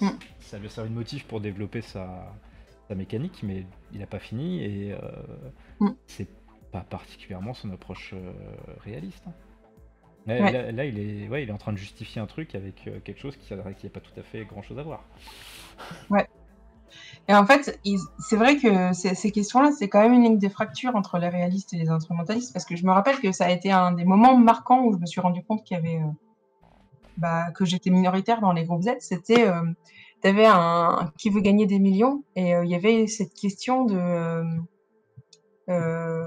Mm. Ça lui a servi de motif pour développer sa, sa mécanique, mais il n'a pas fini et euh, Mm. c'est pas particulièrement son approche euh, réaliste. hein. Là, Ouais. là- là, il, est, ouais, il est en train de justifier un truc avec euh, quelque chose qui n'a pas tout à fait grand chose à voir. Et en fait, c'est vrai que ces, ces questions-là, c'est quand même une ligne de fracture entre les réalistes et les instrumentalistes, parce que je me rappelle que ça a été un des moments marquants où je me suis rendu compte qu'il y avait, euh, bah, que j'étais minoritaire dans les groupes Z. C'était, euh, tu avais un qui veut gagner des millions, et euh, il y avait cette question de, euh, euh,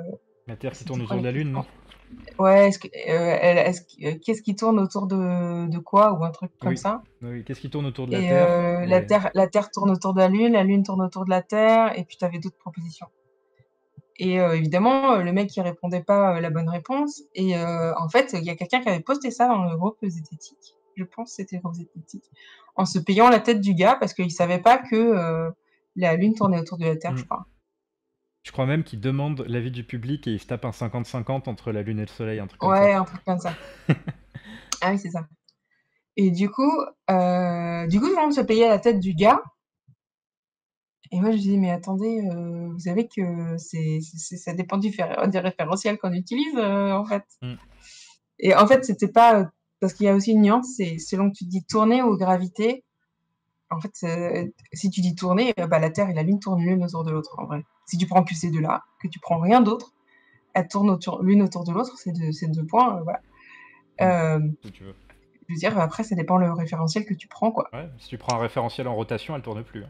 La Terre qui tourne autour de la Lune, non? Ouais, est-ce que, euh, qu'est-ce qui tourne autour de, de quoi ou un truc comme Oui. ça? Oui, Qu'est-ce qui tourne autour de la Et Terre? euh, la, terre, la Terre tourne autour de la Lune, la Lune tourne autour de la Terre, et puis tu avais d'autres propositions. Et euh, évidemment, le mec, il répondait pas la bonne réponse. Et en fait, il y a quelqu'un qui avait posté ça dans le groupe zététique. Je pense que c'était le groupe zététique. En se payant la tête du gars parce qu'il savait pas que euh, la Lune tournait autour de la Terre, Mm. je crois. Je crois même qu'il demande l'avis du public et il se tape un 50-50 entre la Lune et le Soleil, un truc comme Ouais, ça. un truc comme ça. ah oui, c'est ça. Et du coup, euh, du coup, tout le monde se payait la tête du gars. Et moi, je dis, mais attendez, euh, vous savez que c'est, ça dépend du, des référentiels qu'on utilise, euh, en fait. Mm. Et en fait, c'était pas, parce qu'il y a aussi une nuance, c'est selon que tu dis tourner ou gravité. En fait, euh, si tu dis tourner, euh, bah, la Terre et la Lune tournent l'une autour de l'autre, en vrai. Si tu prends que ces deux-là, que tu prends rien d'autre, elles tournent autour, l'une autour de l'autre, c'est deux, points, euh, voilà. Euh, Si tu veux. je veux dire, après, ça dépend le référentiel que tu prends, quoi. Ouais, si tu prends un référentiel en rotation, elle tourne plus. hein.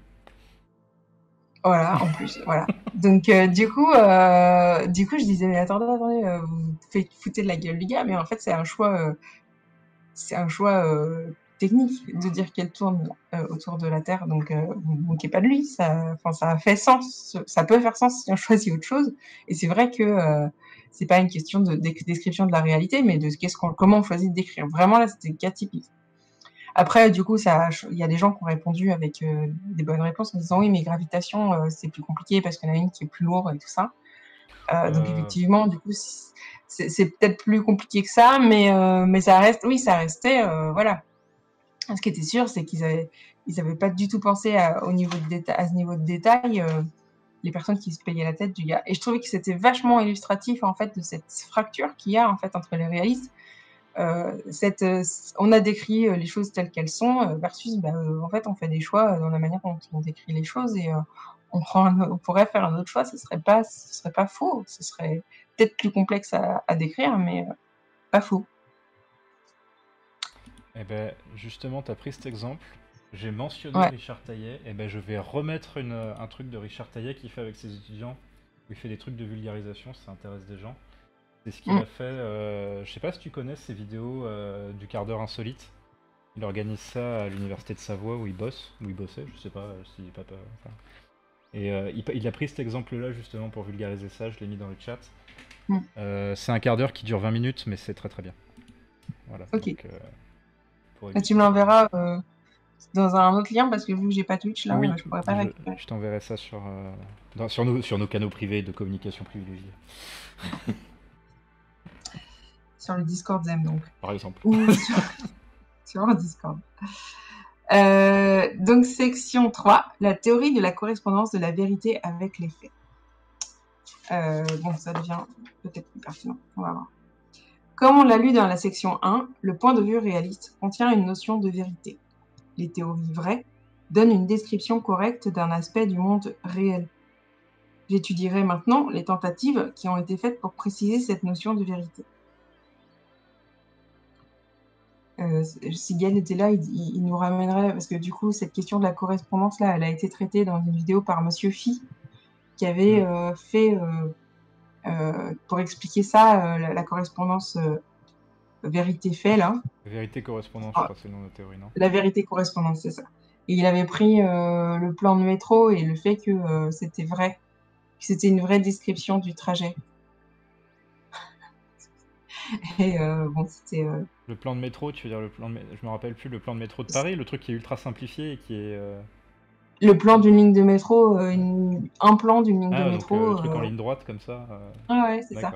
Voilà, en plus, voilà. Donc, euh, du coup, euh, du coup, je disais, mais attendez, attendez, euh, vous faites foutez de la gueule du gars, mais en fait, c'est un choix, c'est un choix euh, technique de dire qu'elle tourne euh, autour de la Terre, donc euh, vous ne vous moquez pas de lui, ça, ça fait sens, ça peut faire sens si on choisit autre chose, et c'est vrai que c'est pas une question de description de la réalité, mais de qu'est-ce qu'on, comment on choisit de décrire. Vraiment, là, c'était cas typique. Après, du coup, il y a des gens qui ont répondu avec euh, des bonnes réponses en disant oui, mais gravitation, euh, c'est plus compliqué parce qu'il y en a une qui est plus lourde et tout ça. Euh, donc Euh. effectivement, du coup, c'est- peut-être plus compliqué que ça, mais euh, mais ça reste, oui, ça restait, euh, voilà. Ce qui était sûr, c'est qu'ils avaient ils avaient pas du tout pensé à, au niveau de déta- à ce niveau de détail, euh, les personnes qui se payaient la tête du gars. Et je trouvais que c'était vachement illustratif en fait de cette fracture qu'il y a en fait entre les réalistes cette, on a décrit les choses telles qu'elles sont versus, bah, en fait, on fait des choix dans la manière dont on décrit les choses et on, on pourrait faire un autre choix, ce serait pas, ce serait pas faux, ce serait peut-être plus complexe à, décrire, mais pas faux. Eh ben, justement, tu as pris cet exemple. J'ai mentionné Richard Taillet. Et eh ben, je vais remettre un truc de Richard Taillet qu'il fait avec ses étudiants. Où il fait des trucs de vulgarisation, ça intéresse des gens. C'est ce qu'il mm. a fait. Euh, je sais pas si tu connais ces vidéos euh, du quart d'heure insolite. Il organise ça à l'université de Savoie où il bosse, où il bossait, je sais pas euh, si papa. Et il, a pris cet exemple-là justement pour vulgariser ça. Je l'ai mis dans le chat. Mm. c'est un quart d'heure qui dure 20 minutes, mais c'est très très bien. Voilà. Ok. Bah, tu me l'enverras dans un autre lien parce que vu que j'ai pas Twitch là, je pourrais pas récupérer. Je t'enverrai ça sur, sur, nos, sur nos canaux privés de communication privilégiée. sur le Discord Zem, donc. Par exemple. Ou sur, le Discord. Euh, donc, section 3, la théorie de la correspondance de la vérité avec les faits. Euh, bon, ça devient peut-être plus pertinent. On va voir. Comme on l'a lu dans la section 1, le point de vue réaliste contient une notion de vérité. Les théories vraies donnent une description correcte d'un aspect du monde réel. J'étudierai maintenant les tentatives qui ont été faites pour préciser cette notion de vérité. Euh, si Gaël était là, il, nous ramènerait, parce que du coup, cette question de la correspondance, là, elle a été traitée dans une vidéo par Monsieur Phi, qui avait euh, fait, euh, pour expliquer ça, la, correspondance vérité-fait, là. Vérité-correspondance, je ah. crois, c'est le nom de la théorie, non? La vérité-correspondance, c'est ça. Et il avait pris le plan de métro et le fait que c'était vrai c'était une vraie description du trajet. Et euh, bon, c'était. Euh, le plan de métro, tu veux dire le plan de... Je me rappelle plus, le plan de métro de Paris, le truc qui est ultra simplifié et qui est. Euh, le plan d'une ligne de métro, un plan d'une ligne de ah, métro. le truc en ligne droite comme ça. Ah ouais, c'est ça.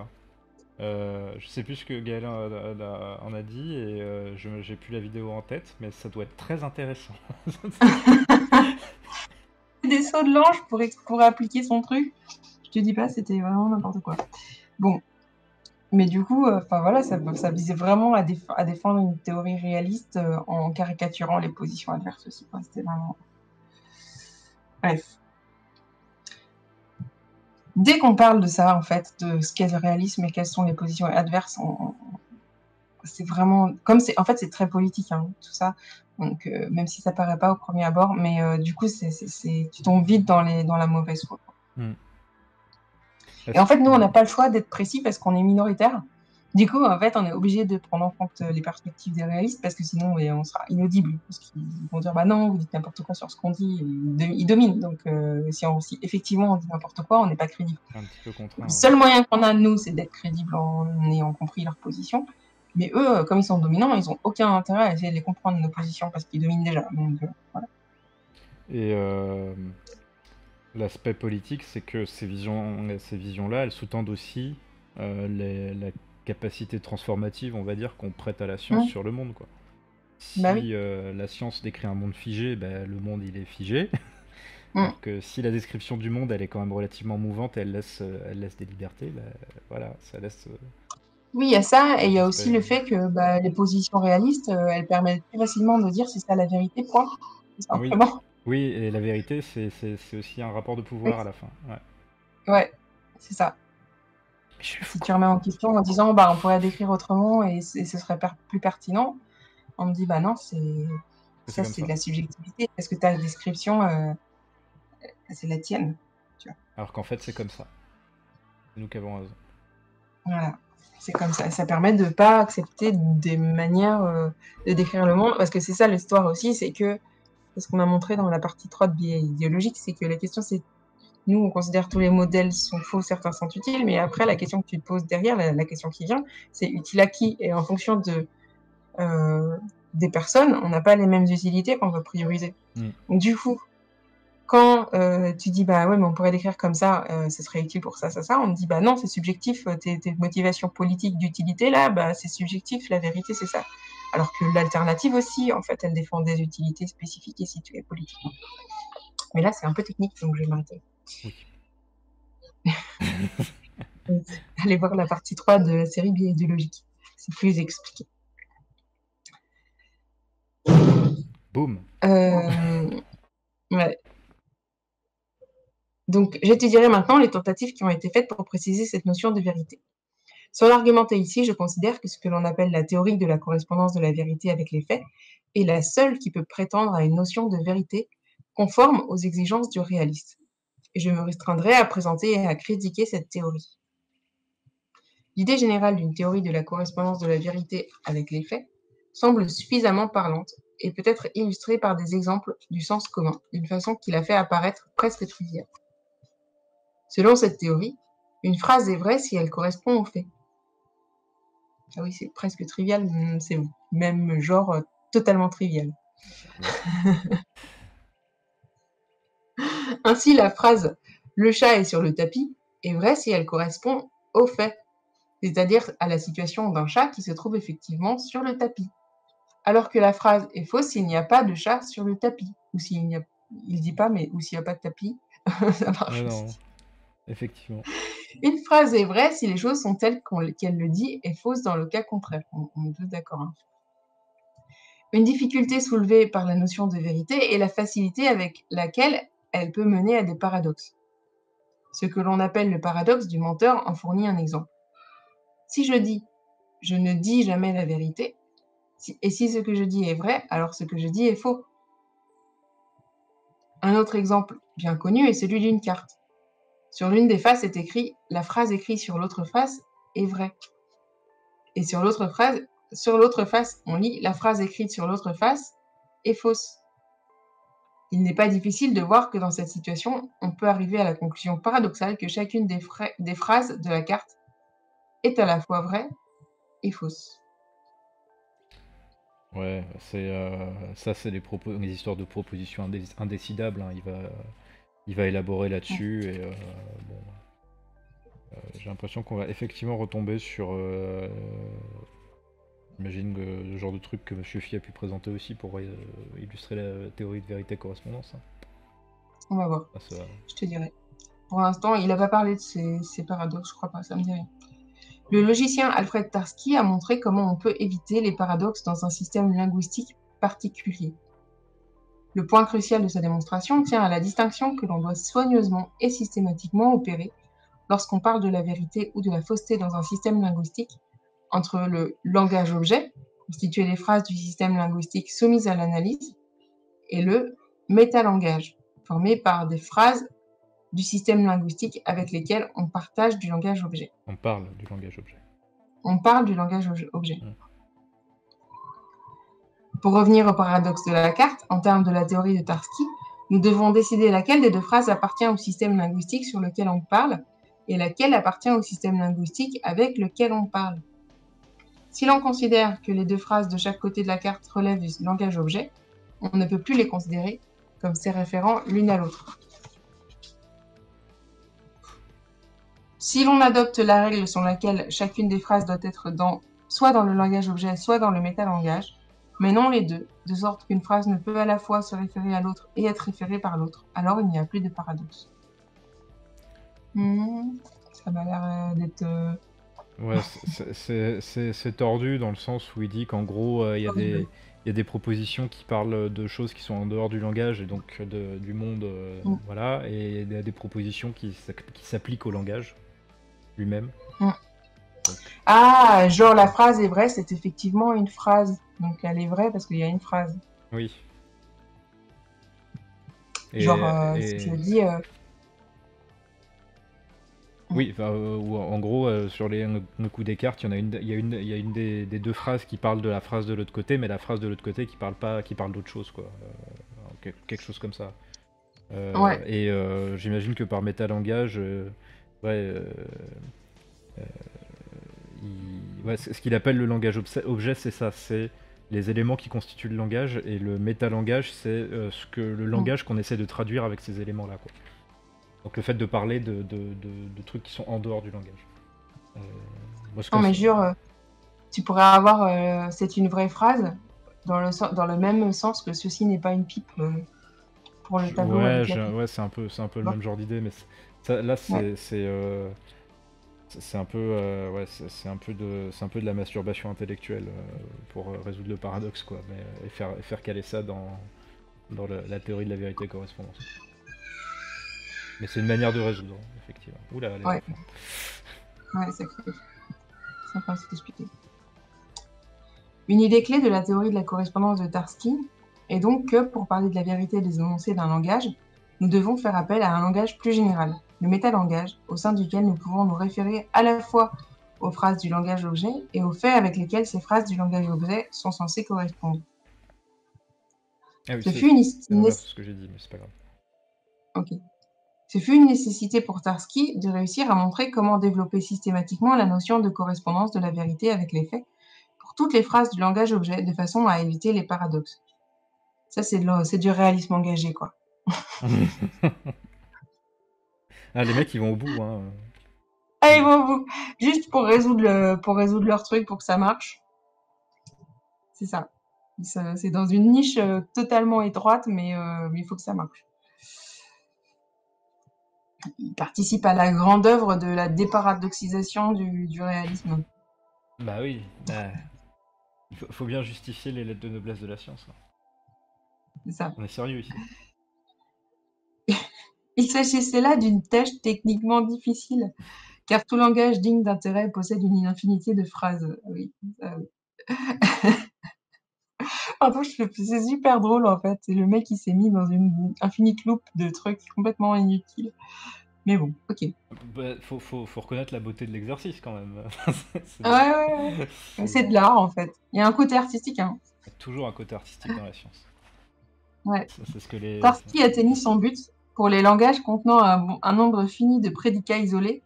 je sais plus ce que Gaël en a dit et j'ai plus la vidéo en tête, mais ça doit être très intéressant. des sauts de l'ange pour, pour appliquer son truc. Je te dis pas, c'était vraiment n'importe quoi. Bon. Mais du coup, euh, voilà, ça, ça, visait vraiment à, à, défendre une théorie réaliste euh, en caricaturant les positions adverses aussi. C'était vraiment. Bref. Dès qu'on parle de ça, en fait, de ce qu'est le réalisme et quelles sont les positions adverses, c'est vraiment comme c'est en fait c'est très politique hein, tout ça donc euh, même si ça paraît pas au premier abord mais euh, du coup c'est tu tombes vite dans les dans la mauvaise foi hmm. et en fait nous on n'a pas le choix d'être précis parce qu'on est minoritaire du coup en fait on est obligé de prendre en compte les perspectives des réalistes parce que sinon on sera inaudible parce qu'ils vont dire bah non vous dites n'importe quoi sur ce qu'on dit ils, dominent. Donc euh, si, on, si effectivement on dit n'importe quoi on n'est pas crédible. Le seul moyen qu'on a nous c'est d'être crédible en ayant compris leur position. Mais eux, euh, comme ils sont dominants, ils n'ont aucun intérêt à essayer de les comprendre, nos positions, parce qu'ils dominent déjà. Donc, euh, Et euh, l'aspect politique, c'est que ces visions, ces visions-là, elles sous-tendent aussi la capacité transformative, on va dire, qu'on prête à la science mmh. sur le monde. Quoi. Bah si la science décrit un monde figé, bah, le monde il est figé. Mmh. Alors que si la description du monde elle est quand même relativement mouvante, elle laisse, elle laisse des libertés, bah, voilà, ça laisse oui, il y a ça et il y a aussi le fait que, bah, les positions réalistes, euh, elles permettent plus facilement de dire: «C'est ça la vérité, point». Oui. Oui et la vérité, c'est aussi un rapport de pouvoir à la fin. Ouais. Ouais, c'est ça. Si tu remets en question en disant: «Bah, on pourrait décrire autrement et ce serait plus pertinent», on me dit: «Bah, non, c'est ça, c'est de la subjectivité parce que ta description, euh, c'est la tienne», tu vois? Alors qu'en fait, c'est comme ça. C'est nous qui avons raison. Voilà. C'est comme ça. Ça permet de ne pas accepter des manières euh, de décrire le monde, parce que c'est ça l'histoire aussi, c'est que, ce qu'on a montré dans la partie 3 de biais idéologique, c'est que la question c'est, nous on considère tous les modèles sont faux, certains sont utiles, mais après la question que tu te poses derrière, la, question qui vient, c'est utile à qui Et en fonction de, euh, des personnes, on n'a pas les mêmes utilités qu'on va prioriser. Mm. Donc du coup, quand euh, tu dis, bah ouais, mais on pourrait l'écrire comme ça, euh, ce serait utile pour ça, ça, ça, on te dit, bah non, c'est subjectif, tes, motivations politiques d'utilité, là, bah c'est subjectif, la vérité, c'est ça. Alors que l'alternative aussi, en fait, elle défend des utilités spécifiques et situées politiquement. Mais là, c'est un peu technique, donc je vais m'arrêter. Allez voir la partie 3 de la série biéidéologique. C'est plus expliqué. Boum. Euh, Donc, j'étudierai maintenant les tentatives qui ont été faites pour préciser cette notion de vérité. Sans l'argumenter ici, je considère que ce que l'on appelle la théorie de la correspondance de la vérité avec les faits est la seule qui peut prétendre à une notion de vérité conforme aux exigences du réalisme. Et je me restreindrai à présenter et à critiquer cette théorie. L'idée générale d'une théorie de la correspondance de la vérité avec les faits semble suffisamment parlante et peut être illustrée par des exemples du sens commun, d'une façon qui la fait apparaître presque triviale. Selon cette théorie, une phrase est vraie si elle correspond aux faits. Ah oui, c'est presque trivial, c'est même genre euh, totalement trivial. Ainsi, la phrase Le chat est sur le tapis est vraie si elle correspond aux faits, c'est-à-dire à la situation d'un chat qui se trouve effectivement sur le tapis. Alors que la phrase est fausse s'il n'y a pas de chat sur le tapis, ou s'il n'y a, il dit pas, mais ou s'il n'y a pas de tapis, ça marche. non, effectivement. Une phrase est vraie si les choses sont telles qu'elle le dit et fausse dans le cas contraire. On, est tous d'accord. Hein. Une difficulté soulevée par la notion de vérité est la facilité avec laquelle elle peut mener à des paradoxes. Ce que l'on appelle le paradoxe du menteur en fournit un exemple. Si je dis je ne dis jamais la vérité, et si ce que je dis est vrai, alors ce que je dis est faux. Un autre exemple bien connu est celui d'une carte. Sur l'une des faces est écrit la phrase écrite sur l'autre face est vraie. Et sur l'autre face, on lit la phrase écrite sur l'autre face est fausse. Il n'est pas difficile de voir que dans cette situation, on peut arriver à la conclusion paradoxale que chacune des, des phrases de la carte est à la fois vraie et fausse. Ouais, c'est euh, ça, c'est des, histoires de propositions indécidables. Hein. Il va, il va élaborer là-dessus et euh, euh, j'ai l'impression qu'on va effectivement retomber sur, j'imagine le genre de truc que M. Phi a pu présenter aussi pour illustrer la théorie de vérité correspondance. Hein. On va voir. Ah, je te dirai. Pour l'instant, il n'a pas parlé de ces, ces paradoxes, je crois pas, ça me dit rien. Le logicien Alfred Tarski a montré comment on peut éviter les paradoxes dans un système linguistique particulier. Le point crucial de sa démonstration tient à la distinction que l'on doit soigneusement et systématiquement opérer lorsqu'on parle de la vérité ou de la fausseté dans un système linguistique entre le langage-objet, constitué des phrases du système linguistique soumises à l'analyse, et le métalangage, formé par des phrases du système linguistique avec lesquels on partage du langage-objet. On parle du langage-objet. On parle du langage-objet. Mmh. Pour revenir au paradoxe de la carte, en termes de la théorie de Tarski, nous devons décider laquelle des deux phrases appartient au système linguistique sur lequel on parle et laquelle appartient au système linguistique avec lequel on parle. Si l'on considère que les deux phrases de chaque côté de la carte relèvent du langage-objet, on ne peut plus les considérer comme ces référents l'une à l'autre. Si l'on adopte la règle selon laquelle chacune des phrases doit être dans, soit dans le langage-objet, soit dans le métalangage, mais non les deux, de sorte qu'une phrase ne peut à la fois se référer à l'autre et être référée par l'autre, alors il n'y a plus de paradoxe. Hmm, ça m'a l'air euh, d'être... Euh, ouais, c'est tordu dans le sens où il dit qu'en gros, euh, il y a des y a des propositions qui parlent de choses qui sont en dehors du langage et donc du monde, mm. voilà, et il y a des propositions qui, qui s'appliquent au langage lui-même. Mm. Ah, genre la phrase est vraie, c'est effectivement une phrase. Donc elle est vraie parce qu'il y a une phrase. Oui. genre, euh, si je dis. Euh, oui, euh, en gros, sur les coups des cartes, il y en a une, il y a une, il y a une des, deux phrases qui parle de la phrase de l'autre côté, mais la phrase de l'autre côté qui parle pas, qui parle d'autre chose, quoi. quelque chose comme ça. ouais. Et j'imagine que par métalangage, ouais, euh, ce qu'il appelle le langage objet, c'est ça, c'est les éléments qui constituent le langage, et le métalangage, c'est euh, ce que le langage qu'on essaie de traduire avec ces éléments-là. Donc le fait de parler de, trucs qui sont en dehors du langage. Euh, non mais jure, tu pourrais avoir c'est une vraie phrase dans le, dans le même sens que ceci n'est pas une pipe pour le tableau. Ouais, ouais c'est un peu, un peu le même genre d'idée, mais là c'est C'est un peu, euh, ouais, c'est un peu de, c'est un peu de la masturbation intellectuelle euh, pour euh, résoudre le paradoxe, quoi, mais et faire, et faire caler ça dans, dans le- la théorie de la vérité correspondance. Mais c'est une manière de résoudre, effectivement. Oula, les Ouais. Ouais, c'est clair. C'est expliqué. Une idée clé de la théorie de la correspondance de Tarski est donc que pour parler de la vérité des énoncés d'un langage, nous devons faire appel à un langage plus général, le métalangage, au sein duquel nous pouvons nous référer à la fois aux phrases du langage objet et aux faits avec lesquels ces phrases du langage objet sont censées correspondre. Ah oui, Ce fut une, ce que j'ai dit, mais c'est pas grave. Ok. Ce fut une nécessité pour Tarski de réussir à montrer comment développer systématiquement la notion de correspondance de la vérité avec les faits pour toutes les phrases du langage objet de façon à éviter les paradoxes. Ça, c'est du réalisme engagé, quoi. ah, les mecs, ils vont au bout, hein. Allez, bon, bon. Juste pour résoudre, le, pour résoudre leur truc, pour que ça marche. C'est ça. Ça- C'est dans une niche euh, totalement étroite, mais euh, mais il faut que ça marche. Ils participent à la grande œuvre de la déparadoxisation du, du réalisme. Bah oui. bah, Il faut, faut bien justifier les lettres de noblesse de la science. hein. C'est ça. On est sérieux ici. Il s'agissait là d'une tâche techniquement difficile, car tout langage digne d'intérêt possède une infinité de phrases. Oui, je fais- c'est super drôle en fait. C'est le mec qui s'est mis dans une infinite loupe de trucs complètement inutiles. Mais bon, ok. Bah, faut, faut, faut reconnaître la beauté de l'exercice quand même. C'est- Ouais, ouais, ouais. c'est- de l'art en fait. Il y a un côté artistique. Hein. toujours un côté artistique dans la science. Ouais. Ça, C'est ce que les. Tarski atteignit son but pour les langages contenant un nombre fini de prédicats isolés,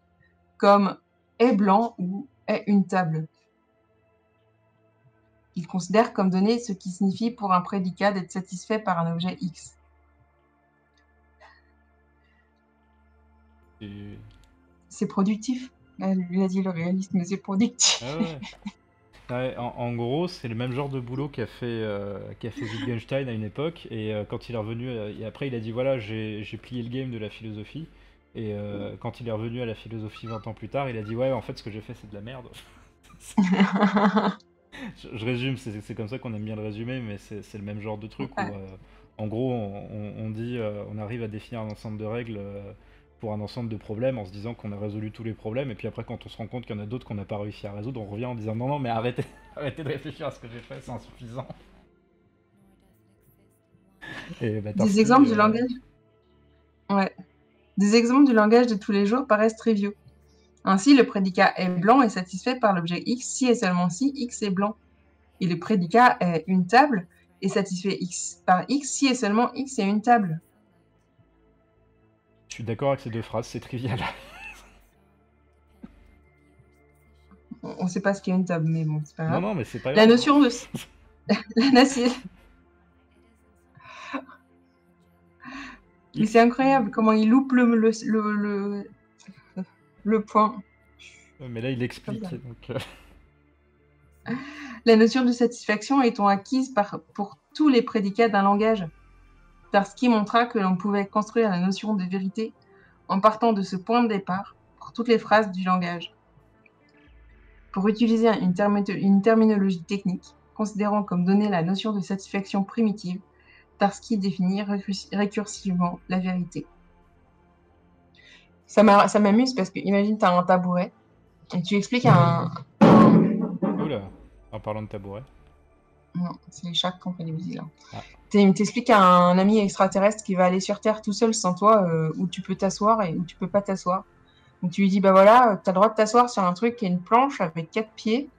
comme est blanc ou est une table. Il considère comme donné ce qui signifie pour un prédicat d'être satisfait par un objet X. Et- C'est productif. Lui a dit le réalisme, c'est productif. Ah ouais. Ouais, en, en gros, c'est le même genre de boulot qu'a fait, euh, fait Wittgenstein à une époque. Et euh, quand il est revenu, euh, et après, il a dit voilà, j'ai plié le game de la philosophie. Et quand il est revenu à la philosophie 20 ans plus tard, il a dit ouais, en fait, ce que j'ai fait, c'est de la merde. je, je résume, c'est comme ça qu'on aime bien le résumer, mais c'est le même genre de truc où, euh, en gros, on, dit, euh, on arrive à définir un ensemble de règles. euh, pour un ensemble de problèmes en se disant qu'on a résolu tous les problèmes et puis après quand on se rend compte qu'il y en a d'autres qu'on n'a pas réussi à résoudre on revient en disant non non mais arrêtez arrêtez de réfléchir à ce que j'ai fait c'est insuffisant et bah, Des exemples du langage Ouais. Des exemples du langage de tous les jours paraissent triviaux. Ainsi, le prédicat est blanc est satisfait par l'objet X si et seulement si X est blanc. Et le prédicat est une table est satisfait X par X si et seulement X est une table. je suis d'accord avec ces deux phrases c'est trivial On ne sait pas ce qu'est une table, mais bon, c'est pas non grave. non mais c'est pas La grave notion de... La. Mais c'est incroyable comment il loupe le, le, le, le, point. mais là il explique donc euh, La notion de satisfaction étant acquise par, pour tous les prédicats d'un langage? Tarski montra que l'on pouvait construire la notion de vérité en partant de ce point de départ pour toutes les phrases du langage. Pour utiliser une, termi- une terminologie technique, considérant comme donnée la notion de satisfaction primitive, Tarski définit récurs- récursivement la vérité. Ça m'a- ça m'amuse parce que imagine tu as un tabouret et tu expliques à un, oula en parlant de tabouret Non, c'est les chats qui ont fait bêtises là. Ah. T'expliques à un ami extraterrestre qui va aller sur Terre tout seul sans toi, euh, où tu peux t'asseoir et où tu peux pas t'asseoir. Donc tu lui dis, bah voilà, t'as le droit de t'asseoir sur un truc qui est une planche avec quatre pieds,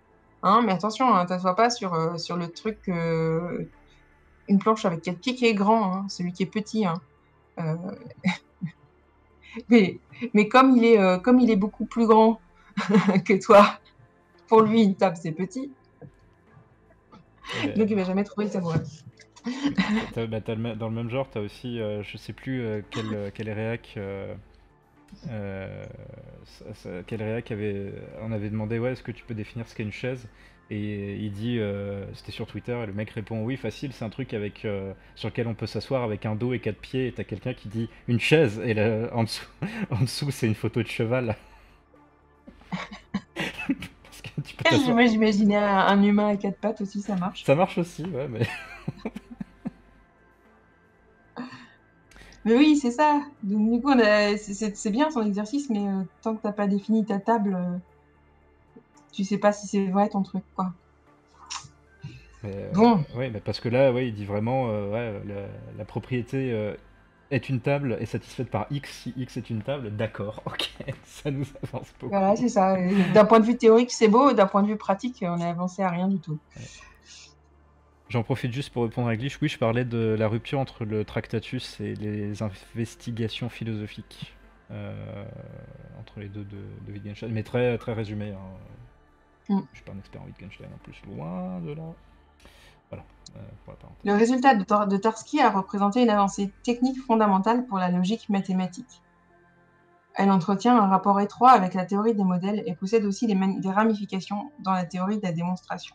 hein, mais attention, hein, t'assois pas sur, euh, sur le truc, euh, une planche avec quatre pieds qui est grand, hein, celui qui est petit. Hein. Mais, mais comme il est, euh, comme il est beaucoup plus grand que toi, pour lui, une table c'est petit, Et, donc il va jamais trouver le tabouret. Bah, dans le même genre, t'as aussi, euh, je sais plus euh, quel, euh, quel réac, ça- ça- quel réac avait, on avait demandé, ouais, est-ce que tu peux définir ce qu'est une chaise? Et il dit, euh, c'était sur Twitter, et le mec répond, oui, facile, c'est un truc avec, euh, sur lequel on peut s'asseoir avec un dos et quatre pieds, et t'as quelqu'un qui dit, une chaise, et là, en dessous, en dessous c'est une photo de cheval. tu peux t'asseoir- Moi, j'imaginais un, humain à quatre pattes aussi, ça marche. Ça marche aussi, ouais, mais. Mais oui, c'est ça. Donc, du coup, a- c'est- bien son exercice, mais euh, tant que t'as pas défini ta table, tu sais pas si c'est vrai ton truc, quoi. euh, Bon. mais parce que là, ouais, il dit vraiment, euh, ouais, la, la propriété euh, est une table est satisfaite par x si x est une table. D'accord, ok, ça nous avance beaucoup. Voilà, c'est ça. D'un point de vue théorique, c'est beau. D'un point de vue pratique, on a avancé à rien du tout. J'en profite juste pour répondre à Glitch. Oui, je parlais de la rupture entre le Tractatus et les investigations philosophiques entre les deux de, de Wittgenstein, mais très, très résumé. hein. Mm. Je suis pas un expert en Wittgenstein en plus, loin de là. Voilà, euh, pour la parenthèse. Le résultat de, Tor- de Tarski a représenté une avancée technique fondamentale pour la logique mathématique. Elle entretient un rapport étroit avec la théorie des modèles et possède aussi des, des ramifications dans la théorie de la démonstration.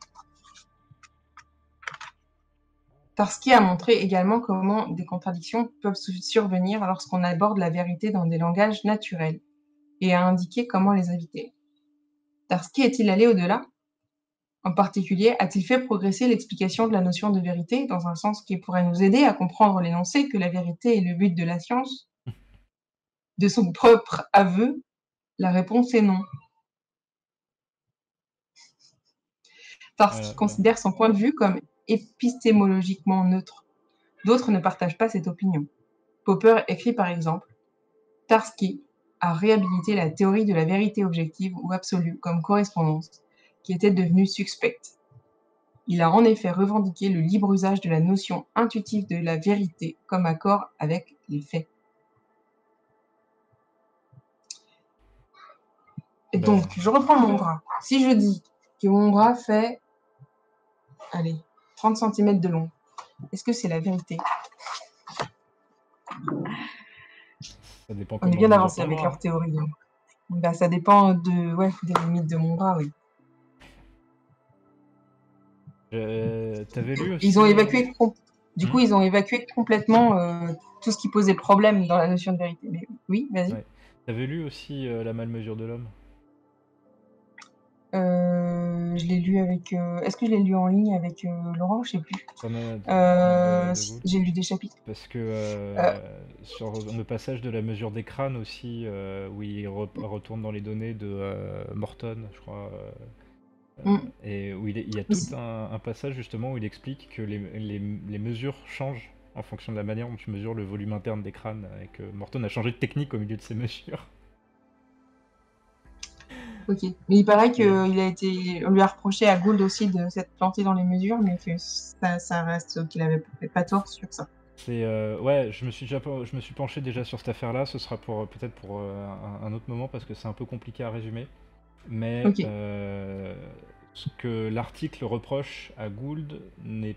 Tarski a montré également comment des contradictions peuvent su- survenir lorsqu'on aborde la vérité dans des langages naturels et a indiqué comment les éviter. Tarski est-il allé au-delà? En particulier, a-t-il fait progresser l'explication de la notion de vérité dans un sens qui pourrait nous aider à comprendre l'énoncé que la vérité est le but de la science? De son propre aveu, la réponse est non. Tarski Euh, considère son point de vue comme épistémologiquement neutre. D'autres ne partagent pas cette opinion. Popper écrit par exemple Tarski a réhabilité la théorie de la vérité objective ou absolue comme correspondance, qui était devenue suspecte. Il a en effet revendiqué le libre usage de la notion intuitive de la vérité comme accord avec les faits. Et Ben. donc, je reprends mon bras. Si je dis que mon bras fait, allez, 30 cm de long, est-ce que c'est la vérité? Ça dépend On est bien avancé avec leur théorie. hein. Bah, ça dépend de, ouais, des limites de mon bras, oui. Euh, T'avais lu aussi Ils ont euh, évacué, com- du coup, Hmm. ils ont évacué complètement euh, tout ce qui posait problème dans la notion de vérité. Mais oui, vas-y. Ouais. T'avais lu aussi euh, La malmesure de l'homme Euh, je l'ai lu avec. euh, Est-ce que je l'ai lu en ligne avec euh, Laurent Je sais plus. Euh, J'ai lu des chapitres. Parce que sur le passage de la mesure des crânes aussi, où il re- retourne dans les données de Morton, je crois, Mm. et où il, est- il y a tout un, un passage justement où il explique que les, les- les mesures changent en fonction de la manière dont tu mesures le volume interne des crânes, et que Morton a changé de technique au milieu de ces mesures. Ok. Mais il paraît qu'il a été. On lui a reproché à Gould aussi de s'être planté dans les mesures, mais que ça, ça reste qu'il avait pas tort sur ça. C'est euh, ouais, je me suis déjà je me suis penché déjà sur cette affaire-là. Ce sera pour peut-être pour euh, un, un autre moment parce que c'est un peu compliqué à résumer. Mais euh, ce que l'article reproche à Gould n'est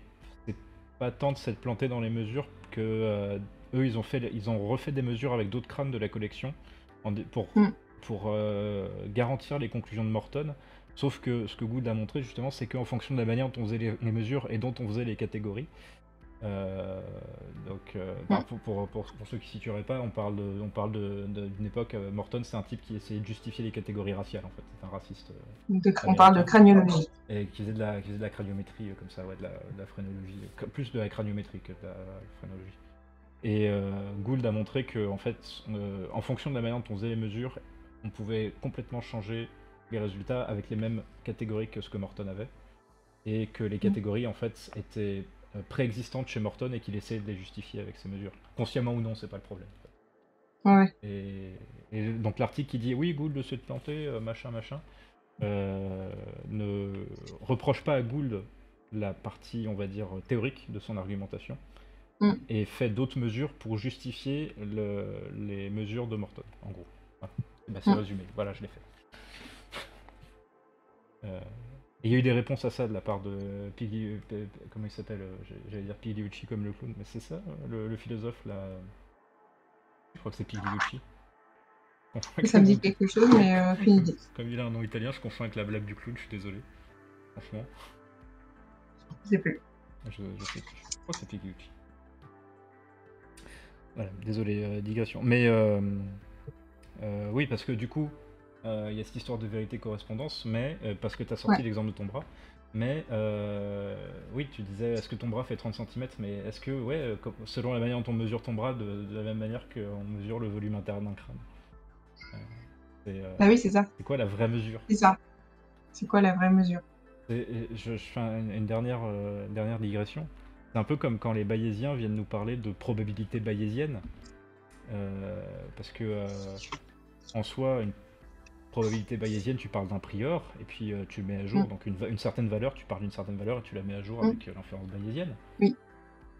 pas tant de s'être planté dans les mesures que euh, eux ils ont fait ils ont refait des mesures avec d'autres crânes de la collection pour Mm. Pour euh, garantir les conclusions de Morton. Sauf que ce que Gould a montré justement, c'est qu'en fonction de la manière dont on faisait les, les mesures et dont on faisait les catégories, euh, donc, euh, pour, pour, pour- pour ceux qui ne situeraient pas, on parle de- on parle de- de- d'une époque. euh, Morton, c'est un type qui essayait de justifier les catégories raciales, en fait. C'est un raciste. De- on parle de craniologie. et qui faisait de la, qui faisait de la craniométrie, comme ça, ouais, de la, la phrénologie. Plus de la craniométrie que de la phrénologie. Et Gould a montré que, en fait, en fonction de la manière dont on faisait les mesures, on pouvait complètement changer les résultats avec les mêmes catégories que ce que Morton avait. Et que les catégories, en fait, étaient euh, préexistantes chez Morton et qu'il essayait de les justifier avec ses mesures. Consciemment ou non, c'est pas le problème. Ouais. Et, et donc l'article qui dit oui, Gould s'est planté, euh, machin, machin, euh, ne reproche pas à Gould la partie, on va dire, théorique de son argumentation, Mm. et fait d'autres mesures pour justifier le- les mesures de Morton, en gros. Ben, c'est Mm. résumé, voilà, je l'ai fait. Euh, il y a eu des réponses à ça de la part de Piggy, euh, comment il s'appelle euh, J'allais dire Pigliucci comme le clown, mais c'est ça, euh, le, le philosophe là. Je crois que c'est Pigliucci. Ça me dit quelque chose, mais euh, aucune idée. Comme il a un nom italien, je confonds avec la blague du clown, je suis désolé. Franchement, Je sais plus. je, je sais plus. Je crois que c'est Pigliucci. Voilà, désolé, euh, digression. Mais euh, euh, oui, parce que du coup, euh, il y a cette histoire de vérité-correspondance, mais euh, parce que tu as sorti l'exemple de ton bras. Mais oui, tu disais, est-ce que ton bras fait 30 cm Mais est-ce que, ouais, selon la manière dont on mesure ton bras, de, la même manière qu'on mesure le volume interne d'un crâne Ah oui, c'est ça. C'est quoi la vraie mesure? C'est ça. C'est quoi la vraie mesure? Je, fais une dernière, dernière digression. C'est un peu comme quand les bayésiens viennent nous parler de probabilité bayésienne. parce que, en soi, une probabilité bayésienne, tu parles d'un prior, et puis euh, tu mets à jour, mm. donc une, une, certaine valeur, tu parles d'une certaine valeur et tu la mets à jour mm. avec euh, l'inférence bayésienne. Oui.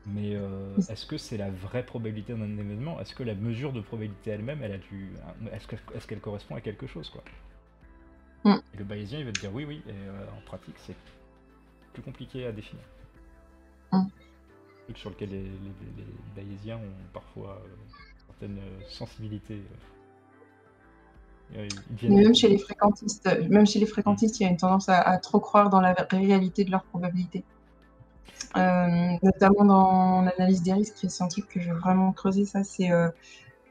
Mais euh, est-ce que c'est la vraie probabilité d'un événement? Est-ce que la mesure de probabilité elle-même, elle a du, est-ce qu'elle correspond à quelque chose quoi? Mm. Et le bayésien, il va te dire oui, oui, et en pratique, c'est plus compliqué à définir. Truc sur lequel les, les, bayésiens ont parfois certaines sensibilités. Même chez les fréquentistes, même chez les fréquentistes, il y a une tendance à, trop croire dans la réalité de leur probabilité. Euh, notamment dans l'analyse des risques, c'est un truc que je veux vraiment creuser, ça, c'est euh,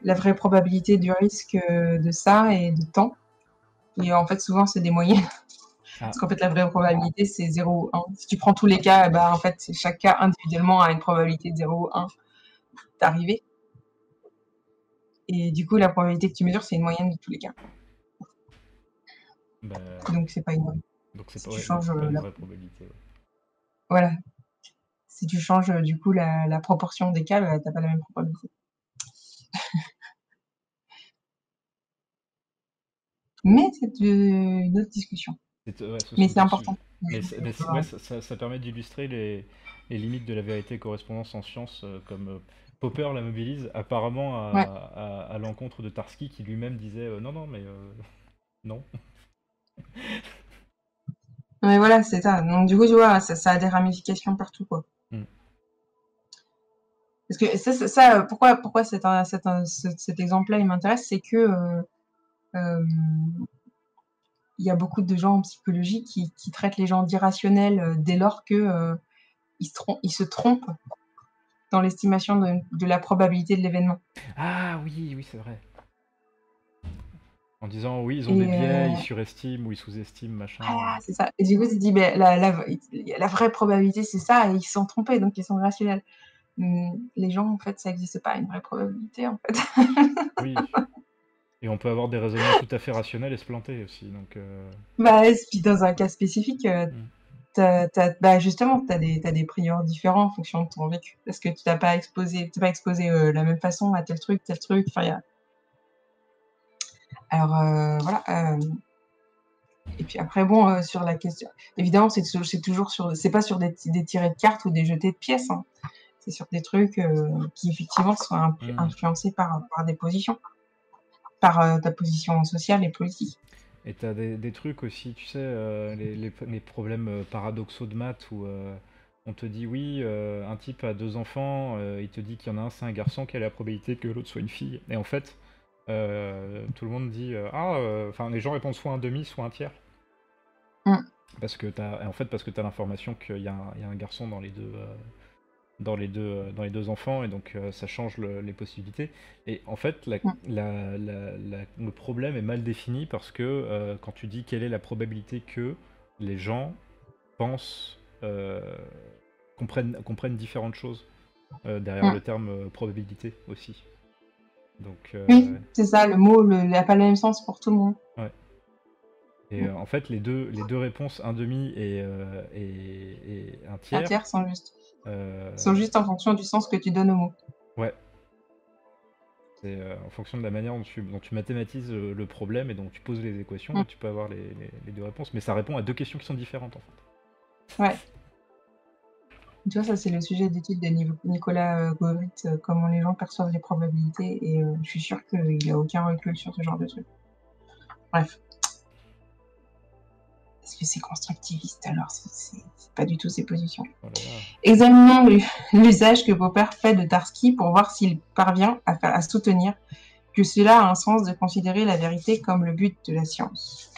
la vraie probabilité du risque euh, de ça et de temps. Et en fait, souvent, c'est des moyennes. Ah. Parce qu'en fait, la vraie probabilité, c'est 0 ou 1. Si tu prends tous les cas, bah, en fait, chaque cas individuellement a une probabilité de 0 ou 1 d'arriver. Et du coup, la probabilité que tu mesures, c'est une moyenne de tous les cas. Bah, donc, c'est pas une moyenne. Donc, c'est pas, une vraie probabilité. Voilà. Si tu changes, euh, du coup, la, proportion des cas, bah, tu n'as pas la même probabilité. mais c'est une autre discussion. mais c'est important. Mais, ça, permet d'illustrer les, limites de la vérité correspondance en science, euh, comme euh, Popper la mobilise apparemment à, l'encontre de Tarski qui lui-même disait euh, non, non, mais euh, non. Mais voilà, c'est ça. Donc, du coup, tu vois, ça, a des ramifications partout, quoi. Mm. Parce que ça, ça, pourquoi, pourquoi cet, cet, exemple-là, il m'intéresse, c'est que euh, il y a beaucoup de gens en psychologie qui, traitent les gens d'irrationnels dès lors que ils, ils se trompent dans l'estimation de, la probabilité de l'événement. Ah oui, oui, c'est vrai. En disant oui, ils ont des biais, ils euh, surestiment ou ils sous-estiment, machin. Ah, c'est ça. Et du coup, tu dis, ben, la, la, vraie probabilité, c'est ça, et ils sont trompés, donc ils sont rationnels. Hum, les gens, en fait, ça n'existe pas, une vraie probabilité, en fait. oui. Et on peut avoir des raisonnements tout à fait rationnels et se planter aussi. Donc, euh... Bah, puis dans un cas spécifique, euh, hum bah justement, tu as des, t'as des priors différents en fonction de ton vécu. Parce que tu n'as pas exposé, pas exposé euh, la même façon à tel truc, tel truc. Enfin, y a... Alors, euh, voilà. Euh, et puis après, bon, sur la question. Évidemment, c'est, toujours sur. C'est pas sur des, des, tirés de cartes ou des jetés de pièces. Hein. C'est sur des trucs qui, effectivement, sont mmh. influencés par, par des positions. Par ta position sociale et politique. Et tu as des, trucs aussi, tu sais, euh, les, problèmes euh, paradoxaux de maths où euh, on te dit oui, un type a deux enfants, il te dit qu'il y en a un, c'est un garçon, quelle est la probabilité que l'autre soit une fille Et en fait, tout le monde dit ah, enfin les gens répondent soit un demi, soit un tiers. Mm. Parce que as, en fait, parce que tu as l'information qu'il y, a un garçon dans les deux dans les deux, euh, dans les deux enfants, et donc euh, ça change les possibilités. Et en fait, la, le problème est mal défini parce que euh, quand tu dis quelle est la probabilité que les gens pensent, comprennent, comprennent différentes choses derrière le terme probabilité aussi. Donc, oui, c'est ça, le mot n'a pas le même sens pour tout le monde. Ouais. Et en fait, les deux, les deux réponses, un demi et, et, et un tiers. Un tiers sont justes. Euh... sont juste en fonction du sens que tu donnes au mot. Ouais. C'est euh, en fonction de la manière dont tu, dont tu mathématises le, problème et dont tu poses les équations, mm. tu peux avoir les, les, deux réponses. Mais ça répond à deux questions qui sont différentes en fait. Ouais. Tu vois, ça c'est le sujet d'étude de Nicolas euh, euh, comment les gens perçoivent les probabilités, et je suis sûr qu'il n'a aucun recul sur ce genre de truc. Bref. Est-ce que c'est constructiviste alors C'est pas du tout ses positions. Oh Examinons l'usage que Popper fait de Tarski pour voir s'il parvient à, à soutenir que cela a un sens de considérer la vérité comme le but de la science.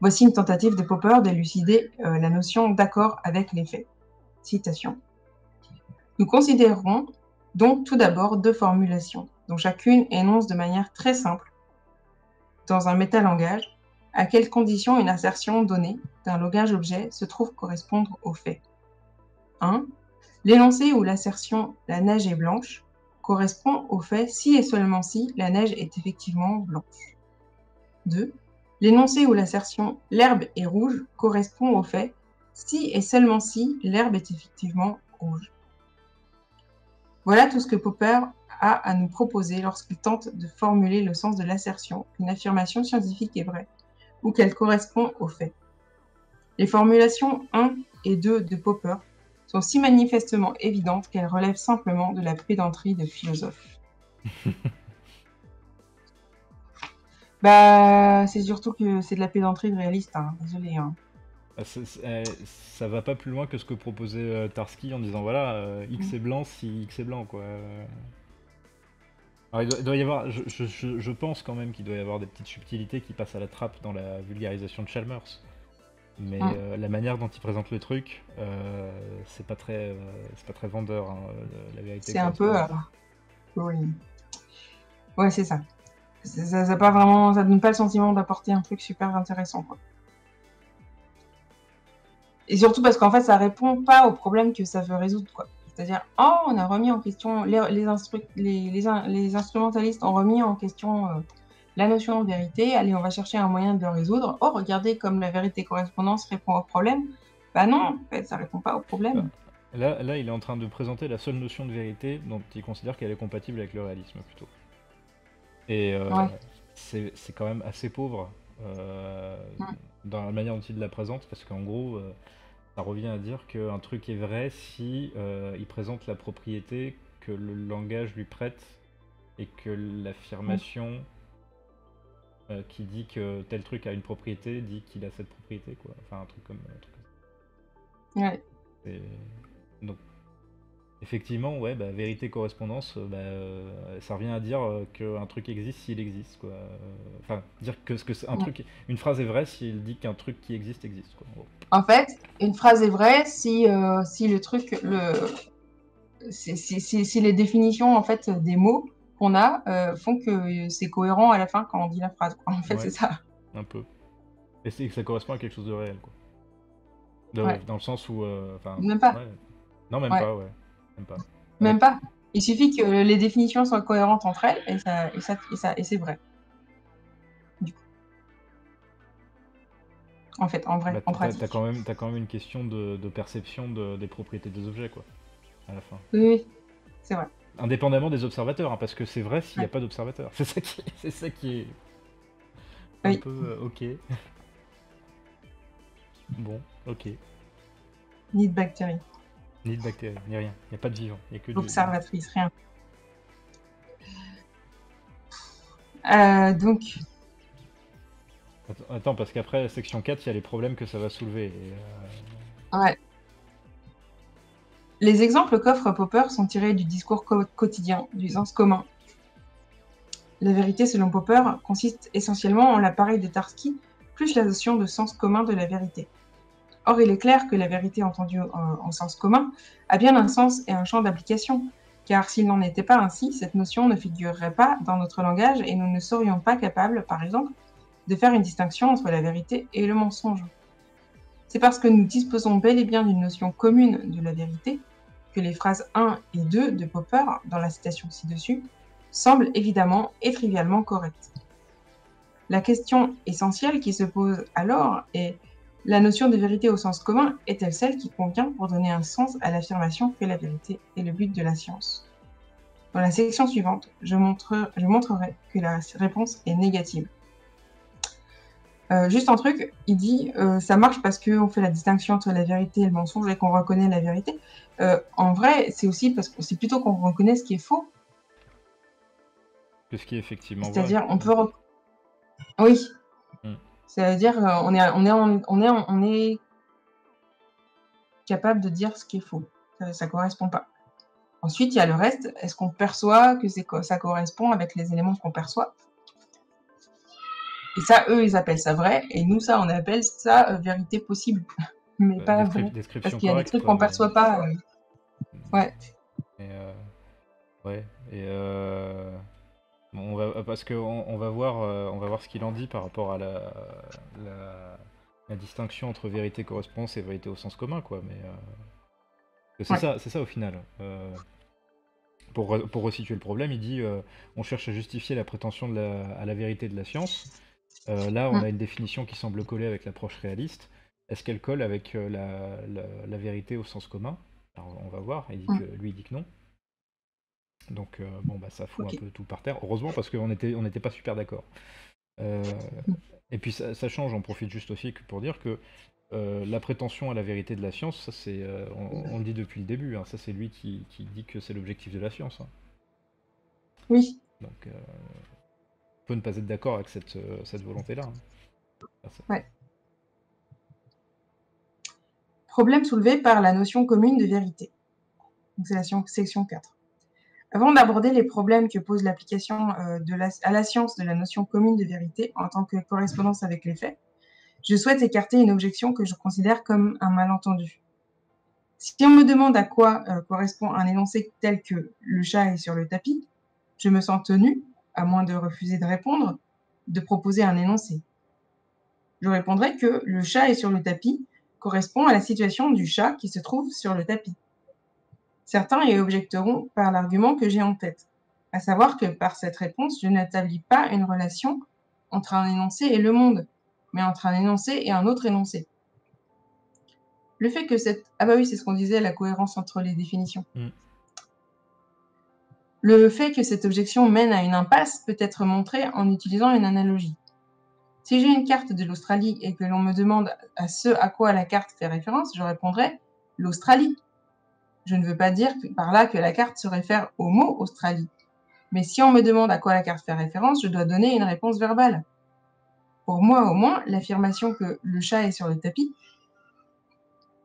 Voici une tentative de Popper d'élucider euh, la notion d'accord avec les faits. Citation. Nous considérons donc tout d'abord deux formulations, dont chacune énonce de manière très simple dans un métalangage, à quelles conditions une assertion donnée d'un langage objet se trouve correspondre au fait 1. L'énoncé ou l'assertion la neige est blanche correspond au fait si et seulement si la neige est effectivement blanche. 2. L'énoncé ou l'assertion l'herbe est rouge correspond au fait si et seulement si l'herbe est effectivement rouge. Voilà tout ce que Popper a à nous proposer lorsqu'il tente de formuler le sens de l'assertion qu'une affirmation scientifique est vraie ou qu'elle correspond au fait. Les formulations 1 et 2 de Popper sont si manifestement évidentes qu'elles relèvent simplement de la pédanterie de philosophe. bah, c'est surtout que c'est de la pédanterie de réaliste, hein. désolé. Hein. Ah, eh, ça, va pas plus loin que ce que proposait euh, Tarski en disant voilà, euh, X mm. est blanc si X est blanc, quoi. Alors, il, doit, y avoir, je, pense quand même qu'il doit y avoir des petites subtilités qui passent à la trappe dans la vulgarisation de Chalmers. Mais ah. euh, la manière dont il présente le truc, euh, c'est pas très, euh, c'est pas très vendeur, hein, la vérité. C'est un peu, oui. Ouais, c'est ça. Ça, ça, pas vraiment, ça donne pas le sentiment d'apporter un truc super intéressant, quoi. Et surtout parce qu'en fait, ça répond pas au problème que ça veut résoudre, quoi. C'est-à-dire, oh, on a remis en question, les, les, instrumentalistes ont remis en question euh, la notion de vérité. Allez, on va chercher un moyen de le résoudre. Oh, regardez comme la vérité correspondance répond au problème. Bah non, en fait, ça répond pas au problème. Là, là, il est en train de présenter la seule notion de vérité dont il considère qu'elle est compatible avec le réalisme, plutôt. Et euh, c'est quand même assez pauvre euh, dans la manière dont il la présente, parce qu'en gros, ça revient à dire qu'un truc est vrai si euh, il présente la propriété que le langage lui prête et que l'affirmation euh, qui dit que tel truc a une propriété dit qu'il a cette propriété quoi. Enfin un truc comme, ça. Ouais. donc effectivement ouais bah, vérité correspondance bah, euh, ça revient à dire qu'un truc existe s'il existe quoi. Enfin dire que, que un truc une phrase est vraie s'il dit qu'un truc qui existe existe quoi. En fait, une phrase est vraie si, euh, si le truc, le, si, si, les définitions en fait des mots qu'on a euh, font que c'est cohérent à la fin quand on dit la phrase. En fait, c'est ça. Un peu. Et c'est que ça correspond à quelque chose de réel, quoi. Dans le sens où. Euh, même pas. Non, même pas, ouais. Même pas. Même pas. Il suffit que les définitions soient cohérentes entre elles et, ça, et, ça, et, ça, et c'est vrai. en fait, en vrai, bah, en pratique. T'as quand, même, as quand même une question de, perception des propriétés des objets, quoi, à la fin. Oui, c'est vrai. Indépendamment des observateurs, hein, parce que c'est vrai s'il n'y a pas d'observateurs. C'est ça qui, c'est ça qui est un peu euh, ok. bon, ok. Ni de bactéries. Ni de bactéries, ni rien. Il n'y a pas de vivant. Il a que Observatrice, rien. Euh, donc, Attends, parce qu'après, section 4, il y a les problèmes que ça va soulever. Euh, ouais. Les exemples qu'offre Popper sont tirés du discours quotidien, du sens commun. La vérité, selon Popper, consiste essentiellement en l'appareil de Tarski, plus la notion de sens commun de la vérité. Or, il est clair que la vérité entendue en, en sens commun a bien un sens et un champ d'application, car s'il n'en était pas ainsi, cette notion ne figurerait pas dans notre langage et nous ne serions pas capables, par exemple, de faire une distinction entre la vérité et le mensonge. C'est parce que nous disposons bel et bien d'une notion commune de la vérité que les phrases 1 et 2 de Popper, dans la citation ci-dessus, semblent évidemment et trivialement correctes. La question essentielle qui se pose alors est la notion de vérité au sens commun est-elle celle qui convient pour donner un sens à l'affirmation que la vérité est le but de la science? Dans la section suivante, je, je montrerai que la réponse est négative. Euh, juste un truc, il dit euh, ça marche parce qu'on fait la distinction entre la vérité et le mensonge et qu'on reconnaît la vérité. Euh, en vrai, c'est aussi parce que c'est plutôt qu'on reconnaît ce qui est faux. Ce qui est effectivement C'est-à-dire, on peut. Oui. Hmm. C'est-à-dire, on est, on, est, on, est, on est capable de dire ce qui est faux. Ça ne correspond pas. Ensuite, il y a le reste. Est-ce qu'on perçoit que ça correspond avec les éléments qu'on perçoit? Et ça, eux, ils appellent ça vrai, et nous, ça, on appelle ça euh, vérité possible. mais euh, pas vrai. Parce qu'il y a des trucs qu'on ne perçoit pas. Euh. Ouais. Et ouais. Et On va, parce qu'on on va, voir, on va voir ce qu'il en dit par rapport à la, la, distinction entre vérité correspondance et vérité au sens commun, quoi. Mais c'est ça, c'est ça au final. Pour, pour, resituer le problème, il dit on cherche à justifier la prétention de la, à la vérité de la science. là, on a une définition qui semble coller avec l'approche réaliste. Est-ce qu'elle colle avec euh, la, vérité au sens commun? Alors, on va voir. Il dit que, lui, il dit que non. Donc, euh, bon, bah, ça fout un peu tout par terre. Heureusement, parce qu'on n'était on pas super d'accord. Euh, et puis, ça, change. On profite juste aussi pour dire que la prétention à la vérité de la science, ça, c'est, on, le dit depuis le début. Hein. ça, c'est lui qui, dit que c'est l'objectif de la science. Hein. Oui. Donc, on peut ne pas être d'accord avec cette, cette volonté-là. Hein. Ouais. Problème soulevé par la notion commune de vérité. C'est la section 4. Avant d'aborder les problèmes que pose l'application euh, à la science de la notion commune de vérité en tant que correspondance avec les faits, je souhaite écarter une objection que je considère comme un malentendu. Si on me demande à quoi euh, correspond un énoncé tel que le chat est sur le tapis, je me sens tenu, à moins de refuser de répondre, de proposer un énoncé. Je répondrai que le chat est sur le tapis correspond à la situation du chat qui se trouve sur le tapis. Certains y objecteront par l'argument que j'ai en tête, à savoir que par cette réponse, je n'établis pas une relation entre un énoncé et le monde, mais entre un énoncé et un autre énoncé. Le fait que cette... Ah bah oui, c'est ce qu'on disait, la cohérence entre les définitions. Mm. Le fait que cette objection mène à une impasse peut être montré en utilisant une analogie. Si j'ai une carte de l'Australie et que l'on me demande à ce à quoi la carte fait référence, je répondrai l'Australie. Je ne veux pas dire par là que la carte se réfère au mot Australie. Mais si on me demande à quoi la carte fait référence, je dois donner une réponse verbale. Pour moi, au moins, l'affirmation que le chat est sur le tapis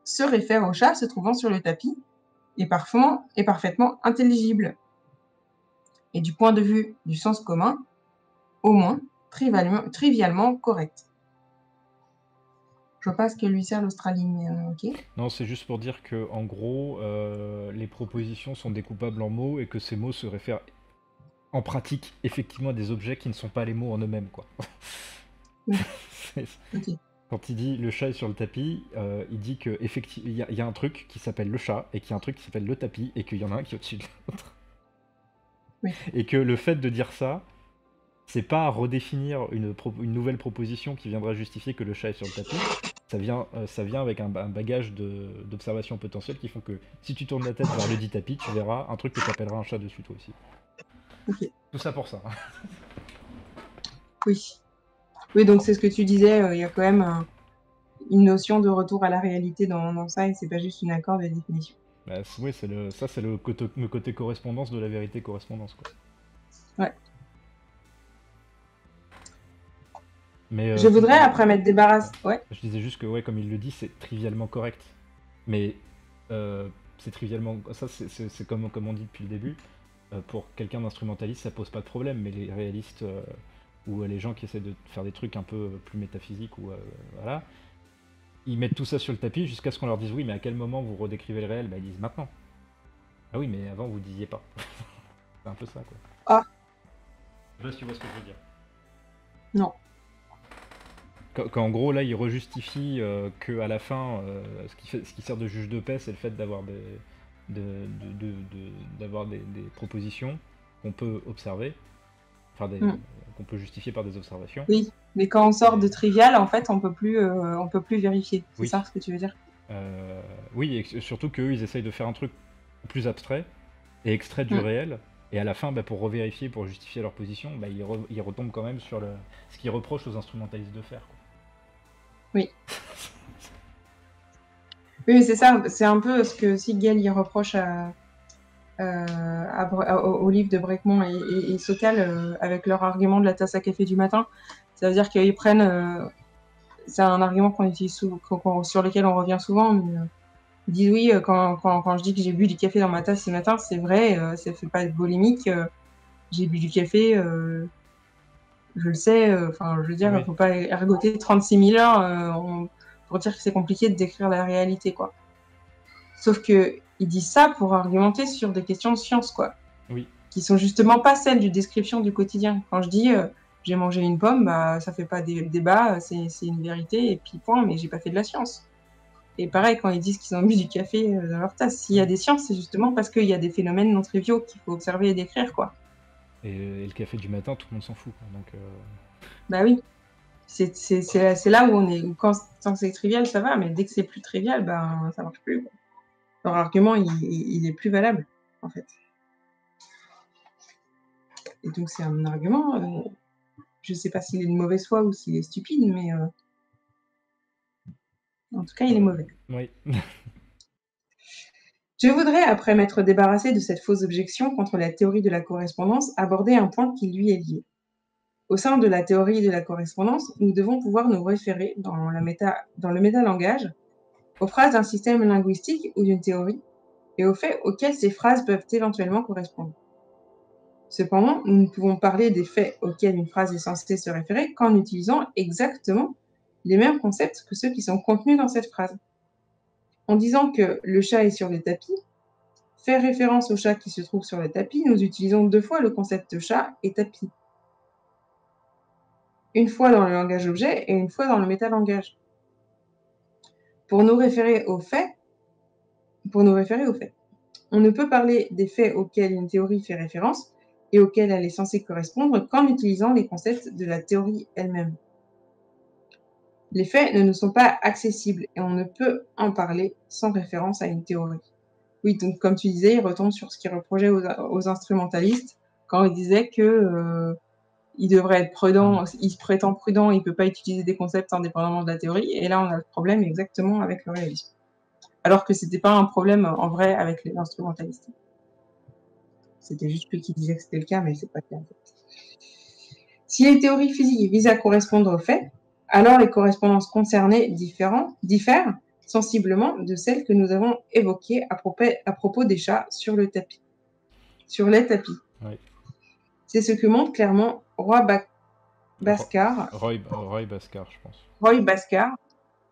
se réfère au chat se trouvant sur le tapis et parfaitement, est parfaitement intelligible. Et du point de vue du sens commun, au moins, trivialement, correct. Je vois pas ce que lui sert l'Australie, mais euh, ok. Non, c'est juste pour dire que en gros, euh, les propositions sont découpables en mots et que ces mots se réfèrent en pratique effectivement à des objets qui ne sont pas les mots en eux-mêmes, quoi. Quand il dit le chat est sur le tapis, euh, il dit que effectivement il y, a un truc qui s'appelle le chat et qu'il y a un truc qui s'appelle le tapis et qu'il y en a un qui est au-dessus de l'autre. Et que le fait de dire ça, c'est pas redéfinir une, une, nouvelle proposition qui viendra justifier que le chat est sur le tapis. Ça vient, euh, ça vient avec un, bagage d'observations potentielles qui font que si tu tournes la tête vers le dit tapis, tu verras un truc que tu appelleras un chat dessus toi aussi. Tout ça pour ça. oui. Oui, donc c'est ce que tu disais, euh, il y a quand même une notion de retour à la réalité dans, ça et c'est pas juste une accord de définition. Bah, oui, le, ça c'est le côté, le côté correspondance de la vérité correspondance. Quoi. Ouais. Euh, je voudrais après m'être débarrassé. Ouais. Je disais juste que, ouais, comme il le dit, c'est trivialement correct. Mais euh, c'est trivialement. Ça, c'est comme, comme on dit depuis le début. Euh, pour quelqu'un d'instrumentaliste, ça pose pas de problème. Mais les réalistes ou les gens qui essaient de faire des trucs un peu plus métaphysiques ou voilà, ils mettent tout ça sur le tapis jusqu'à ce qu'on leur dise oui, mais à quel moment vous redécrivez le réel? Bah, Ils disent maintenant. Ah oui, mais avant vous disiez pas. c'est un peu ça quoi. Ah. Je sais pas si tu vois ce que je veux dire. Non. Qu'en gros, là, il rejustifie euh, que à la fin, euh, ce, qui fait, ce qui sert de juge de paix, c'est le fait d'avoir des, d'avoir des, propositions qu'on peut observer, enfin, mm. qu'on peut justifier par des observations. Oui, mais quand on sort de trivial, en fait, on peut plus, euh, on peut plus vérifier. C'est ça ce que tu veux dire? Oui, et surtout qu'eux, ils essayent de faire un truc plus abstrait et extrait du mm. réel. Et à la fin, bah, pour revérifier, pour justifier leur position, bah, ils, retombent quand même sur le, ce qu'ils reprochent aux instrumentalistes de faire. Oui. Oui, c'est ça. C'est un peu ce que Sigel y reproche à, au, livre de Breckmont et, et, Sokal euh, avec leur argument de la tasse à café du matin. Ça veut dire qu'ils prennent. Euh, c'est un argument qu'on utilise sur lequel on revient souvent. Mais, euh, ils disent oui, quand, quand, quand je dis que j'ai bu du café dans ma tasse ce matin, c'est vrai, ça fait pas être bolémique. j'ai bu du café je le sais, euh, enfin, je veux dire, il ne faut pas ergoter 36 000 heures euh, pour dire que c'est compliqué de décrire la réalité, quoi. Sauf que ils disent ça pour argumenter sur des questions de science, quoi. Oui. qui sont justement pas celles du description du quotidien. Quand je dis euh, j'ai mangé une pomme, bah, ça fait pas des débat, c'est une vérité, et puis point, mais j'ai pas fait de la science. Et pareil, quand ils disent qu'ils ont bu du café dans leur tasse, s'il y a des sciences, c'est justement parce qu'il y a des phénomènes non triviaux qu'il faut observer et décrire, quoi. Et, le café du matin, tout le monde s'en fout. Donc, euh. Bah oui. C'est là où on est. Quand, c'est trivial, ça va, mais dès que c'est plus trivial, ben, ça marche plus. Leur argument, il, il, est plus valable, en fait. Et donc, c'est un argument. Euh, je ne sais pas s'il est de mauvaise foi ou s'il est stupide, mais. Euh, en tout cas, il est mauvais. Oui. Je voudrais, après m'être débarrassé de cette fausse objection contre la théorie de la correspondance, aborder un point qui lui est lié. Au sein de la théorie de la correspondance, nous devons pouvoir nous référer dans, méta, dans le métalangage aux phrases d'un système linguistique ou d'une théorie et aux faits auxquels ces phrases peuvent éventuellement correspondre. Cependant, nous ne pouvons parler des faits auxquels une phrase est censée se référer qu'en utilisant exactement les mêmes concepts que ceux qui sont contenus dans cette phrase. En disant que le chat est sur le tapis, fait référence au chat qui se trouve sur le tapis, nous utilisons deux fois le concept chat et tapis. Une fois dans le langage objet et une fois dans le métalangage. Pour nous référer aux faits, pour nous référer aux faits. On ne peut parler des faits auxquels une théorie fait référence et auxquels elle est censée correspondre qu'en utilisant les concepts de la théorie elle-même. Les faits ne nous sont pas accessibles et on ne peut en parler sans référence à une théorie. Oui, donc comme tu disais, il retombe sur ce qu'il reprochait aux, instrumentalistes quand il disait que euh, il devrait être prudent, il se prétend prudent, il ne peut pas utiliser des concepts indépendamment de la théorie. Et là, on a le problème exactement avec le réalisme. Alors que ce n'était pas un problème en vrai avec les. C'était juste lui qui disait que c'était le cas, mais c'est pas le cas. Si les théories physiques visent à correspondre aux faits, alors les correspondances concernées diffèrent sensiblement de celles que nous avons évoquées à propos, des chats sur le tapis. Sur les tapis. C'est ce que montre clairement Roy Bascar. Roy, Bascar, je pense. Roy Bascar,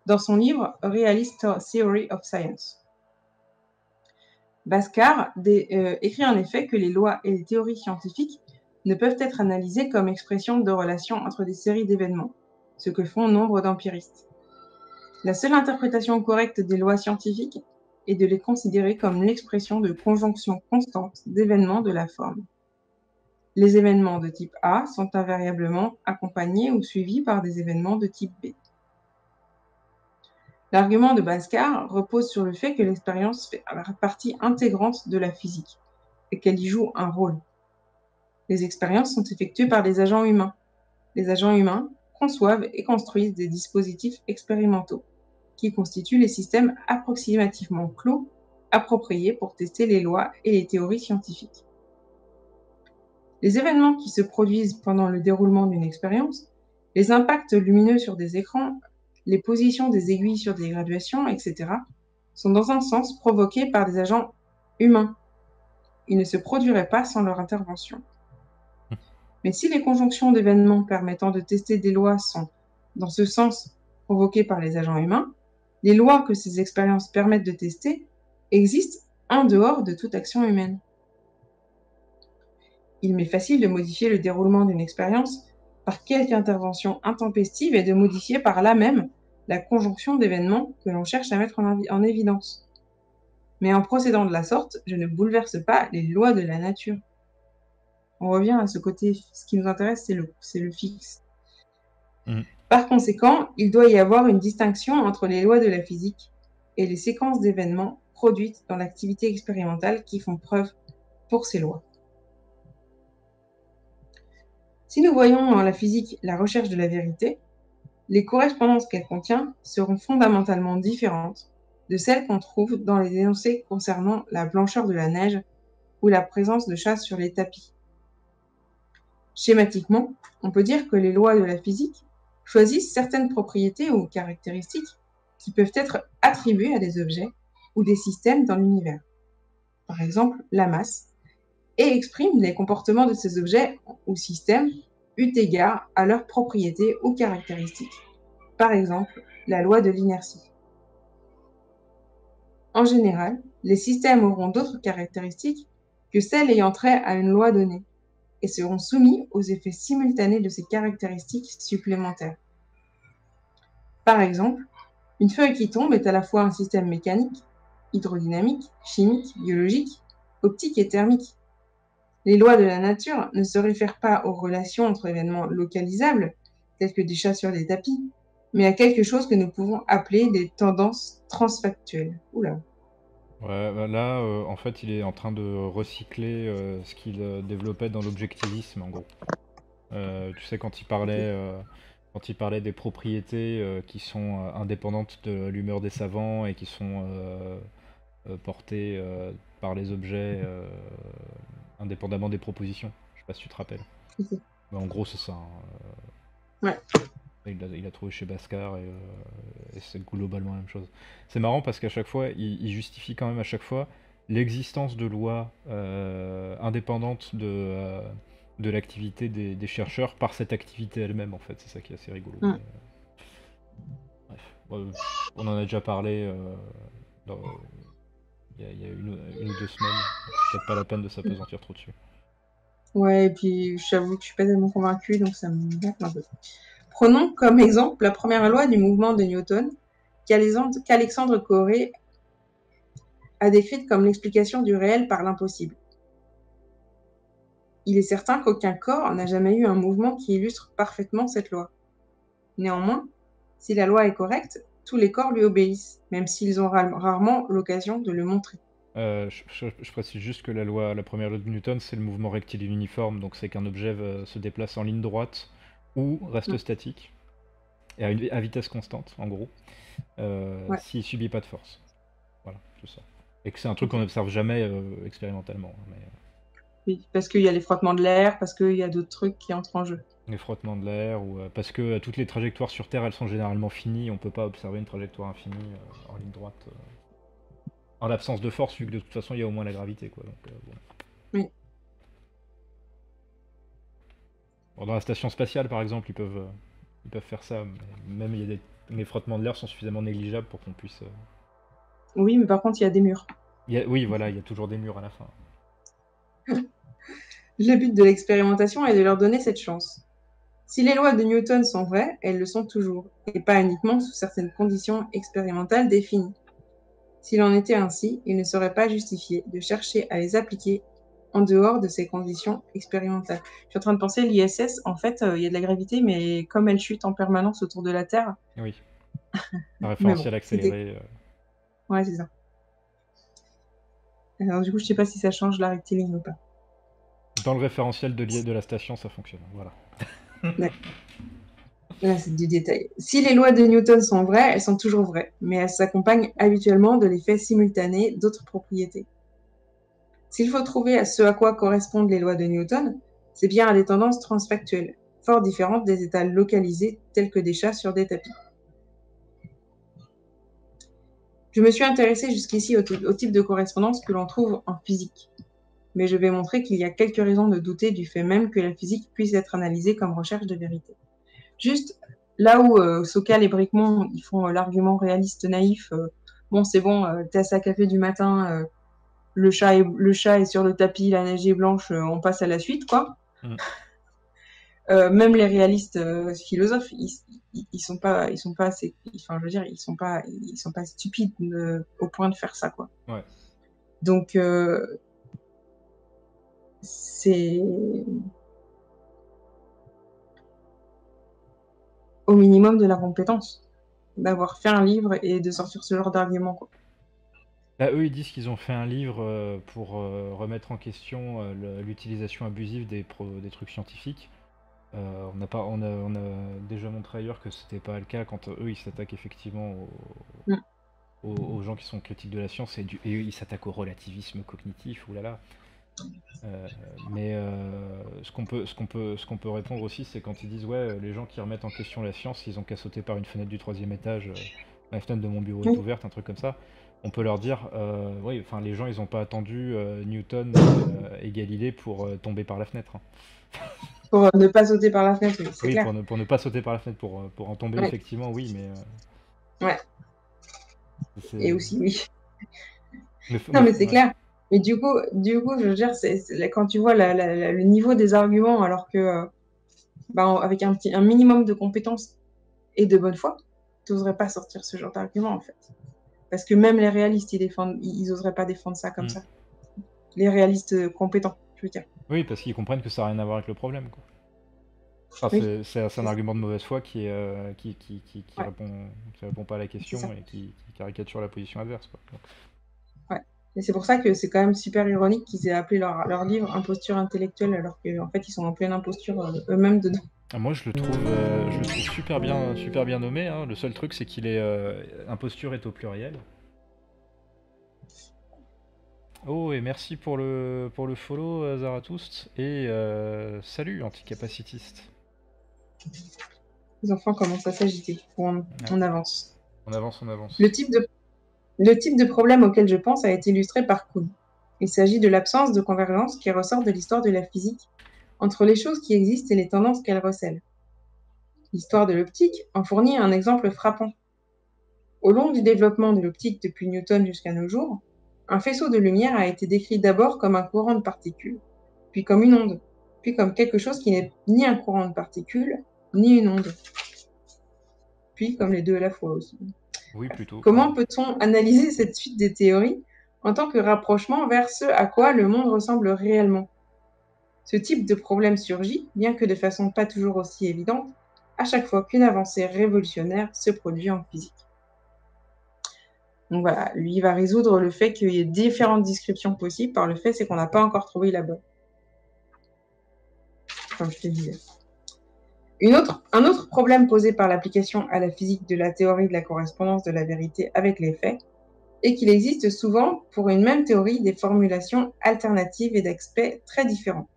dans son livre Realist Theory of Science. Bascar euh, écrit en effet que les lois et les théories scientifiques ne peuvent être analysées comme expression de relations entre des séries d'événements, ce que font nombre d'empiristes. La seule interprétation correcte des lois scientifiques est de les considérer comme l'expression de conjonctions constantes d'événements de la forme. Les événements de type A sont invariablement accompagnés ou suivis par des événements de type B. L'argument de Bascar repose sur le fait que l'expérience fait partie intégrante de la physique et qu'elle y joue un rôle. Les expériences sont effectuées par des agents humains. Les agents humains conçoivent et construisent des dispositifs expérimentaux qui constituent les systèmes approximativement clos appropriés pour tester les lois et les théories scientifiques. Les événements qui se produisent pendant le déroulement d'une expérience, les impacts lumineux sur des écrans, les positions des aiguilles sur des graduations, etc., sont dans un sens provoqués par des agents humains. Ils ne se produiraient pas sans leur intervention. Mais si les conjonctions d'événements permettant de tester des lois sont, dans ce sens, provoquées par les agents humains, les lois que ces expériences permettent de tester existent en dehors de toute action humaine. Il m'est facile de modifier le déroulement d'une expérience par quelque intervention intempestive et de modifier par là même la conjonction d'événements que l'on cherche à mettre en, évidence. Mais en procédant de la sorte, je ne bouleverse pas les lois de la nature. On revient à ce côté, ce qui nous intéresse, c'est le, le fixe. Mm. Par conséquent, il doit y avoir une distinction entre les lois de la physique et les séquences d'événements produites dans l'activité expérimentale qui font preuve pour ces lois. Si nous voyons dans la physique la recherche de la vérité, les correspondances qu'elle contient seront fondamentalement différentes de celles qu'on trouve dans les énoncés concernant la blancheur de la neige ou la présence de chats sur les tapis. Schématiquement, on peut dire que les lois de la physique choisissent certaines propriétés ou caractéristiques qui peuvent être attribuées à des objets ou des systèmes dans l'univers. Par exemple, la masse, et expriment les comportements de ces objets ou systèmes eu égard à leurs propriétés ou caractéristiques. Par exemple, la loi de l'inertie. En général, les systèmes auront d'autres caractéristiques que celles ayant trait à une loi donnée, et seront soumis aux effets simultanés de ces caractéristiques supplémentaires. Par exemple, une feuille qui tombe est à la fois un système mécanique, hydrodynamique, chimique, biologique, optique et thermique. Les lois de la nature ne se réfèrent pas aux relations entre événements localisables, tels que des chats sur des tapis, mais à quelque chose que nous pouvons appeler des tendances transfactuelles. Oula. Ouais, bah là, euh, en fait, il est en train de recycler euh, ce qu'il euh, développait dans l'objectivisme, en gros. tu sais, quand il parlait, quand il parlait des propriétés qui sont indépendantes de l'humeur des savants et qui sont portées par les objets indépendamment des propositions. Je sais pas si tu te rappelles. Bah, en gros, c'est ça. Hein, ouais. Il a, trouvé chez Bascar et, c'est globalement la même chose. C'est marrant parce qu'à chaque fois, il, justifie quand même à chaque fois l'existence de lois euh, indépendantes de, euh, de l'activité des, chercheurs par cette activité elle-même, en fait. C'est ça qui est assez rigolo. Bref, on en a déjà parlé il y, a, une, ou deux semaines. C'est peut-être pas la peine de s'apesantir trop dessus. Ouais, et puis j'avoue que je suis pas tellement convaincu, donc ça me manque un peu. Prenons comme exemple la première loi du mouvement de Newton, qu'Alexandre Corée a décrite comme l'explication du réel par l'impossible. Il est certain qu'aucun corps n'a jamais eu un mouvement qui illustre parfaitement cette loi. Néanmoins, si la loi est correcte, tous les corps lui obéissent, même s'ils ont rarement l'occasion de le montrer. Euh, je, précise juste que la la première loi de Newton, c'est le mouvement rectiligne uniforme, donc c'est qu'un objet se déplace en ligne droite ou reste mm. statique, et à, vitesse constante, en gros, euh, s'il subit pas de force. Voilà, c'est ça. Et que c'est un truc qu'on n'observe jamais euh, expérimentalement. Hein, mais... Euh. Oui, parce qu'il y a les frottements de l'air, parce qu'il y a d'autres trucs qui entrent en jeu. Les frottements de l'air, ou parce que toutes les trajectoires sur Terre, elles sont généralement finies, on peut pas observer une trajectoire infinie en ligne droite. en l'absence de force, vu que de toute façon, il y a au moins la gravité. Quoi, Oui. Dans la station spatiale, par exemple, ils peuvent, euh, ils peuvent faire ça. même il y a des... les frottements de l'air sont suffisamment négligeables pour qu'on puisse. Euh, oui, mais par contre, il y a des murs. Oui, voilà, il y a toujours des murs à la fin. Le but de l'expérimentation est de leur donner cette chance. Si les lois de Newton sont vraies, elles le sont toujours, et pas uniquement sous certaines conditions expérimentales définies. S'il en était ainsi, il ne serait pas justifié de chercher à les appliquer en dehors de ces conditions expérimentales. Je suis en train de penser, l'ISS, en fait, euh, il y a de la gravité, mais comme elle chute en permanence autour de la Terre. Oui. Un référentiel accéléré. Euh. Ouais, c'est ça. Alors, du coup, je sais pas si ça change la rectiligne ou pas. Dans le référentiel de, de la station, ça fonctionne. Voilà. Là, c'est du détail. Si les lois de Newton sont vraies, elles sont toujours vraies, mais elles s'accompagnent habituellement de l'effet simultané d'autres propriétés. S'il faut trouver à ce à quoi correspondent les lois de Newton, c'est bien à des tendances transfactuelles, fort différentes des états localisés tels que des chats sur des tapis. Je me suis intéressée jusqu'ici au, type de correspondance que l'on trouve en physique, mais je vais montrer qu'il y a quelques raisons de douter du fait même que la physique puisse être analysée comme recherche de vérité. Juste là où euh, Sokal et Bricmont font euh, l'argument réaliste naïf, euh, bon c'est bon, tasse à café du matin, le chat, est, le chat est sur le tapis, la neige est blanche, euh, on passe à la suite, quoi. Mm. Euh, même les réalistes euh, philosophes, ils, ils, sont pas, ils sont pas assez, enfin, je veux dire, ils sont pas, ils sont pas stupides au point de faire ça, quoi. Ouais. Donc, c'est au minimum de la compétence d'avoir fait un livre et de sortir ce genre d'argument, quoi. Bah, eux, ils disent qu'ils ont fait un livre euh, pour euh, remettre en question euh, l'utilisation abusive des, des trucs scientifiques. on, a pas, on, a, on a déjà montré ailleurs que c'était pas le cas quand eux ils s'attaquent effectivement mm. aux, gens qui sont critiques de la science et, du, et ils s'attaquent au relativisme cognitif, oulala. mais ce qu'on peut, ce qu'on peut, ce qu'on peut répondre aussi, c'est quand ils disent ouais, les gens qui remettent en question la science, ils ont qu'à sauter par une fenêtre du troisième étage, la fenêtre de mon bureau est ouverte, un truc comme ça on peut leur dire, euh, oui, enfin les gens ils n'ont pas attendu euh, Newton euh, et Galilée pour tomber par la fenêtre. Hein. Pour ne pas sauter par la fenêtre, oui, oui clair. Pour, ne, pour, ne, pas sauter par la fenêtre, pour, pour en tomber effectivement, oui, mais. Ouais. Et aussi, oui. non, mais c'est clair. Mais du coup, du coup, je veux dire, c'est, quand tu vois le niveau des arguments, alors que, euh, bah, avec un, petit, un minimum de compétences et de bonne foi, tu n'oserais pas sortir ce genre d'argument, en fait. Parce que même les réalistes, ils défendent, ils n'oseraient pas défendre ça comme mm. ça. Les réalistes compétents, je veux dire. Oui, parce qu'ils comprennent que ça n'a rien à voir avec le problème, quoi. C'est un argument de mauvaise foi qui, euh, qui, qui, qui, répond, répond pas à la question et qui, caricature la position adverse. Quoi. Ouais. Et c'est pour ça que c'est quand même super ironique qu'ils aient appelé leur, leur, livre Imposture intellectuelle alors qu'en fait ils sont en pleine imposture euh, eux-mêmes dedans. Ah, moi je le trouve, euh, je le trouve super, bien, super bien nommé. Hein. Le seul truc c'est qu'il est. imposture est au pluriel. Oh et merci pour le, pour le follow Zarathustre et salut anticapacitiste. Les enfants commencent à s'agiter. On, on, avance. On avance, on avance. Le type, de, le type de problème auquel je pense a été illustré par Kuhn. Il s'agit de l'absence de convergence qui ressort de l'histoire de la physique entre les choses qui existent et les tendances qu'elles recèlent. L'histoire de l'optique en fournit un exemple frappant. Au long du développement de l'optique depuis Newton jusqu'à nos jours, un faisceau de lumière a été décrit d'abord comme un courant de particules, puis comme une onde, puis comme quelque chose qui n'est ni un courant de particules, ni une onde. Puis comme les deux à la fois aussi. Oui, plutôt. Comment peut-on analyser cette suite des théories en tant que rapprochement vers ce à quoi le monde ressemble réellement? Ce type de problème surgit, bien que de façon pas toujours aussi évidente, à chaque fois qu'une avancée révolutionnaire se produit en physique. Donc voilà, lui va résoudre le fait qu'il y ait différentes descriptions possibles par le fait c'est qu'on n'a pas encore trouvé la bonne. Comme je te disais un autre problème posé par l'application à la physique de la théorie de la correspondance de la vérité avec les faits est qu'il existe souvent pour une même théorie des formulations alternatives et d'aspects très différents.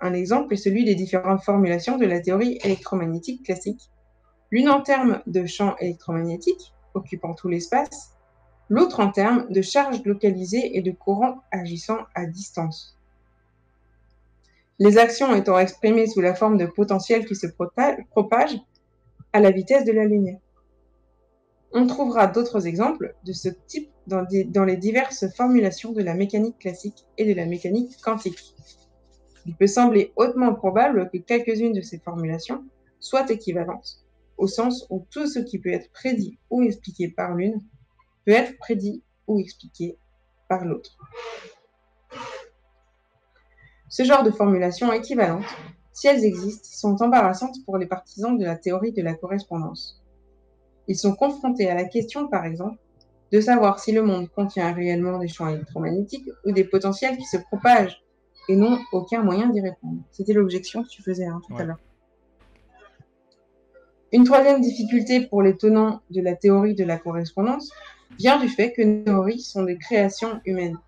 Un exemple est celui des différentes formulations de la théorie électromagnétique classique, l'une en termes de champ électromagnétique, occupant tout l'espace, l'autre en termes de charge localisée et de courant agissant à distance les actions étant exprimées sous la forme de potentiels qui se propagent à la vitesse de la lumière. On trouvera d'autres exemples de ce type dans, les diverses formulations de la mécanique classique et de la mécanique quantique. Il peut sembler hautement probable que quelques-unes de ces formulations soient équivalentes, au sens où tout ce qui peut être prédit ou expliqué par l'une peut être prédit ou expliqué par l'autre. Ce genre de formulations équivalentes, si elles existent, sont embarrassantes pour les partisans de la théorie de la correspondance. Ils sont confrontés à la question, par exemple, de savoir si le monde contient réellement des champs électromagnétiques ou des potentiels qui se propagent et n'ont aucun moyen d'y répondre. C'était l'objection que tu faisais hein, tout à l'heure. Une troisième difficulté pour les tenants de la théorie de la correspondance vient du fait que nos théories sont des créations humaines,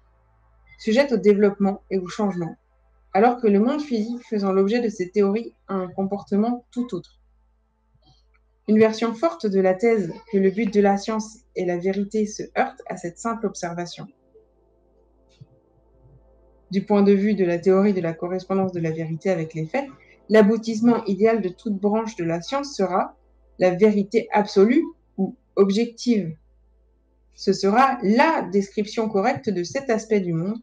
sujettes au développement et au changement, alors que le monde physique faisant l'objet de ces théories a un comportement tout autre. Une version forte de la thèse que le but de la science est la vérité se heurte à cette simple observation. Du point de vue de la théorie de la correspondance de la vérité avec les faits, l'aboutissement idéal de toute branche de la science sera la vérité absolue ou objective. Ce sera la description correcte de cet aspect du monde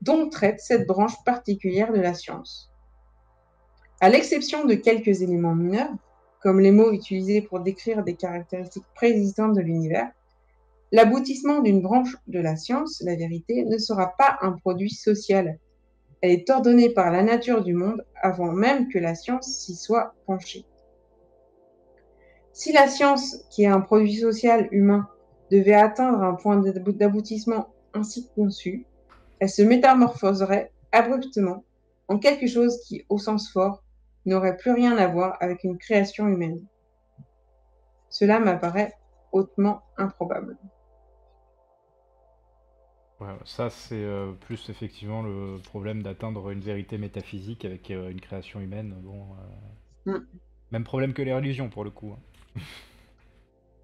dont traite cette branche particulière de la science. À l'exception de quelques éléments mineurs, comme les mots utilisés pour décrire des caractéristiques préexistantes de l'univers, l'aboutissement d'une branche de la science, la vérité, ne sera pas un produit social. Elle est ordonnée par la nature du monde avant même que la science s'y soit penchée. Si la science, qui est un produit social humain, devait atteindre un point d'aboutissement ainsi conçu, elle se métamorphoserait abruptement en quelque chose qui, au sens fort, n'aurait plus rien à voir avec une création humaine. Cela m'apparaît hautement improbable. Ça, c'est euh, plus effectivement le problème d'atteindre une vérité métaphysique avec euh, une création humaine. Bon, euh, mm. Même problème que les religions, pour le coup. Hein.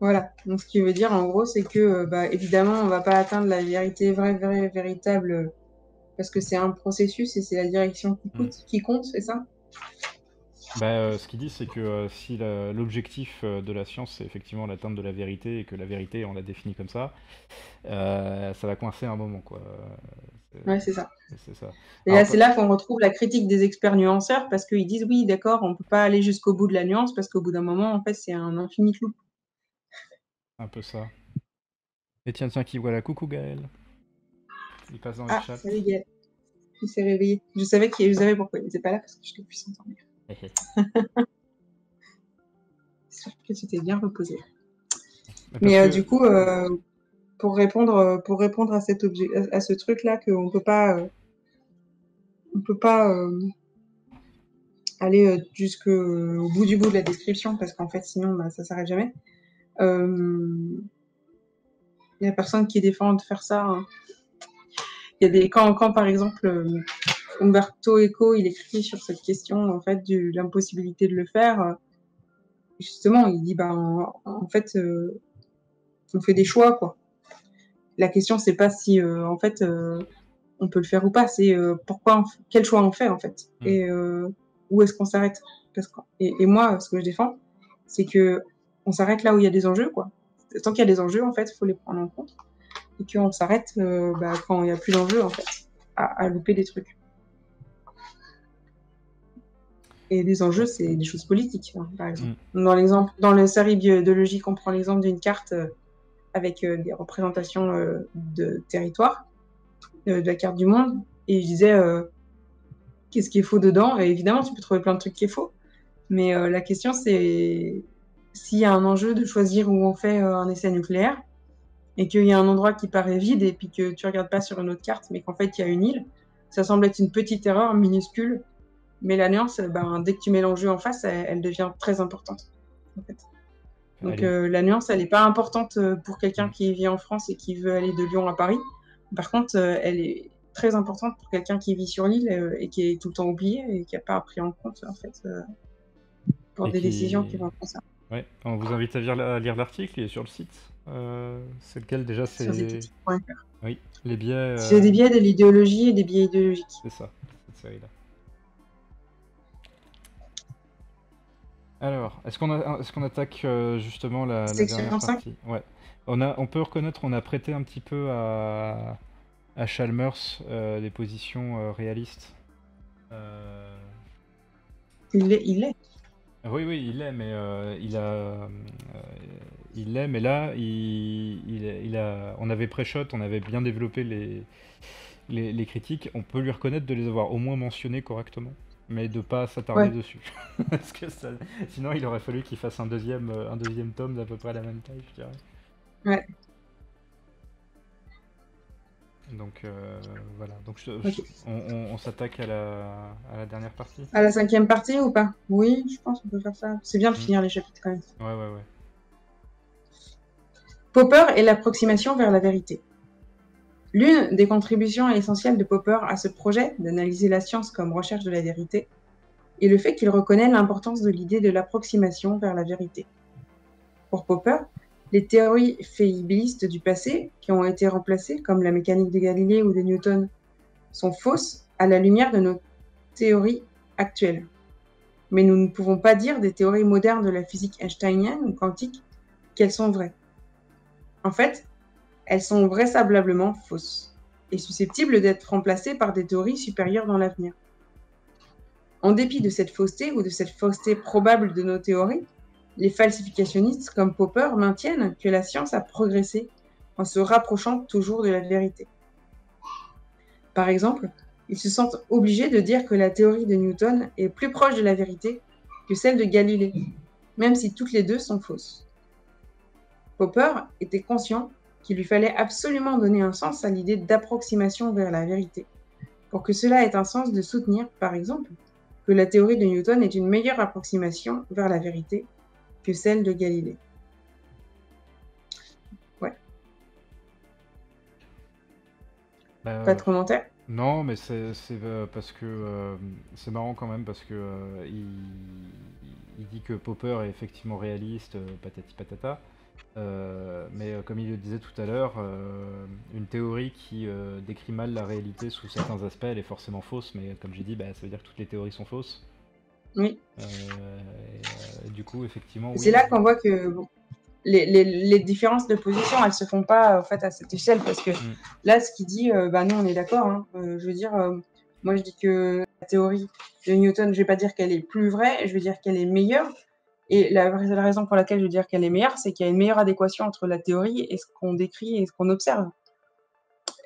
Voilà. Donc, ce qui veut dire, en gros, c'est que, bah, évidemment, on va pas atteindre la vérité vraie, vraie, véritable, parce que c'est un processus et c'est la direction qui, mm. qui compte, c'est ça? Bah, euh, ce qu'il dit, c'est que euh, si l'objectif euh, de la science, c'est effectivement l'atteinte de la vérité, et que la vérité, on la définit comme ça, ça va coincer un moment, quoi. Ouais, c'est ça. c'est ça. Et Alors, là, c'est là qu'on retrouve la critique des experts nuanceurs parce qu'ils disent oui, d'accord, on peut pas aller jusqu'au bout de la nuance parce qu'au bout d'un moment, en fait, c'est un infini de loup. un peu ça. Et tiens, tiens, qui voilà, coucou Gaël. Il passe dans le Ah, chat. salut Gaël. Il s'est réveillé. Je savais, qu'il, je savais pourquoi il n'était pas là parce que je l'ai pu s'entendre. J'espère que tu t'es bien reposé. Mais euh, que- du coup, euh, pour répondre, euh, pour répondre à cet objet, à, à ce truc-là, qu'on peut pas, euh, on peut pas aller jusqu'au bout du bout de la description parce qu'en fait, sinon, bah, ça s'arrête jamais. Il y a personne qui défend de faire ça. hein. Il y a des quand, quand par exemple Umberto Eco il écrit sur cette question en fait de l'impossibilité de le faire. Justement, il dit ben en, fait euh, on fait des choix quoi. La question c'est pas si euh, en fait euh, on peut le faire ou pas, c'est pourquoi, on quel choix on fait en fait Mm. et où est-ce qu'on s'arrête? Parce que et, et moi ce que je défends c'est que on s'arrête là où il y a des enjeux quoi. Tant qu'il y a des enjeux en fait, il faut les prendre en compte et qu'on s'arrête bah, quand il n'y a plus d'enjeux en fait, à, à louper des trucs. Et des enjeux, c'est des choses politiques, hein, par exemple. Dans l'exemple, dans la série biologique, on prend l'exemple d'une carte euh, avec euh, des représentations euh, de territoire, de la carte du monde, et je disais qu'est-ce qui est faux dedans? Et évidemment, tu peux trouver plein de trucs qui est faux, mais euh, la question c'est s'il y a un enjeu de choisir où on fait euh, un essai nucléaire et qu'il y a un endroit qui paraît vide et puis que tu regardes pas sur une autre carte, mais qu'en fait il y a une île, ça semble être une petite erreur minuscule, mais la nuance, ben, dès que tu mets l'enjeu en face, elle, elle devient très importante. En fait. Donc euh, la nuance, elle n'est pas importante euh, pour quelqu'un qui vit en France et qui veut aller de Lyon à Paris. Par contre, euh, elle est très importante pour quelqu'un qui vit sur l'île euh, et qui est tout le temps oublié et qui n'a pas pris en compte en fait euh, pour Et des qui- décisions qui vont prendre ça. Ouais, on vous invite à lire, l'article, il est sur le site. Euh, c'est lequel déjà? C'est oui, les biais. euh, C'est des biais de l'idéologie et des biais idéologiques. C'est ça, cette série-là. Alors, est-ce qu'on a- est-ce qu'on attaque euh, justement la, la Section dernière 35? partie? Ouais. On a, on peut reconnaître, on a prêté un petit peu à, à Chalmers euh, des positions euh, réalistes. Euh, Il l'est, il l'est. Oui, oui, il l'est, mais euh, il a, euh, il l'est, mais là, il, il, il a, on avait pré-shot, on avait bien développé les, les, les critiques. On peut lui reconnaître de les avoir au moins mentionnées correctement, mais de pas s'attarder Ouais. dessus, parce que ça, sinon, il aurait fallu qu'il fasse un deuxième, euh, un deuxième tome d'à peu près la même taille, je dirais. Ouais. Donc euh, voilà. Donc je- on, on- on s'attaque à la, à la dernière partie. À la cinquième partie ou pas? Oui, je pense qu'on peut faire ça. C'est bien de Mm. finir les chapitres quand même. Ouais, ouais, ouais. Popper et l'approximation vers la vérité. L'une des contributions essentielles de Popper à ce projet d'analyser la science comme recherche de la vérité est le fait qu'il reconnaît l'importance de l'idée de l'approximation vers la vérité. Pour Popper, les théories féibilistes du passé, qui ont été remplacées, comme la mécanique de Galilée ou de Newton, sont fausses à la lumière de nos théories actuelles. Mais nous ne pouvons pas dire des théories modernes de la physique einsteinienne ou quantique qu'elles sont vraies. En fait, elles sont vraisemblablement fausses et susceptibles d'être remplacées par des théories supérieures dans l'avenir. En dépit de cette fausseté ou de cette fausseté probable de nos théories, les falsificationnistes comme Popper maintiennent que la science a progressé en se rapprochant toujours de la vérité. Par exemple, ils se sentent obligés de dire que la théorie de Newton est plus proche de la vérité que celle de Galilée, même si toutes les deux sont fausses. Popper était conscient qu'il lui fallait absolument donner un sens à l'idée d'approximation vers la vérité, pour que cela ait un sens de soutenir, par exemple, que la théorie de Newton est une meilleure approximation vers la vérité que celle de Galilée. Bah, Pas de commentaire Non, mais c'est euh, parce que euh, c'est marrant quand même parce que euh, il, il dit que Popper est effectivement réaliste, euh, patati patata. Euh, mais euh, comme il le disait tout à l'heure, euh, une théorie qui euh, décrit mal la réalité sous certains aspects, elle est forcément fausse. Mais comme j'ai dit, bah, ça veut dire que toutes les théories sont fausses. Oui. et, du coup, effectivement. C'est là qu'on voit que bon, les, les, les, différences de position, elles se font pas en fait à cette échelle parce que mm. là, ce qu'il dit, bah non, on est d'accord. Hein, je veux dire, moi je dis que la théorie de Newton, je vais pas dire qu'elle est plus vraie, je veux dire qu'elle est meilleure. Et la, la, raison pour laquelle je veux dire qu'elle est meilleure, c'est qu'il y a une meilleure adéquation entre la théorie et ce qu'on décrit et ce qu'on observe.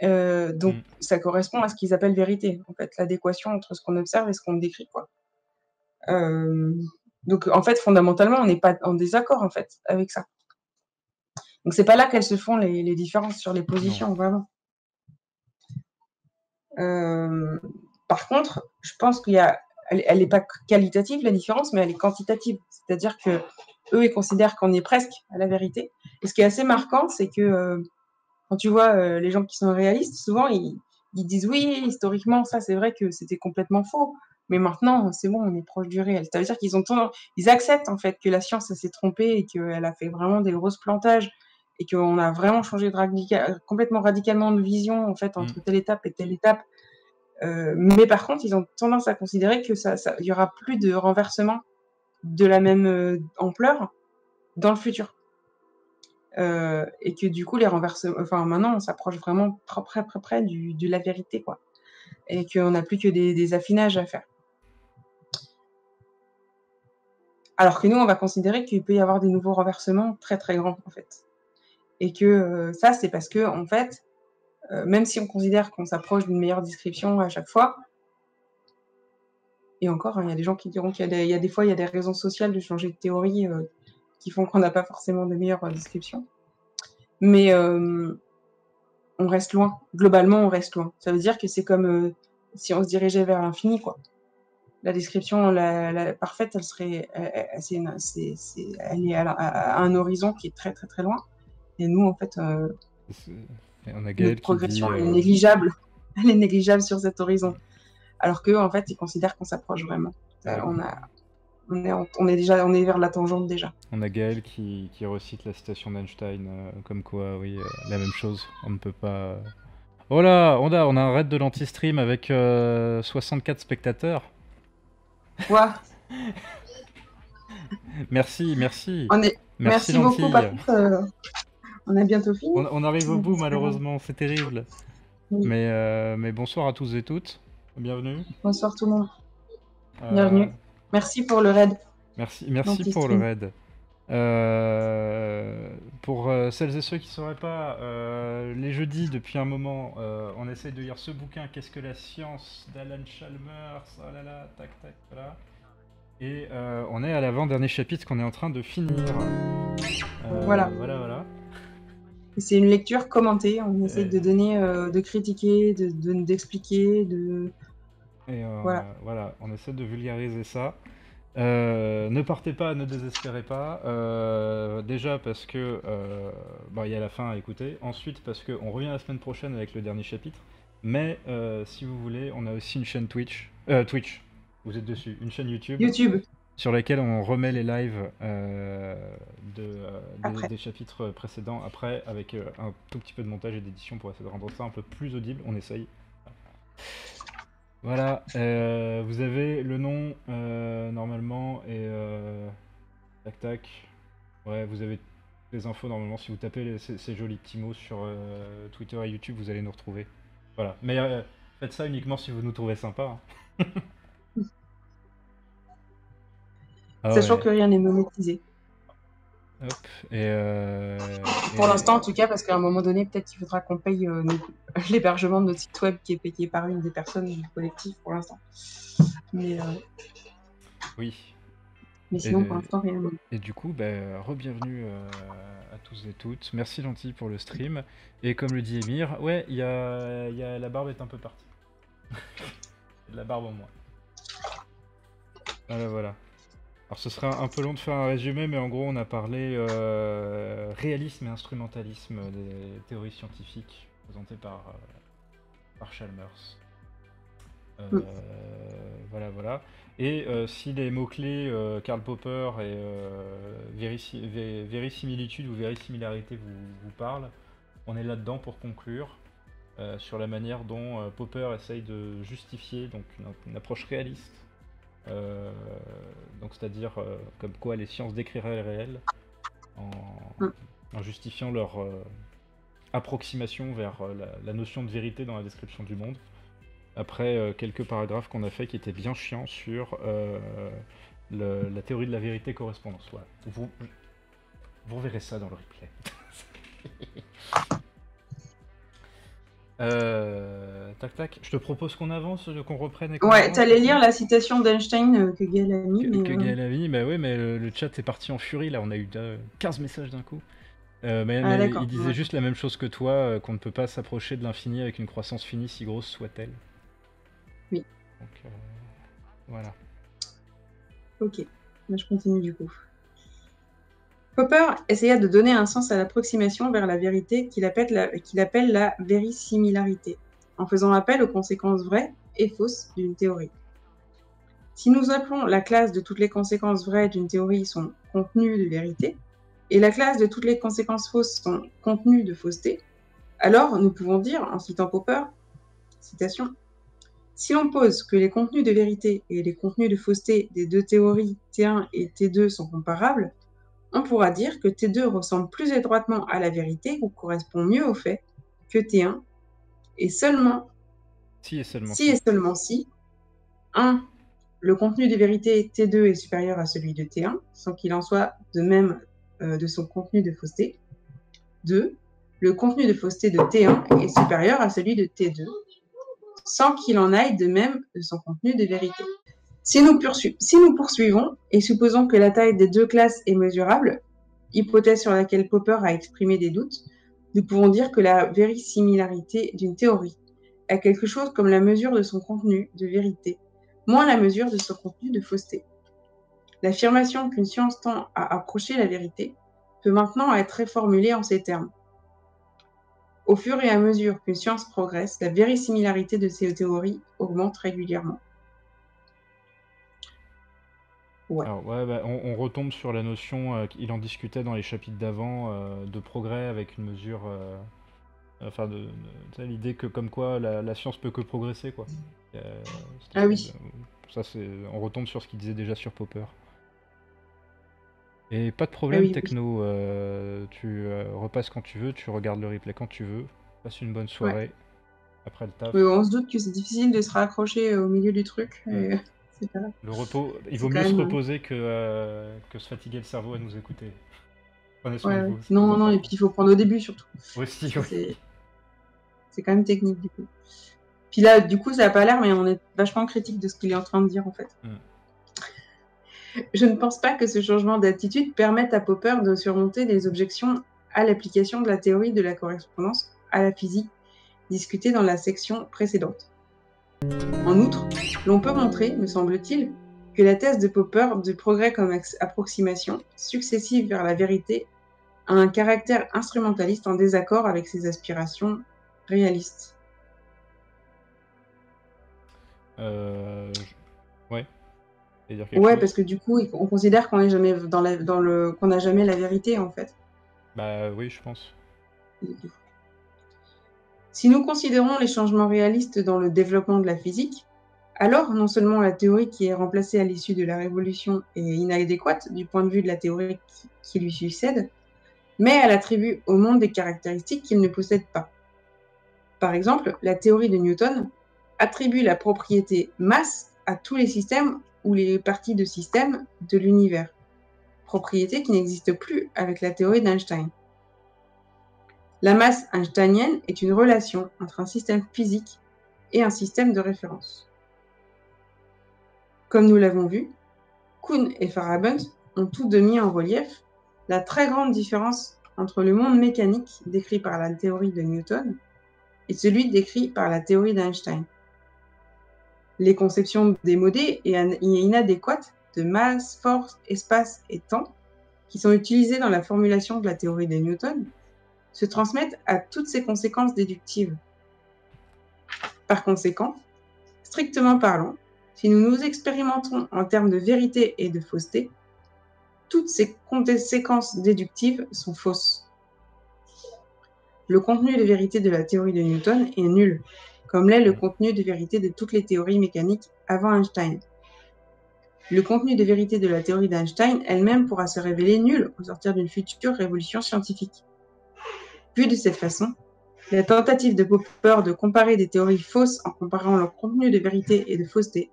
Euh, donc, mm. ça correspond à ce qu'ils appellent vérité, en fait, l'adéquation entre ce qu'on observe et ce qu'on décrit, quoi. Euh, donc, en fait, fondamentalement, on n'est pas en désaccord, en fait, avec ça. Donc, c'est pas là qu'elles se font les, les, différences sur les positions, vraiment. Euh, par contre, je pense qu'il y a, elle n'est pas qualitative la différence, mais elle est quantitative. C'est-à-dire que eux, ils considèrent qu'on est presque à la vérité. Et ce qui est assez marquant, c'est que euh, quand tu vois euh, les gens qui sont réalistes, souvent ils, ils disent oui, historiquement, ça c'est vrai que c'était complètement faux. Mais maintenant, c'est bon, on est proche du réel. Ça veut dire qu'ils ont ils acceptent en fait que la science s'est trompée et qu'elle a fait vraiment des grosses plantages et qu'on a vraiment changé de complètement radicalement de vision en fait entre mmh. telle étape et telle étape euh, mais par contre, ils ont tendance à considérer que ça, ça y aura plus de renversement de la même euh, ampleur dans le futur. Euh, et que du coup, les renversements, enfin maintenant, on s'approche vraiment très près, près, près du, de la vérité, quoi. Et qu'on n'a plus que des, des, affinages à faire. Alors que nous, on va considérer qu'il peut y avoir des nouveaux renversements très très grands, en fait. Et que ça, c'est parce que, en fait, euh, même si on considère qu'on s'approche d'une meilleure description à chaque fois. Et encore, hein, il y a des gens qui diront qu'il y, a des fois, il y a des raisons sociales de changer de théorie euh, qui font qu'on n'a pas forcément de meilleures euh, descriptions. Mais on reste loin. Globalement, on reste loin. Ça veut dire que c'est comme si on se dirigeait vers l'infini, quoi. La description la, parfaite, elle serait, elle, elle est à, un horizon qui est très très très loin. Et nous, en fait, on a progression est euh, négligeable. Elle est négligeable sur cet horizon. Alors qu'eux, en fait, ils considèrent qu'on s'approche vraiment. on, a, on, est, on, est déjà, on est vers la tangente déjà. On a Gaël qui, qui recite la citation d'Einstein, euh, comme quoi, oui, euh, la même chose. On ne peut pas. Oh là, on a, on a un raid de l'anti-stream avec 64 spectateurs. Quoi? Merci, merci. On est... Merci, merci beaucoup, on a bientôt fini. On, arrive au bout, malheureusement, c'est terrible. Mais, euh, mais bonsoir à tous et toutes. Bienvenue. Bonsoir tout le monde. Euh, Bienvenue. Merci pour le raid. Merci, merci pour le raid. Euh, pour celles et ceux qui ne sauraient pas, les jeudis, depuis un moment, on essaye de lire ce bouquin, Qu'est-ce que la science d'Alan Chalmers Oh là là, tac tac, voilà. Et on est à l'avant-dernier chapitre qu'on est en train de finir. voilà. Voilà, voilà. C'est une lecture commentée. On essaie de donner, euh, de critiquer, de d'expliquer, de, euh, voilà. on essaie de vulgariser ça. Euh, ne partez pas, ne désespérez pas. déjà parce que bah, il y a la fin à écouter. Ensuite parce qu'on revient la semaine prochaine avec le dernier chapitre. Mais si vous voulez, on a aussi une chaîne Twitch. Twitch. Vous êtes dessus. Une chaîne YouTube. YouTube sur lesquels on remet les lives euh, de, euh, des, chapitres précédents après avec euh, un tout petit peu de montage et d'édition pour essayer de rendre ça un peu plus audible. On essaye. Voilà, vous avez le nom normalement et tac tac. Ouais, vous avez les infos normalement. Si vous tapez ces, jolis petits mots sur Twitter et YouTube, vous allez nous retrouver. Voilà, mais faites ça uniquement si vous nous trouvez sympa. Hein. Ah Sachant que rien n'est monétisé. Hop, et euh, Pour l'instant, en tout cas, parce qu'à un moment donné, peut-être qu'il faudra qu'on paye euh, l'hébergement de notre site web qui est payé par une des personnes du collectif pour l'instant. Mais, euh, Oui. Mais sinon, pour l'instant, rien. Et du coup, bah, re-bienvenue à tous et toutes. Merci gentil pour le stream. Et comme le dit Emir, ouais, y a, y a... la barbe est un peu partie. la barbe en moins. Voilà, voilà. Alors ce sera un peu long de faire un résumé, mais en gros on a parlé euh, réalisme et instrumentalisme des théories scientifiques présentées par, euh, par Chalmers. Euh, mm. Voilà, voilà. Et si les mots-clés Karl Popper et vérisimilitude ou vérisimilarité vous, vous parlent, on est là-dedans pour conclure sur la manière dont Popper essaye de justifier donc une approche réaliste donc c'est-à-dire comme quoi les sciences décriraient le réel en, Mm. en justifiant leur approximation vers la, la notion de vérité dans la description du monde. Après quelques paragraphes qu'on a fait qui étaient bien chiants sur le- la théorie de la vérité correspondance. Voilà. Vous, vous verrez ça dans le replay. Euh, tac tac, je te propose qu'on avance, qu'on reprenne et Ouais, t'allais lire la citation d'Einstein euh, que Gaël a mis. Que, mais, que euh, Gaël a mis, bah ouais, mais le, le chat est parti en furie là, on a eu euh, 15 messages d'un coup. Euh, mais Ah, mais il disait ouais. juste la même chose que toi, euh, qu'on ne peut pas s'approcher de l'infini avec une croissance finie si grosse soit-elle. Oui. Donc euh, voilà. Ok, Là, je continue du coup. Popper essaya de donner un sens à l'approximation vers la vérité qu'il appelle la, qu'il vérisimilarité, en faisant appel aux conséquences vraies et fausses d'une théorie. Si nous appelons la classe de toutes les conséquences vraies d'une théorie son contenu de vérité, et la classe de toutes les conséquences fausses son contenu de fausseté, alors nous pouvons dire, en citant Popper, citation, si l'on pose que les contenus de vérité et les contenus de fausseté des deux théories T1 et T2 sont comparables, on pourra dire que T2 ressemble plus étroitement à la vérité ou correspond mieux au fait que T1, et seulement Si et seulement si et seulement si 1. Le contenu de vérité T2 est supérieur à celui de T1, sans qu'il en soit de même euh, de son contenu de fausseté. 2. Le contenu de fausseté de T1 est supérieur à celui de T2, sans qu'il en aille de même de son contenu de vérité. Si nous, poursuivons et supposons que la taille des deux classes est mesurable, hypothèse sur laquelle Popper a exprimé des doutes, nous pouvons dire que la vérisimilarité d'une théorie à quelque chose comme la mesure de son contenu de vérité, moins la mesure de son contenu de fausseté. L'affirmation qu'une science tend à approcher la vérité peut maintenant être réformulée en ces termes. Au fur et à mesure qu'une science progresse, la vérisimilarité de ces théories augmente régulièrement. Ouais. Alors, ouais, bah, on, on retombe sur la notion, euh, qu'il en discutait dans les chapitres d'avant, euh, de progrès avec une mesure. euh, enfin, de, l'idée que, comme quoi, la, la science peut que progresser, quoi. Ah oui. Ça, c'est, on retombe sur ce qu'il disait déjà sur Popper. Et pas de problème, Ah oui. Techno. tu repasses quand tu veux, tu regardes le replay quand tu veux. Passe une bonne soirée. Après le taf. On se doute que c'est difficile de se raccrocher au milieu du truc. et pas. Le repos, il vaut mieux se reposer que, euh, que se fatiguer le cerveau à nous écouter. Prenez soin Ouais, de vous. Non, non, non, et puis il faut prendre au début surtout. Aussi, Ça, oui. C'est c'est quand même technique du coup. Puis là, du coup, ça n'a pas l'air, mais on est vachement critique de ce qu'il est en train de dire en fait. Mm. Je ne pense pas que ce changement d'attitude permette à Popper de surmonter les objections à l'application de la théorie de la correspondance à la physique discutée dans la section précédente. En outre, l'on peut montrer, me semble-t-il, que la thèse de Popper du progrès comme approximation successive vers la vérité a un caractère instrumentaliste en désaccord avec ses aspirations réalistes. Euh, Ouais. Ouais, chose parce que du coup, on considère qu'on est jamais dans la, dans le, qu'on n'a jamais la vérité en fait. Bah oui, je pense. Si nous considérons les changements réalistes dans le développement de la physique, alors non seulement la théorie qui est remplacée à l'issue de la révolution est inadéquate du point de vue de la théorie qui, lui succède, mais elle attribue au monde des caractéristiques qu'il ne possède pas. Par exemple, la théorie de Newton attribue la propriété masse à tous les systèmes ou les parties de systèmes de l'univers, propriété qui n'existe plus avec la théorie d'Einstein. La masse einsteinienne est une relation entre un système physique et un système de référence. Comme nous l'avons vu, Kuhn et Farabunt ont tous deux mis en relief la très grande différence entre le monde mécanique décrit par la théorie de Newton et celui décrit par la théorie d'Einstein. Les conceptions démodées et inadéquates de masse, force, espace et temps qui sont utilisées dans la formulation de la théorie de Newton se transmettent à toutes ces conséquences déductives. Par conséquent, strictement parlant, si nous nous expérimentons en termes de vérité et de fausseté, toutes ces conséquences déductives sont fausses. Le contenu de vérité de la théorie de Newton est nul, comme l'est le contenu de vérité de toutes les théories mécaniques avant Einstein. le contenu de vérité de la théorie d'Einstein elle-même pourra se révéler nul au sortir d'une future révolution scientifique. Vu de cette façon, la tentative de Popper de comparer des théories fausses en comparant leur contenu de vérité et de fausseté,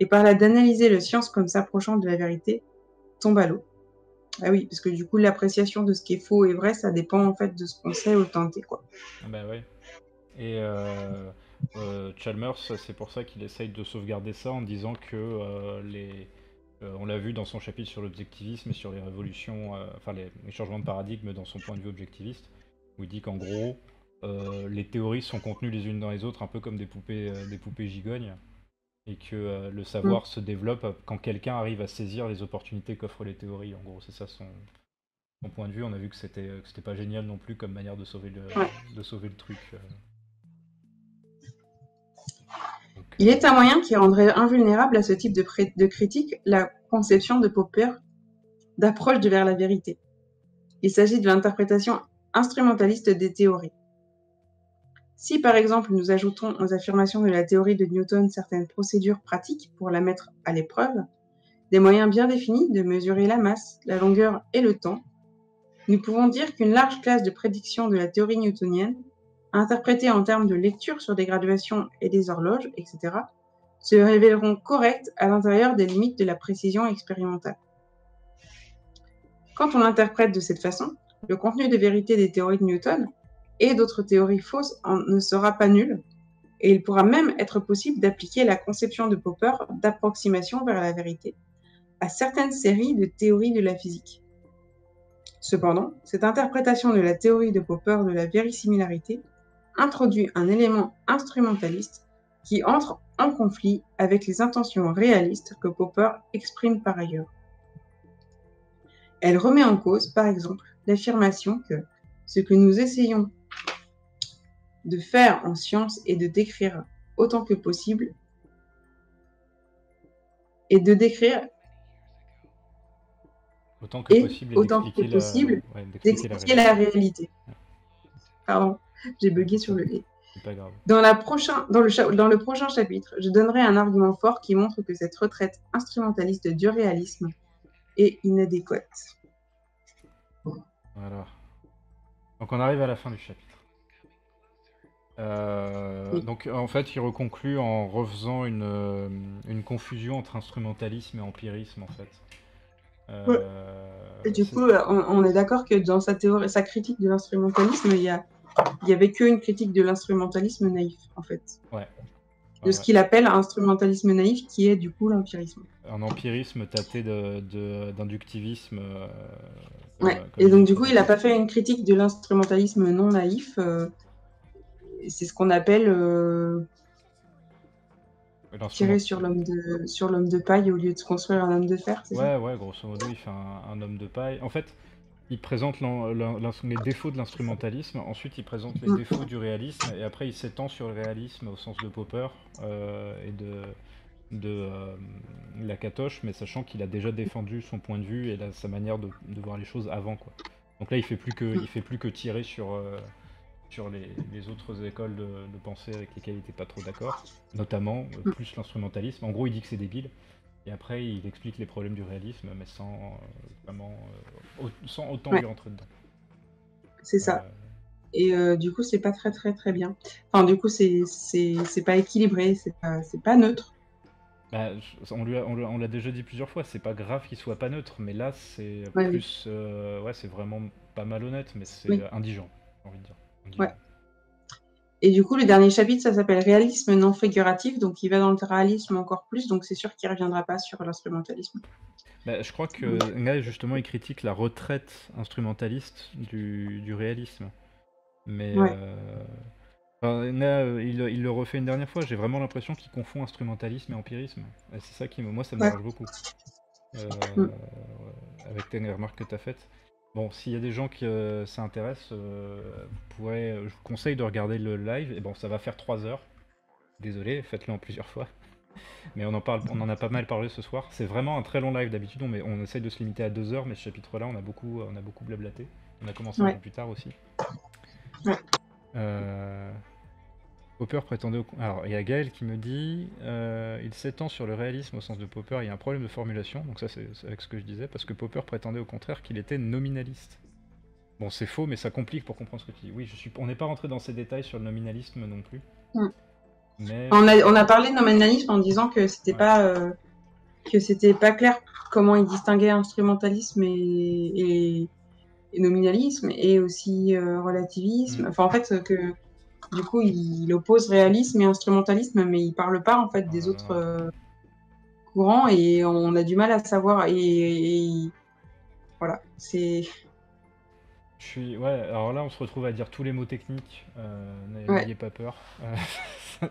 et par là d'analyser la science comme s'approchant de la vérité, tombe à l'eau. Ah oui, parce que du coup, l'appréciation de ce qui est faux et vrai, ça dépend en fait de ce qu'on sait ou tenter, quoi. Ah bah ouais. Et euh, euh, Chalmers, c'est pour ça qu'il essaye de sauvegarder ça en disant que euh, les, on l'a vu dans son chapitre sur l'objectivisme et sur les révolutions, enfin les, changements de paradigme dans son point de vue objectiviste, où il dit qu'en gros, les théories sont contenues les unes dans les autres, un peu comme des poupées, des poupées gigognes, et que le savoir mm. se développe quand quelqu'un arrive à saisir les opportunités qu'offrent les théories. En gros, c'est ça son, point de vue. On a vu que c'était c'était pas génial non plus comme manière de sauver le, de sauver le truc. Il est un moyen qui rendrait invulnérable à ce type de, critique la conception de Popper d'approche de vers la vérité. Il s'agit de l'interprétation instrumentaliste des théories. Si par exemple nous ajoutons aux affirmations de la théorie de Newton certaines procédures pratiques pour la mettre à l'épreuve, des moyens bien définis de mesurer la masse, la longueur et le temps, nous pouvons dire qu'une large classe de prédictions de la théorie newtonienne interprétés en termes de lecture sur des graduations et des horloges, etc., se révéleront corrects à l'intérieur des limites de la précision expérimentale. Quand on interprète de cette façon, le contenu de vérité des théories de Newton et d'autres théories fausses ne sera pas nul, et il pourra même être possible d'appliquer la conception de Popper d'approximation vers la vérité à certaines séries de théories de la physique. Cependant, cette interprétation de la théorie de Popper de la vérisimilarité introduit un élément instrumentaliste qui entre en conflit avec les intentions réalistes que Popper exprime par ailleurs. Elle remet en cause, par exemple, l'affirmation que ce que nous essayons de faire en science est de décrire autant que possible et de décrire autant que possible, autant que possible d'expliquer la, la, réalité. Pardon. J'ai bugué sur le et. Dans, la prochain, dans, le, dans le prochain chapitre, je donnerai un argument fort qui montre que cette retraite instrumentaliste du réalisme est inadéquate. Voilà. Donc on arrive à la fin du chapitre. Euh, donc en fait, il reconclut en refaisant une, euh, une, confusion entre instrumentalisme et empirisme en fait. Euh, et du coup, on, on est d'accord que dans sa théorie, sa critique de l'instrumentalisme, il y a il n'y avait qu'une critique de l'instrumentalisme naïf, en fait. Ouais. De ce qu'il appelle instrumentalisme naïf, qui est du coup l'empirisme. Un empirisme tâté d'inductivisme. De, euh, ouais. Et donc, du coup, il n'a pas fait une critique de l'instrumentalisme non naïf. Euh, c'est ce qu'on appelle euh, tirer sur l'homme de, sur de paille au lieu de construire un homme de fer. Ouais, ouais, grosso modo, il fait un, homme de paille. En fait, il présente les défauts de l'instrumentalisme, ensuite il présente les défauts du réalisme, et après il s'étend sur le réalisme au sens de Popper euh, et de, de euh, la Catoche, mais sachant qu'il a déjà défendu son point de vue et sa manière de, voir les choses avant. Quoi. Donc là il fait plus que, il fait plus que tirer sur, euh, sur les, autres écoles de, de, pensée avec lesquelles il n'était pas trop d'accord, notamment plus l'instrumentalisme. En gros il dit que c'est débile. Et après, il explique les problèmes du réalisme, mais sans euh, vraiment, euh, sans autant lui rentrer dedans. C'est ça. Euh, Et du coup, c'est pas très très très bien. Enfin, du coup, c'est pas équilibré, c'est pas, pas neutre. Bah, on lui on l'a déjà dit plusieurs fois, c'est pas grave qu'il soit pas neutre, mais là, c'est plus, ouais, c'est vraiment pas malhonnête, mais c'est indigent, j'ai envie de dire. Ouais. Et du coup, le dernier chapitre, ça s'appelle Réalisme non figuratif, donc il va dans le réalisme encore plus, donc c'est sûr qu'il reviendra pas sur l'instrumentalisme. Bah, je crois que Nga, justement, il critique la retraite instrumentaliste du, réalisme. Mais euh, il, le refait une dernière fois, j'ai vraiment l'impression qu'il confond instrumentalisme et empirisme. c'est ça qui, moi, ça me dérange beaucoup. Euh, mm. Avec les remarques que tu as faites. Bon, s'il y a des gens qui euh, s'intéressent, euh, je vous conseille de regarder le live. Et bon, ça va faire 3 heures. Désolé, faites-le en plusieurs fois. Mais on en, parle, on en a pas mal parlé ce soir. C'est vraiment un très long live d'habitude. On, on essaye de se limiter à 2 heures, mais ce chapitre-là, on a beaucoup, on a beaucoup blablaté. On a commencé un peu plus tard aussi. Euh, Popper prétendait au... Alors, il y a Gaël qui me dit euh, il s'étend sur le réalisme au sens de Popper, il y a un problème de formulation, donc ça c'est avec ce que je disais, parce que Popper prétendait au contraire qu'il était nominaliste. Bon, c'est faux, mais ça complique pour comprendre ce que tu dis. Oui, je suis... on n'est pas rentré dans ces détails sur le nominalisme non plus. Mm. Mais... On, a, on, a, parlé de nominalisme en disant que c'était pas euh, que c'était pas clair comment il distinguait instrumentalisme et, et, nominalisme et aussi euh, relativisme. Mm. Enfin, en fait, que du coup, il, oppose réalisme et instrumentalisme, mais il parle pas en fait des autres euh, courants et on a du mal à savoir. Et, voilà, c'est. Je suis ouais. Alors là, on se retrouve à dire tous les mots techniques. Euh, N'ayez pas peur.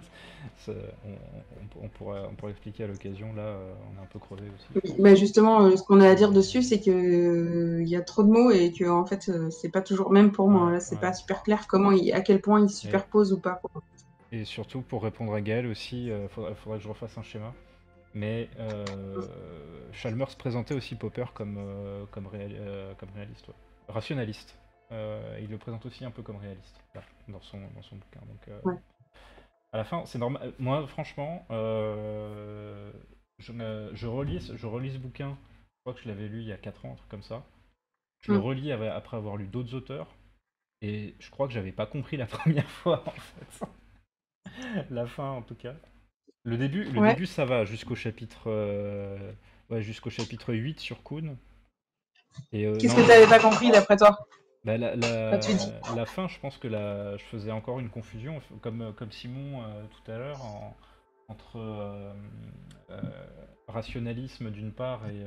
on, pourrait, on pourrait expliquer à l'occasion. Là, euh, on est un peu crevé aussi. mais justement, euh, ce qu'on a à dire dessus, c'est que euh, il y a trop de mots et que en fait, c'est pas toujours, même pour moi, là, c'est pas super clair comment, à quel point ils se superposent ou pas. Et surtout, pour répondre à Gaël aussi, il faudrait, que je refasse un schéma. Mais Chalmers présentait aussi Popper comme, comme, comme réaliste, rationaliste. il le présente aussi un peu comme réaliste dans, son, dans son bouquin. Donc, à la fin, c'est normal. Moi, franchement, euh, je, relis, je relis ce bouquin. Je crois que je l'avais lu il y a 4 ans, un truc comme ça. Je le mm. relis après avoir lu d'autres auteurs. Et je crois que j'avais pas compris la première fois, en fait. la fin, en tout cas. Le début, le début ça va, jusqu'au chapitre, euh, ouais, jusqu'au chapitre 8 sur Kuhn. Euh, Qu'est-ce que tu n'avais pas compris d'après toi bah, la, fin, je pense que je faisais encore une confusion, comme, comme Simon euh, tout à l'heure, entre euh, euh, rationalisme d'une part et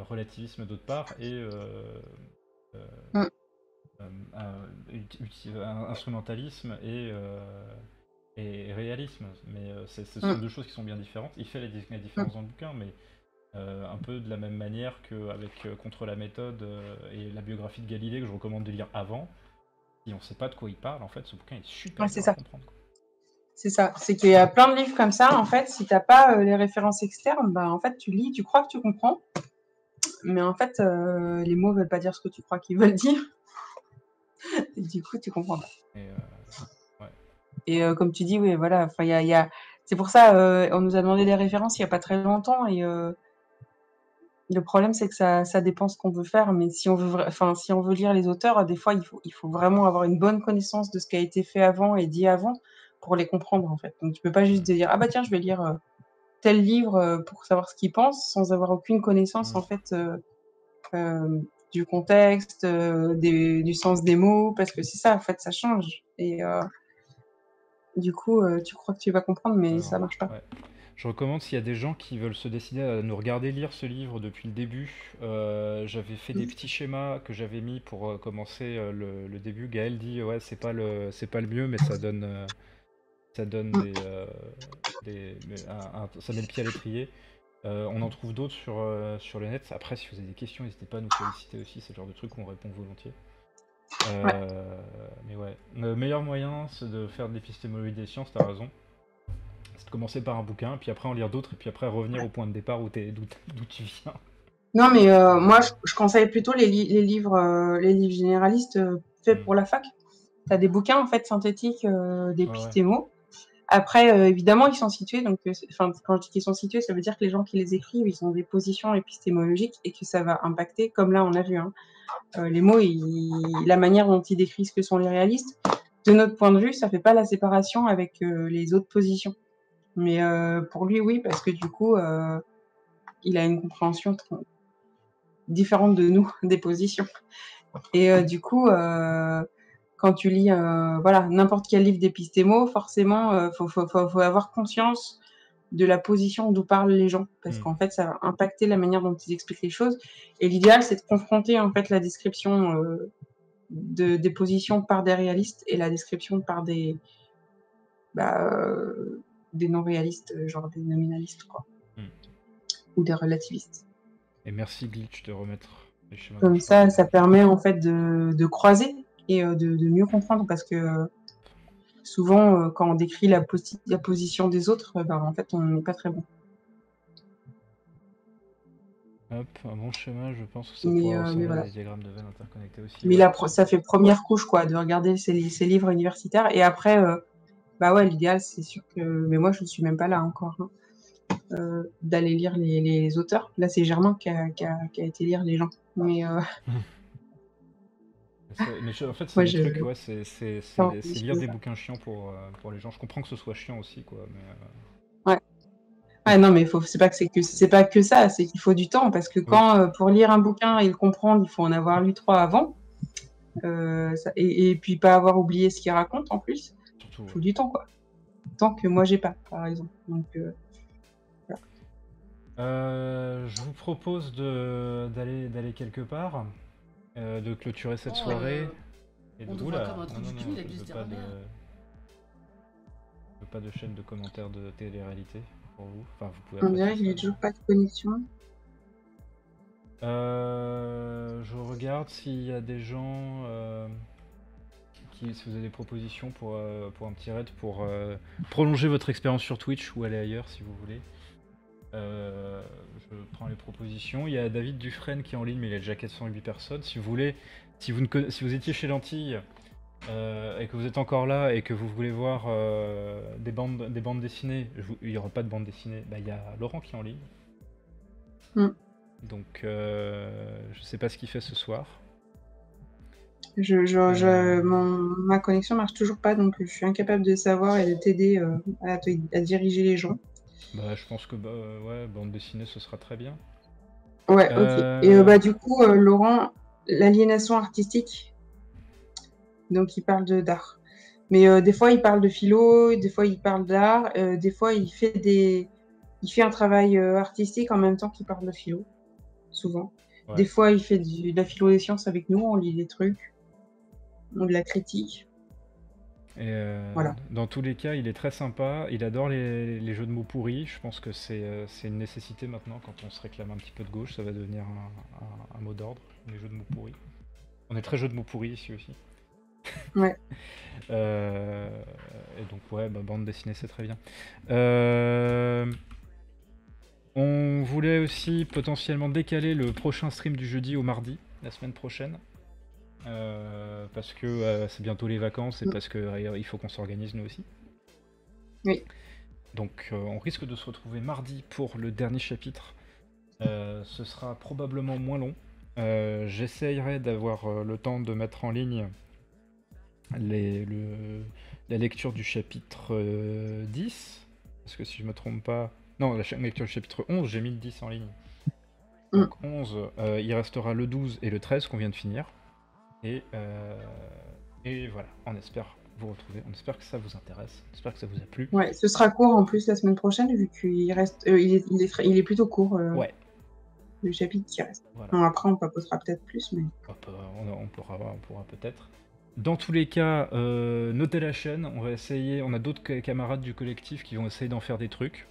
relativisme d'autre part, et mm. instrumentalisme et, et réalisme. Mais ce sont mm. deux choses qui sont bien différentes. Il fait la, différence mm. dans le bouquin, mais euh, un peu de la même manière qu'avec euh, Contre la méthode euh, et la biographie de Galilée que je recommande de lire avant. Si on ne sait pas de quoi il parle, en fait, ce bouquin est super ouais, à comprendre. C'est ça, c'est qu'il y a plein de livres comme ça, en fait, si tu n'as pas les références externes, bah, en fait, tu lis, tu crois que tu comprends, mais en fait, les mots ne veulent pas dire ce que tu crois qu'ils veulent dire. Et du coup, tu comprends pas. Et, comme tu dis, oui, voilà, il y a, c'est pour ça, on nous a demandé des références il n'y a pas très longtemps, et le problème, c'est que ça, ça dépend ce qu'on veut faire, mais si on veut, enfin, si on veut lire les auteurs, des fois, il faut, il faut vraiment avoir une bonne connaissance de ce qui a été fait avant et dit avant pour les comprendre, en fait. Donc, tu peux pas juste dire, ah bah tiens, je vais lire euh, tel livre euh, pour savoir ce qu'il pense, sans avoir aucune connaissance, en fait, euh, du contexte, du sens des mots, parce que c'est ça, en fait, ça change. Et du coup, tu crois que tu vas comprendre, mais ça marche pas. Je recommande s'il y a des gens qui veulent se décider à nous regarder lire ce livre depuis le début. Euh, j'avais fait des petits schémas que j'avais mis pour euh, commencer euh, le, début. Gaël dit ouais c'est pas le c'est pas le mieux mais ça donne ça donne des, ça met le pied à l'étrier. on en trouve d'autres sur, sur le net. Après si vous avez des questions n'hésitez pas à nous solliciter aussi. C'est le genre de truc où on répond volontiers. Mais ouais, le meilleur moyen c'est de faire de l'épistémologie des sciences. T'as raison commencer par un bouquin, puis après en lire d'autres, et puis après revenir au point de départ où d'où tu viens. Non, mais euh, moi, je, conseille plutôt les, les livres, euh, les livres généralistes euh, faits mm. pour la fac. Tu as des bouquins en fait synthétiques d'épistémo. Après, évidemment, ils sont situés. Donc, enfin, quand je dis qu'ils sont situés, ça veut dire que les gens qui les écrivent, ils ont des positions épistémologiques et que ça va impacter, comme là, on a vu, hein, les mots, la manière dont ils décrivent ce que sont les réalistes. De notre point de vue, ça fait pas la séparation avec les autres positions. Mais euh, pour lui, oui, parce que du coup, euh, il a une compréhension différente de nous, des positions. Et euh, du coup, quand tu lis voilà, n'importe quel livre d'épistémo, forcément, il faut, faut, faut, avoir conscience de la position d'où parlent les gens, parce mmh. qu'en fait, ça va impacter la manière dont ils expliquent les choses. Et l'idéal, c'est de confronter en fait la description de, des positions par des réalistes et la description par des, bah, des non-réalistes, euh, genre des nominalistes, quoi. Hmm. Ou des relativistes. Et merci Glitch de remettre les schémas. Comme ça, ça permet en fait de, de croiser et euh, de, de, mieux comprendre parce que euh, souvent, quand on décrit la, la position des autres, ben, en fait, on n'est pas très bon. Hop, un bon schéma, je pense que ça mais, pourra voilà. les diagrammes de veine interconnectés aussi. Mais là, ça fait première couche, quoi, de regarder ces, ces livres universitaires. Et après, bah ouais, l'idéal, c'est sûr que. Mais moi, je suis même pas là encore. hein, euh, d'aller lire les, les auteurs. Là, c'est Germain qui a, qui, a, qui a été lire les gens. Mais euh, Mais je- en fait, c'est des je. ouais, lire des bouquins chiants pour, euh, pour les gens. Je comprends que ce soit chiant aussi, quoi. Mais, euh, Ouais. Ah non, mais faut, c'est pas que c'est que c'est pas que ça, c'est qu'il faut du temps parce que quand pour lire un bouquin et le comprendre, il faut en avoir lu trois avant, ça- et, et puis pas avoir oublié ce qu'il raconte en plus. Surtout. Il faut du temps quoi. Tant que moi j'ai pas, par exemple. Donc euh, voilà. Euh, je vous propose de d'aller d'aller quelque part, euh, de clôturer cette Oh, soirée. euh, Et de... on comme un non, non, non, je veux pas de, je veux pas de chaîne de commentaires de télé-réalité pour vous. Enfin, vous pouvez On apprécier dirait qu'il ça. n'y a toujours pas de connexion. Euh, je regarde s'il y a des gens euh, qui, si vous avez des propositions pour, euh, pour un petit raid pour euh, prolonger votre expérience sur Twitch ou aller ailleurs si vous voulez. Euh, je prends les propositions. Il y a David Dufresne qui est en ligne, mais il a déjà 408 personnes. Si vous voulez, si vous, ne conna- si vous étiez chez Lentille euh, et que vous êtes encore là et que vous voulez voir euh, des, bandes, des bandes dessinées, je vous- il n'y aura pas de bande dessinée, bah, il y a Laurent qui est en ligne. Mm. Donc, je sais pas ce qu'il fait ce soir. Je, je, Euh, je, mon, ma connexion marche toujours pas, donc je suis incapable de savoir et de t'aider euh, à, te- à diriger les gens. bah, je pense que bah, ouais, bande dessinée, ce sera très bien. Ouais, ok. Euh, Et euh, bah du coup, euh, Laurent, l'aliénation artistique, donc il parle de d'art. Mais euh, des fois, il parle de philo, des fois, il parle d'art, euh, des fois, il fait des, il fait un travail euh, artistique en même temps qu'il parle de philo, souvent. Ouais. Des fois, il fait du- de la philo des sciences avec nous, on lit des trucs, on de la critique. Et euh, Voilà. dans tous les cas, il est très sympa. Il adore les, les jeux de mots pourris. Je pense que c'est euh, c'est une nécessité maintenant quand on se réclame un petit peu de gauche. Ça va devenir un, un- un mot d'ordre, les jeux de mots pourris. On est très jeux de mots pourris ici aussi. Ouais. Euh, et donc, ouais, bah, bande dessinée, c'est très bien. Euh, on voulait aussi potentiellement décaler le prochain stream du jeudi au mardi, la semaine prochaine. Euh, parce que euh, c'est bientôt les vacances et Mm. parce que euh, il faut qu'on s'organise nous aussi. Oui. Donc on risque de se retrouver mardi pour le dernier chapitre. Ce sera probablement moins long. J'essayerai d'avoir le temps de mettre en ligne les- le- la lecture du chapitre euh, 10. Parce que si je me trompe pas... Non, la lecture du chapitre 11, j'ai mis le 10 en ligne. Mm. Donc 11, euh, il restera le 12 et le 13 qu'on vient de finir. Et, euh, et voilà, on espère vous retrouver. On espère que ça vous intéresse. On espère que ça vous a plu. Ouais, ce sera court en plus la semaine prochaine, vu qu'il reste, euh, il, est, il, est, il est plutôt court, Ouais, le chapitre qui reste. voilà. Après, on papotera peut-être plus, mais... Hop, on, on pourra, on pourra peut-être. Dans tous les cas, notez la chaîne. On va essayer. On a d'autres ca- camarades du collectif qui vont essayer d'en faire des trucs.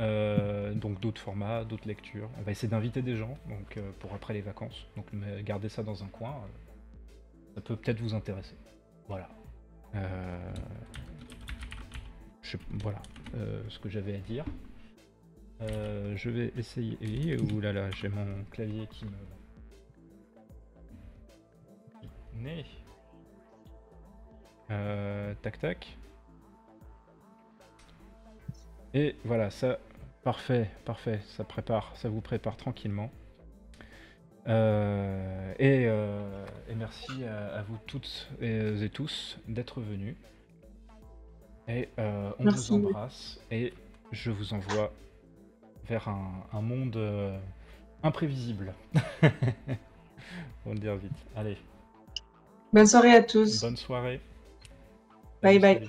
Euh, donc d'autres formats, d'autres lectures. On va essayer d'inviter des gens donc euh, pour après les vacances. Donc gardez ça dans un coin. euh, ça peut peut-être vous intéresser. Voilà. Voilà ce que j'avais à dire. Je vais essayer. Ouh là là, j'ai mon clavier qui me Né. Tac tac. Et voilà, ça, parfait, parfait, ça prépare, ça vous prépare tranquillement. Euh, et, euh, et merci à, à vous toutes et, et tous d'être venus. Et euh, on Merci. vous embrasse et je vous envoie vers un, un monde euh, imprévisible. on va le dire vite. Allez, Bonne soirée à tous. bonne soirée. Bye bye. salut.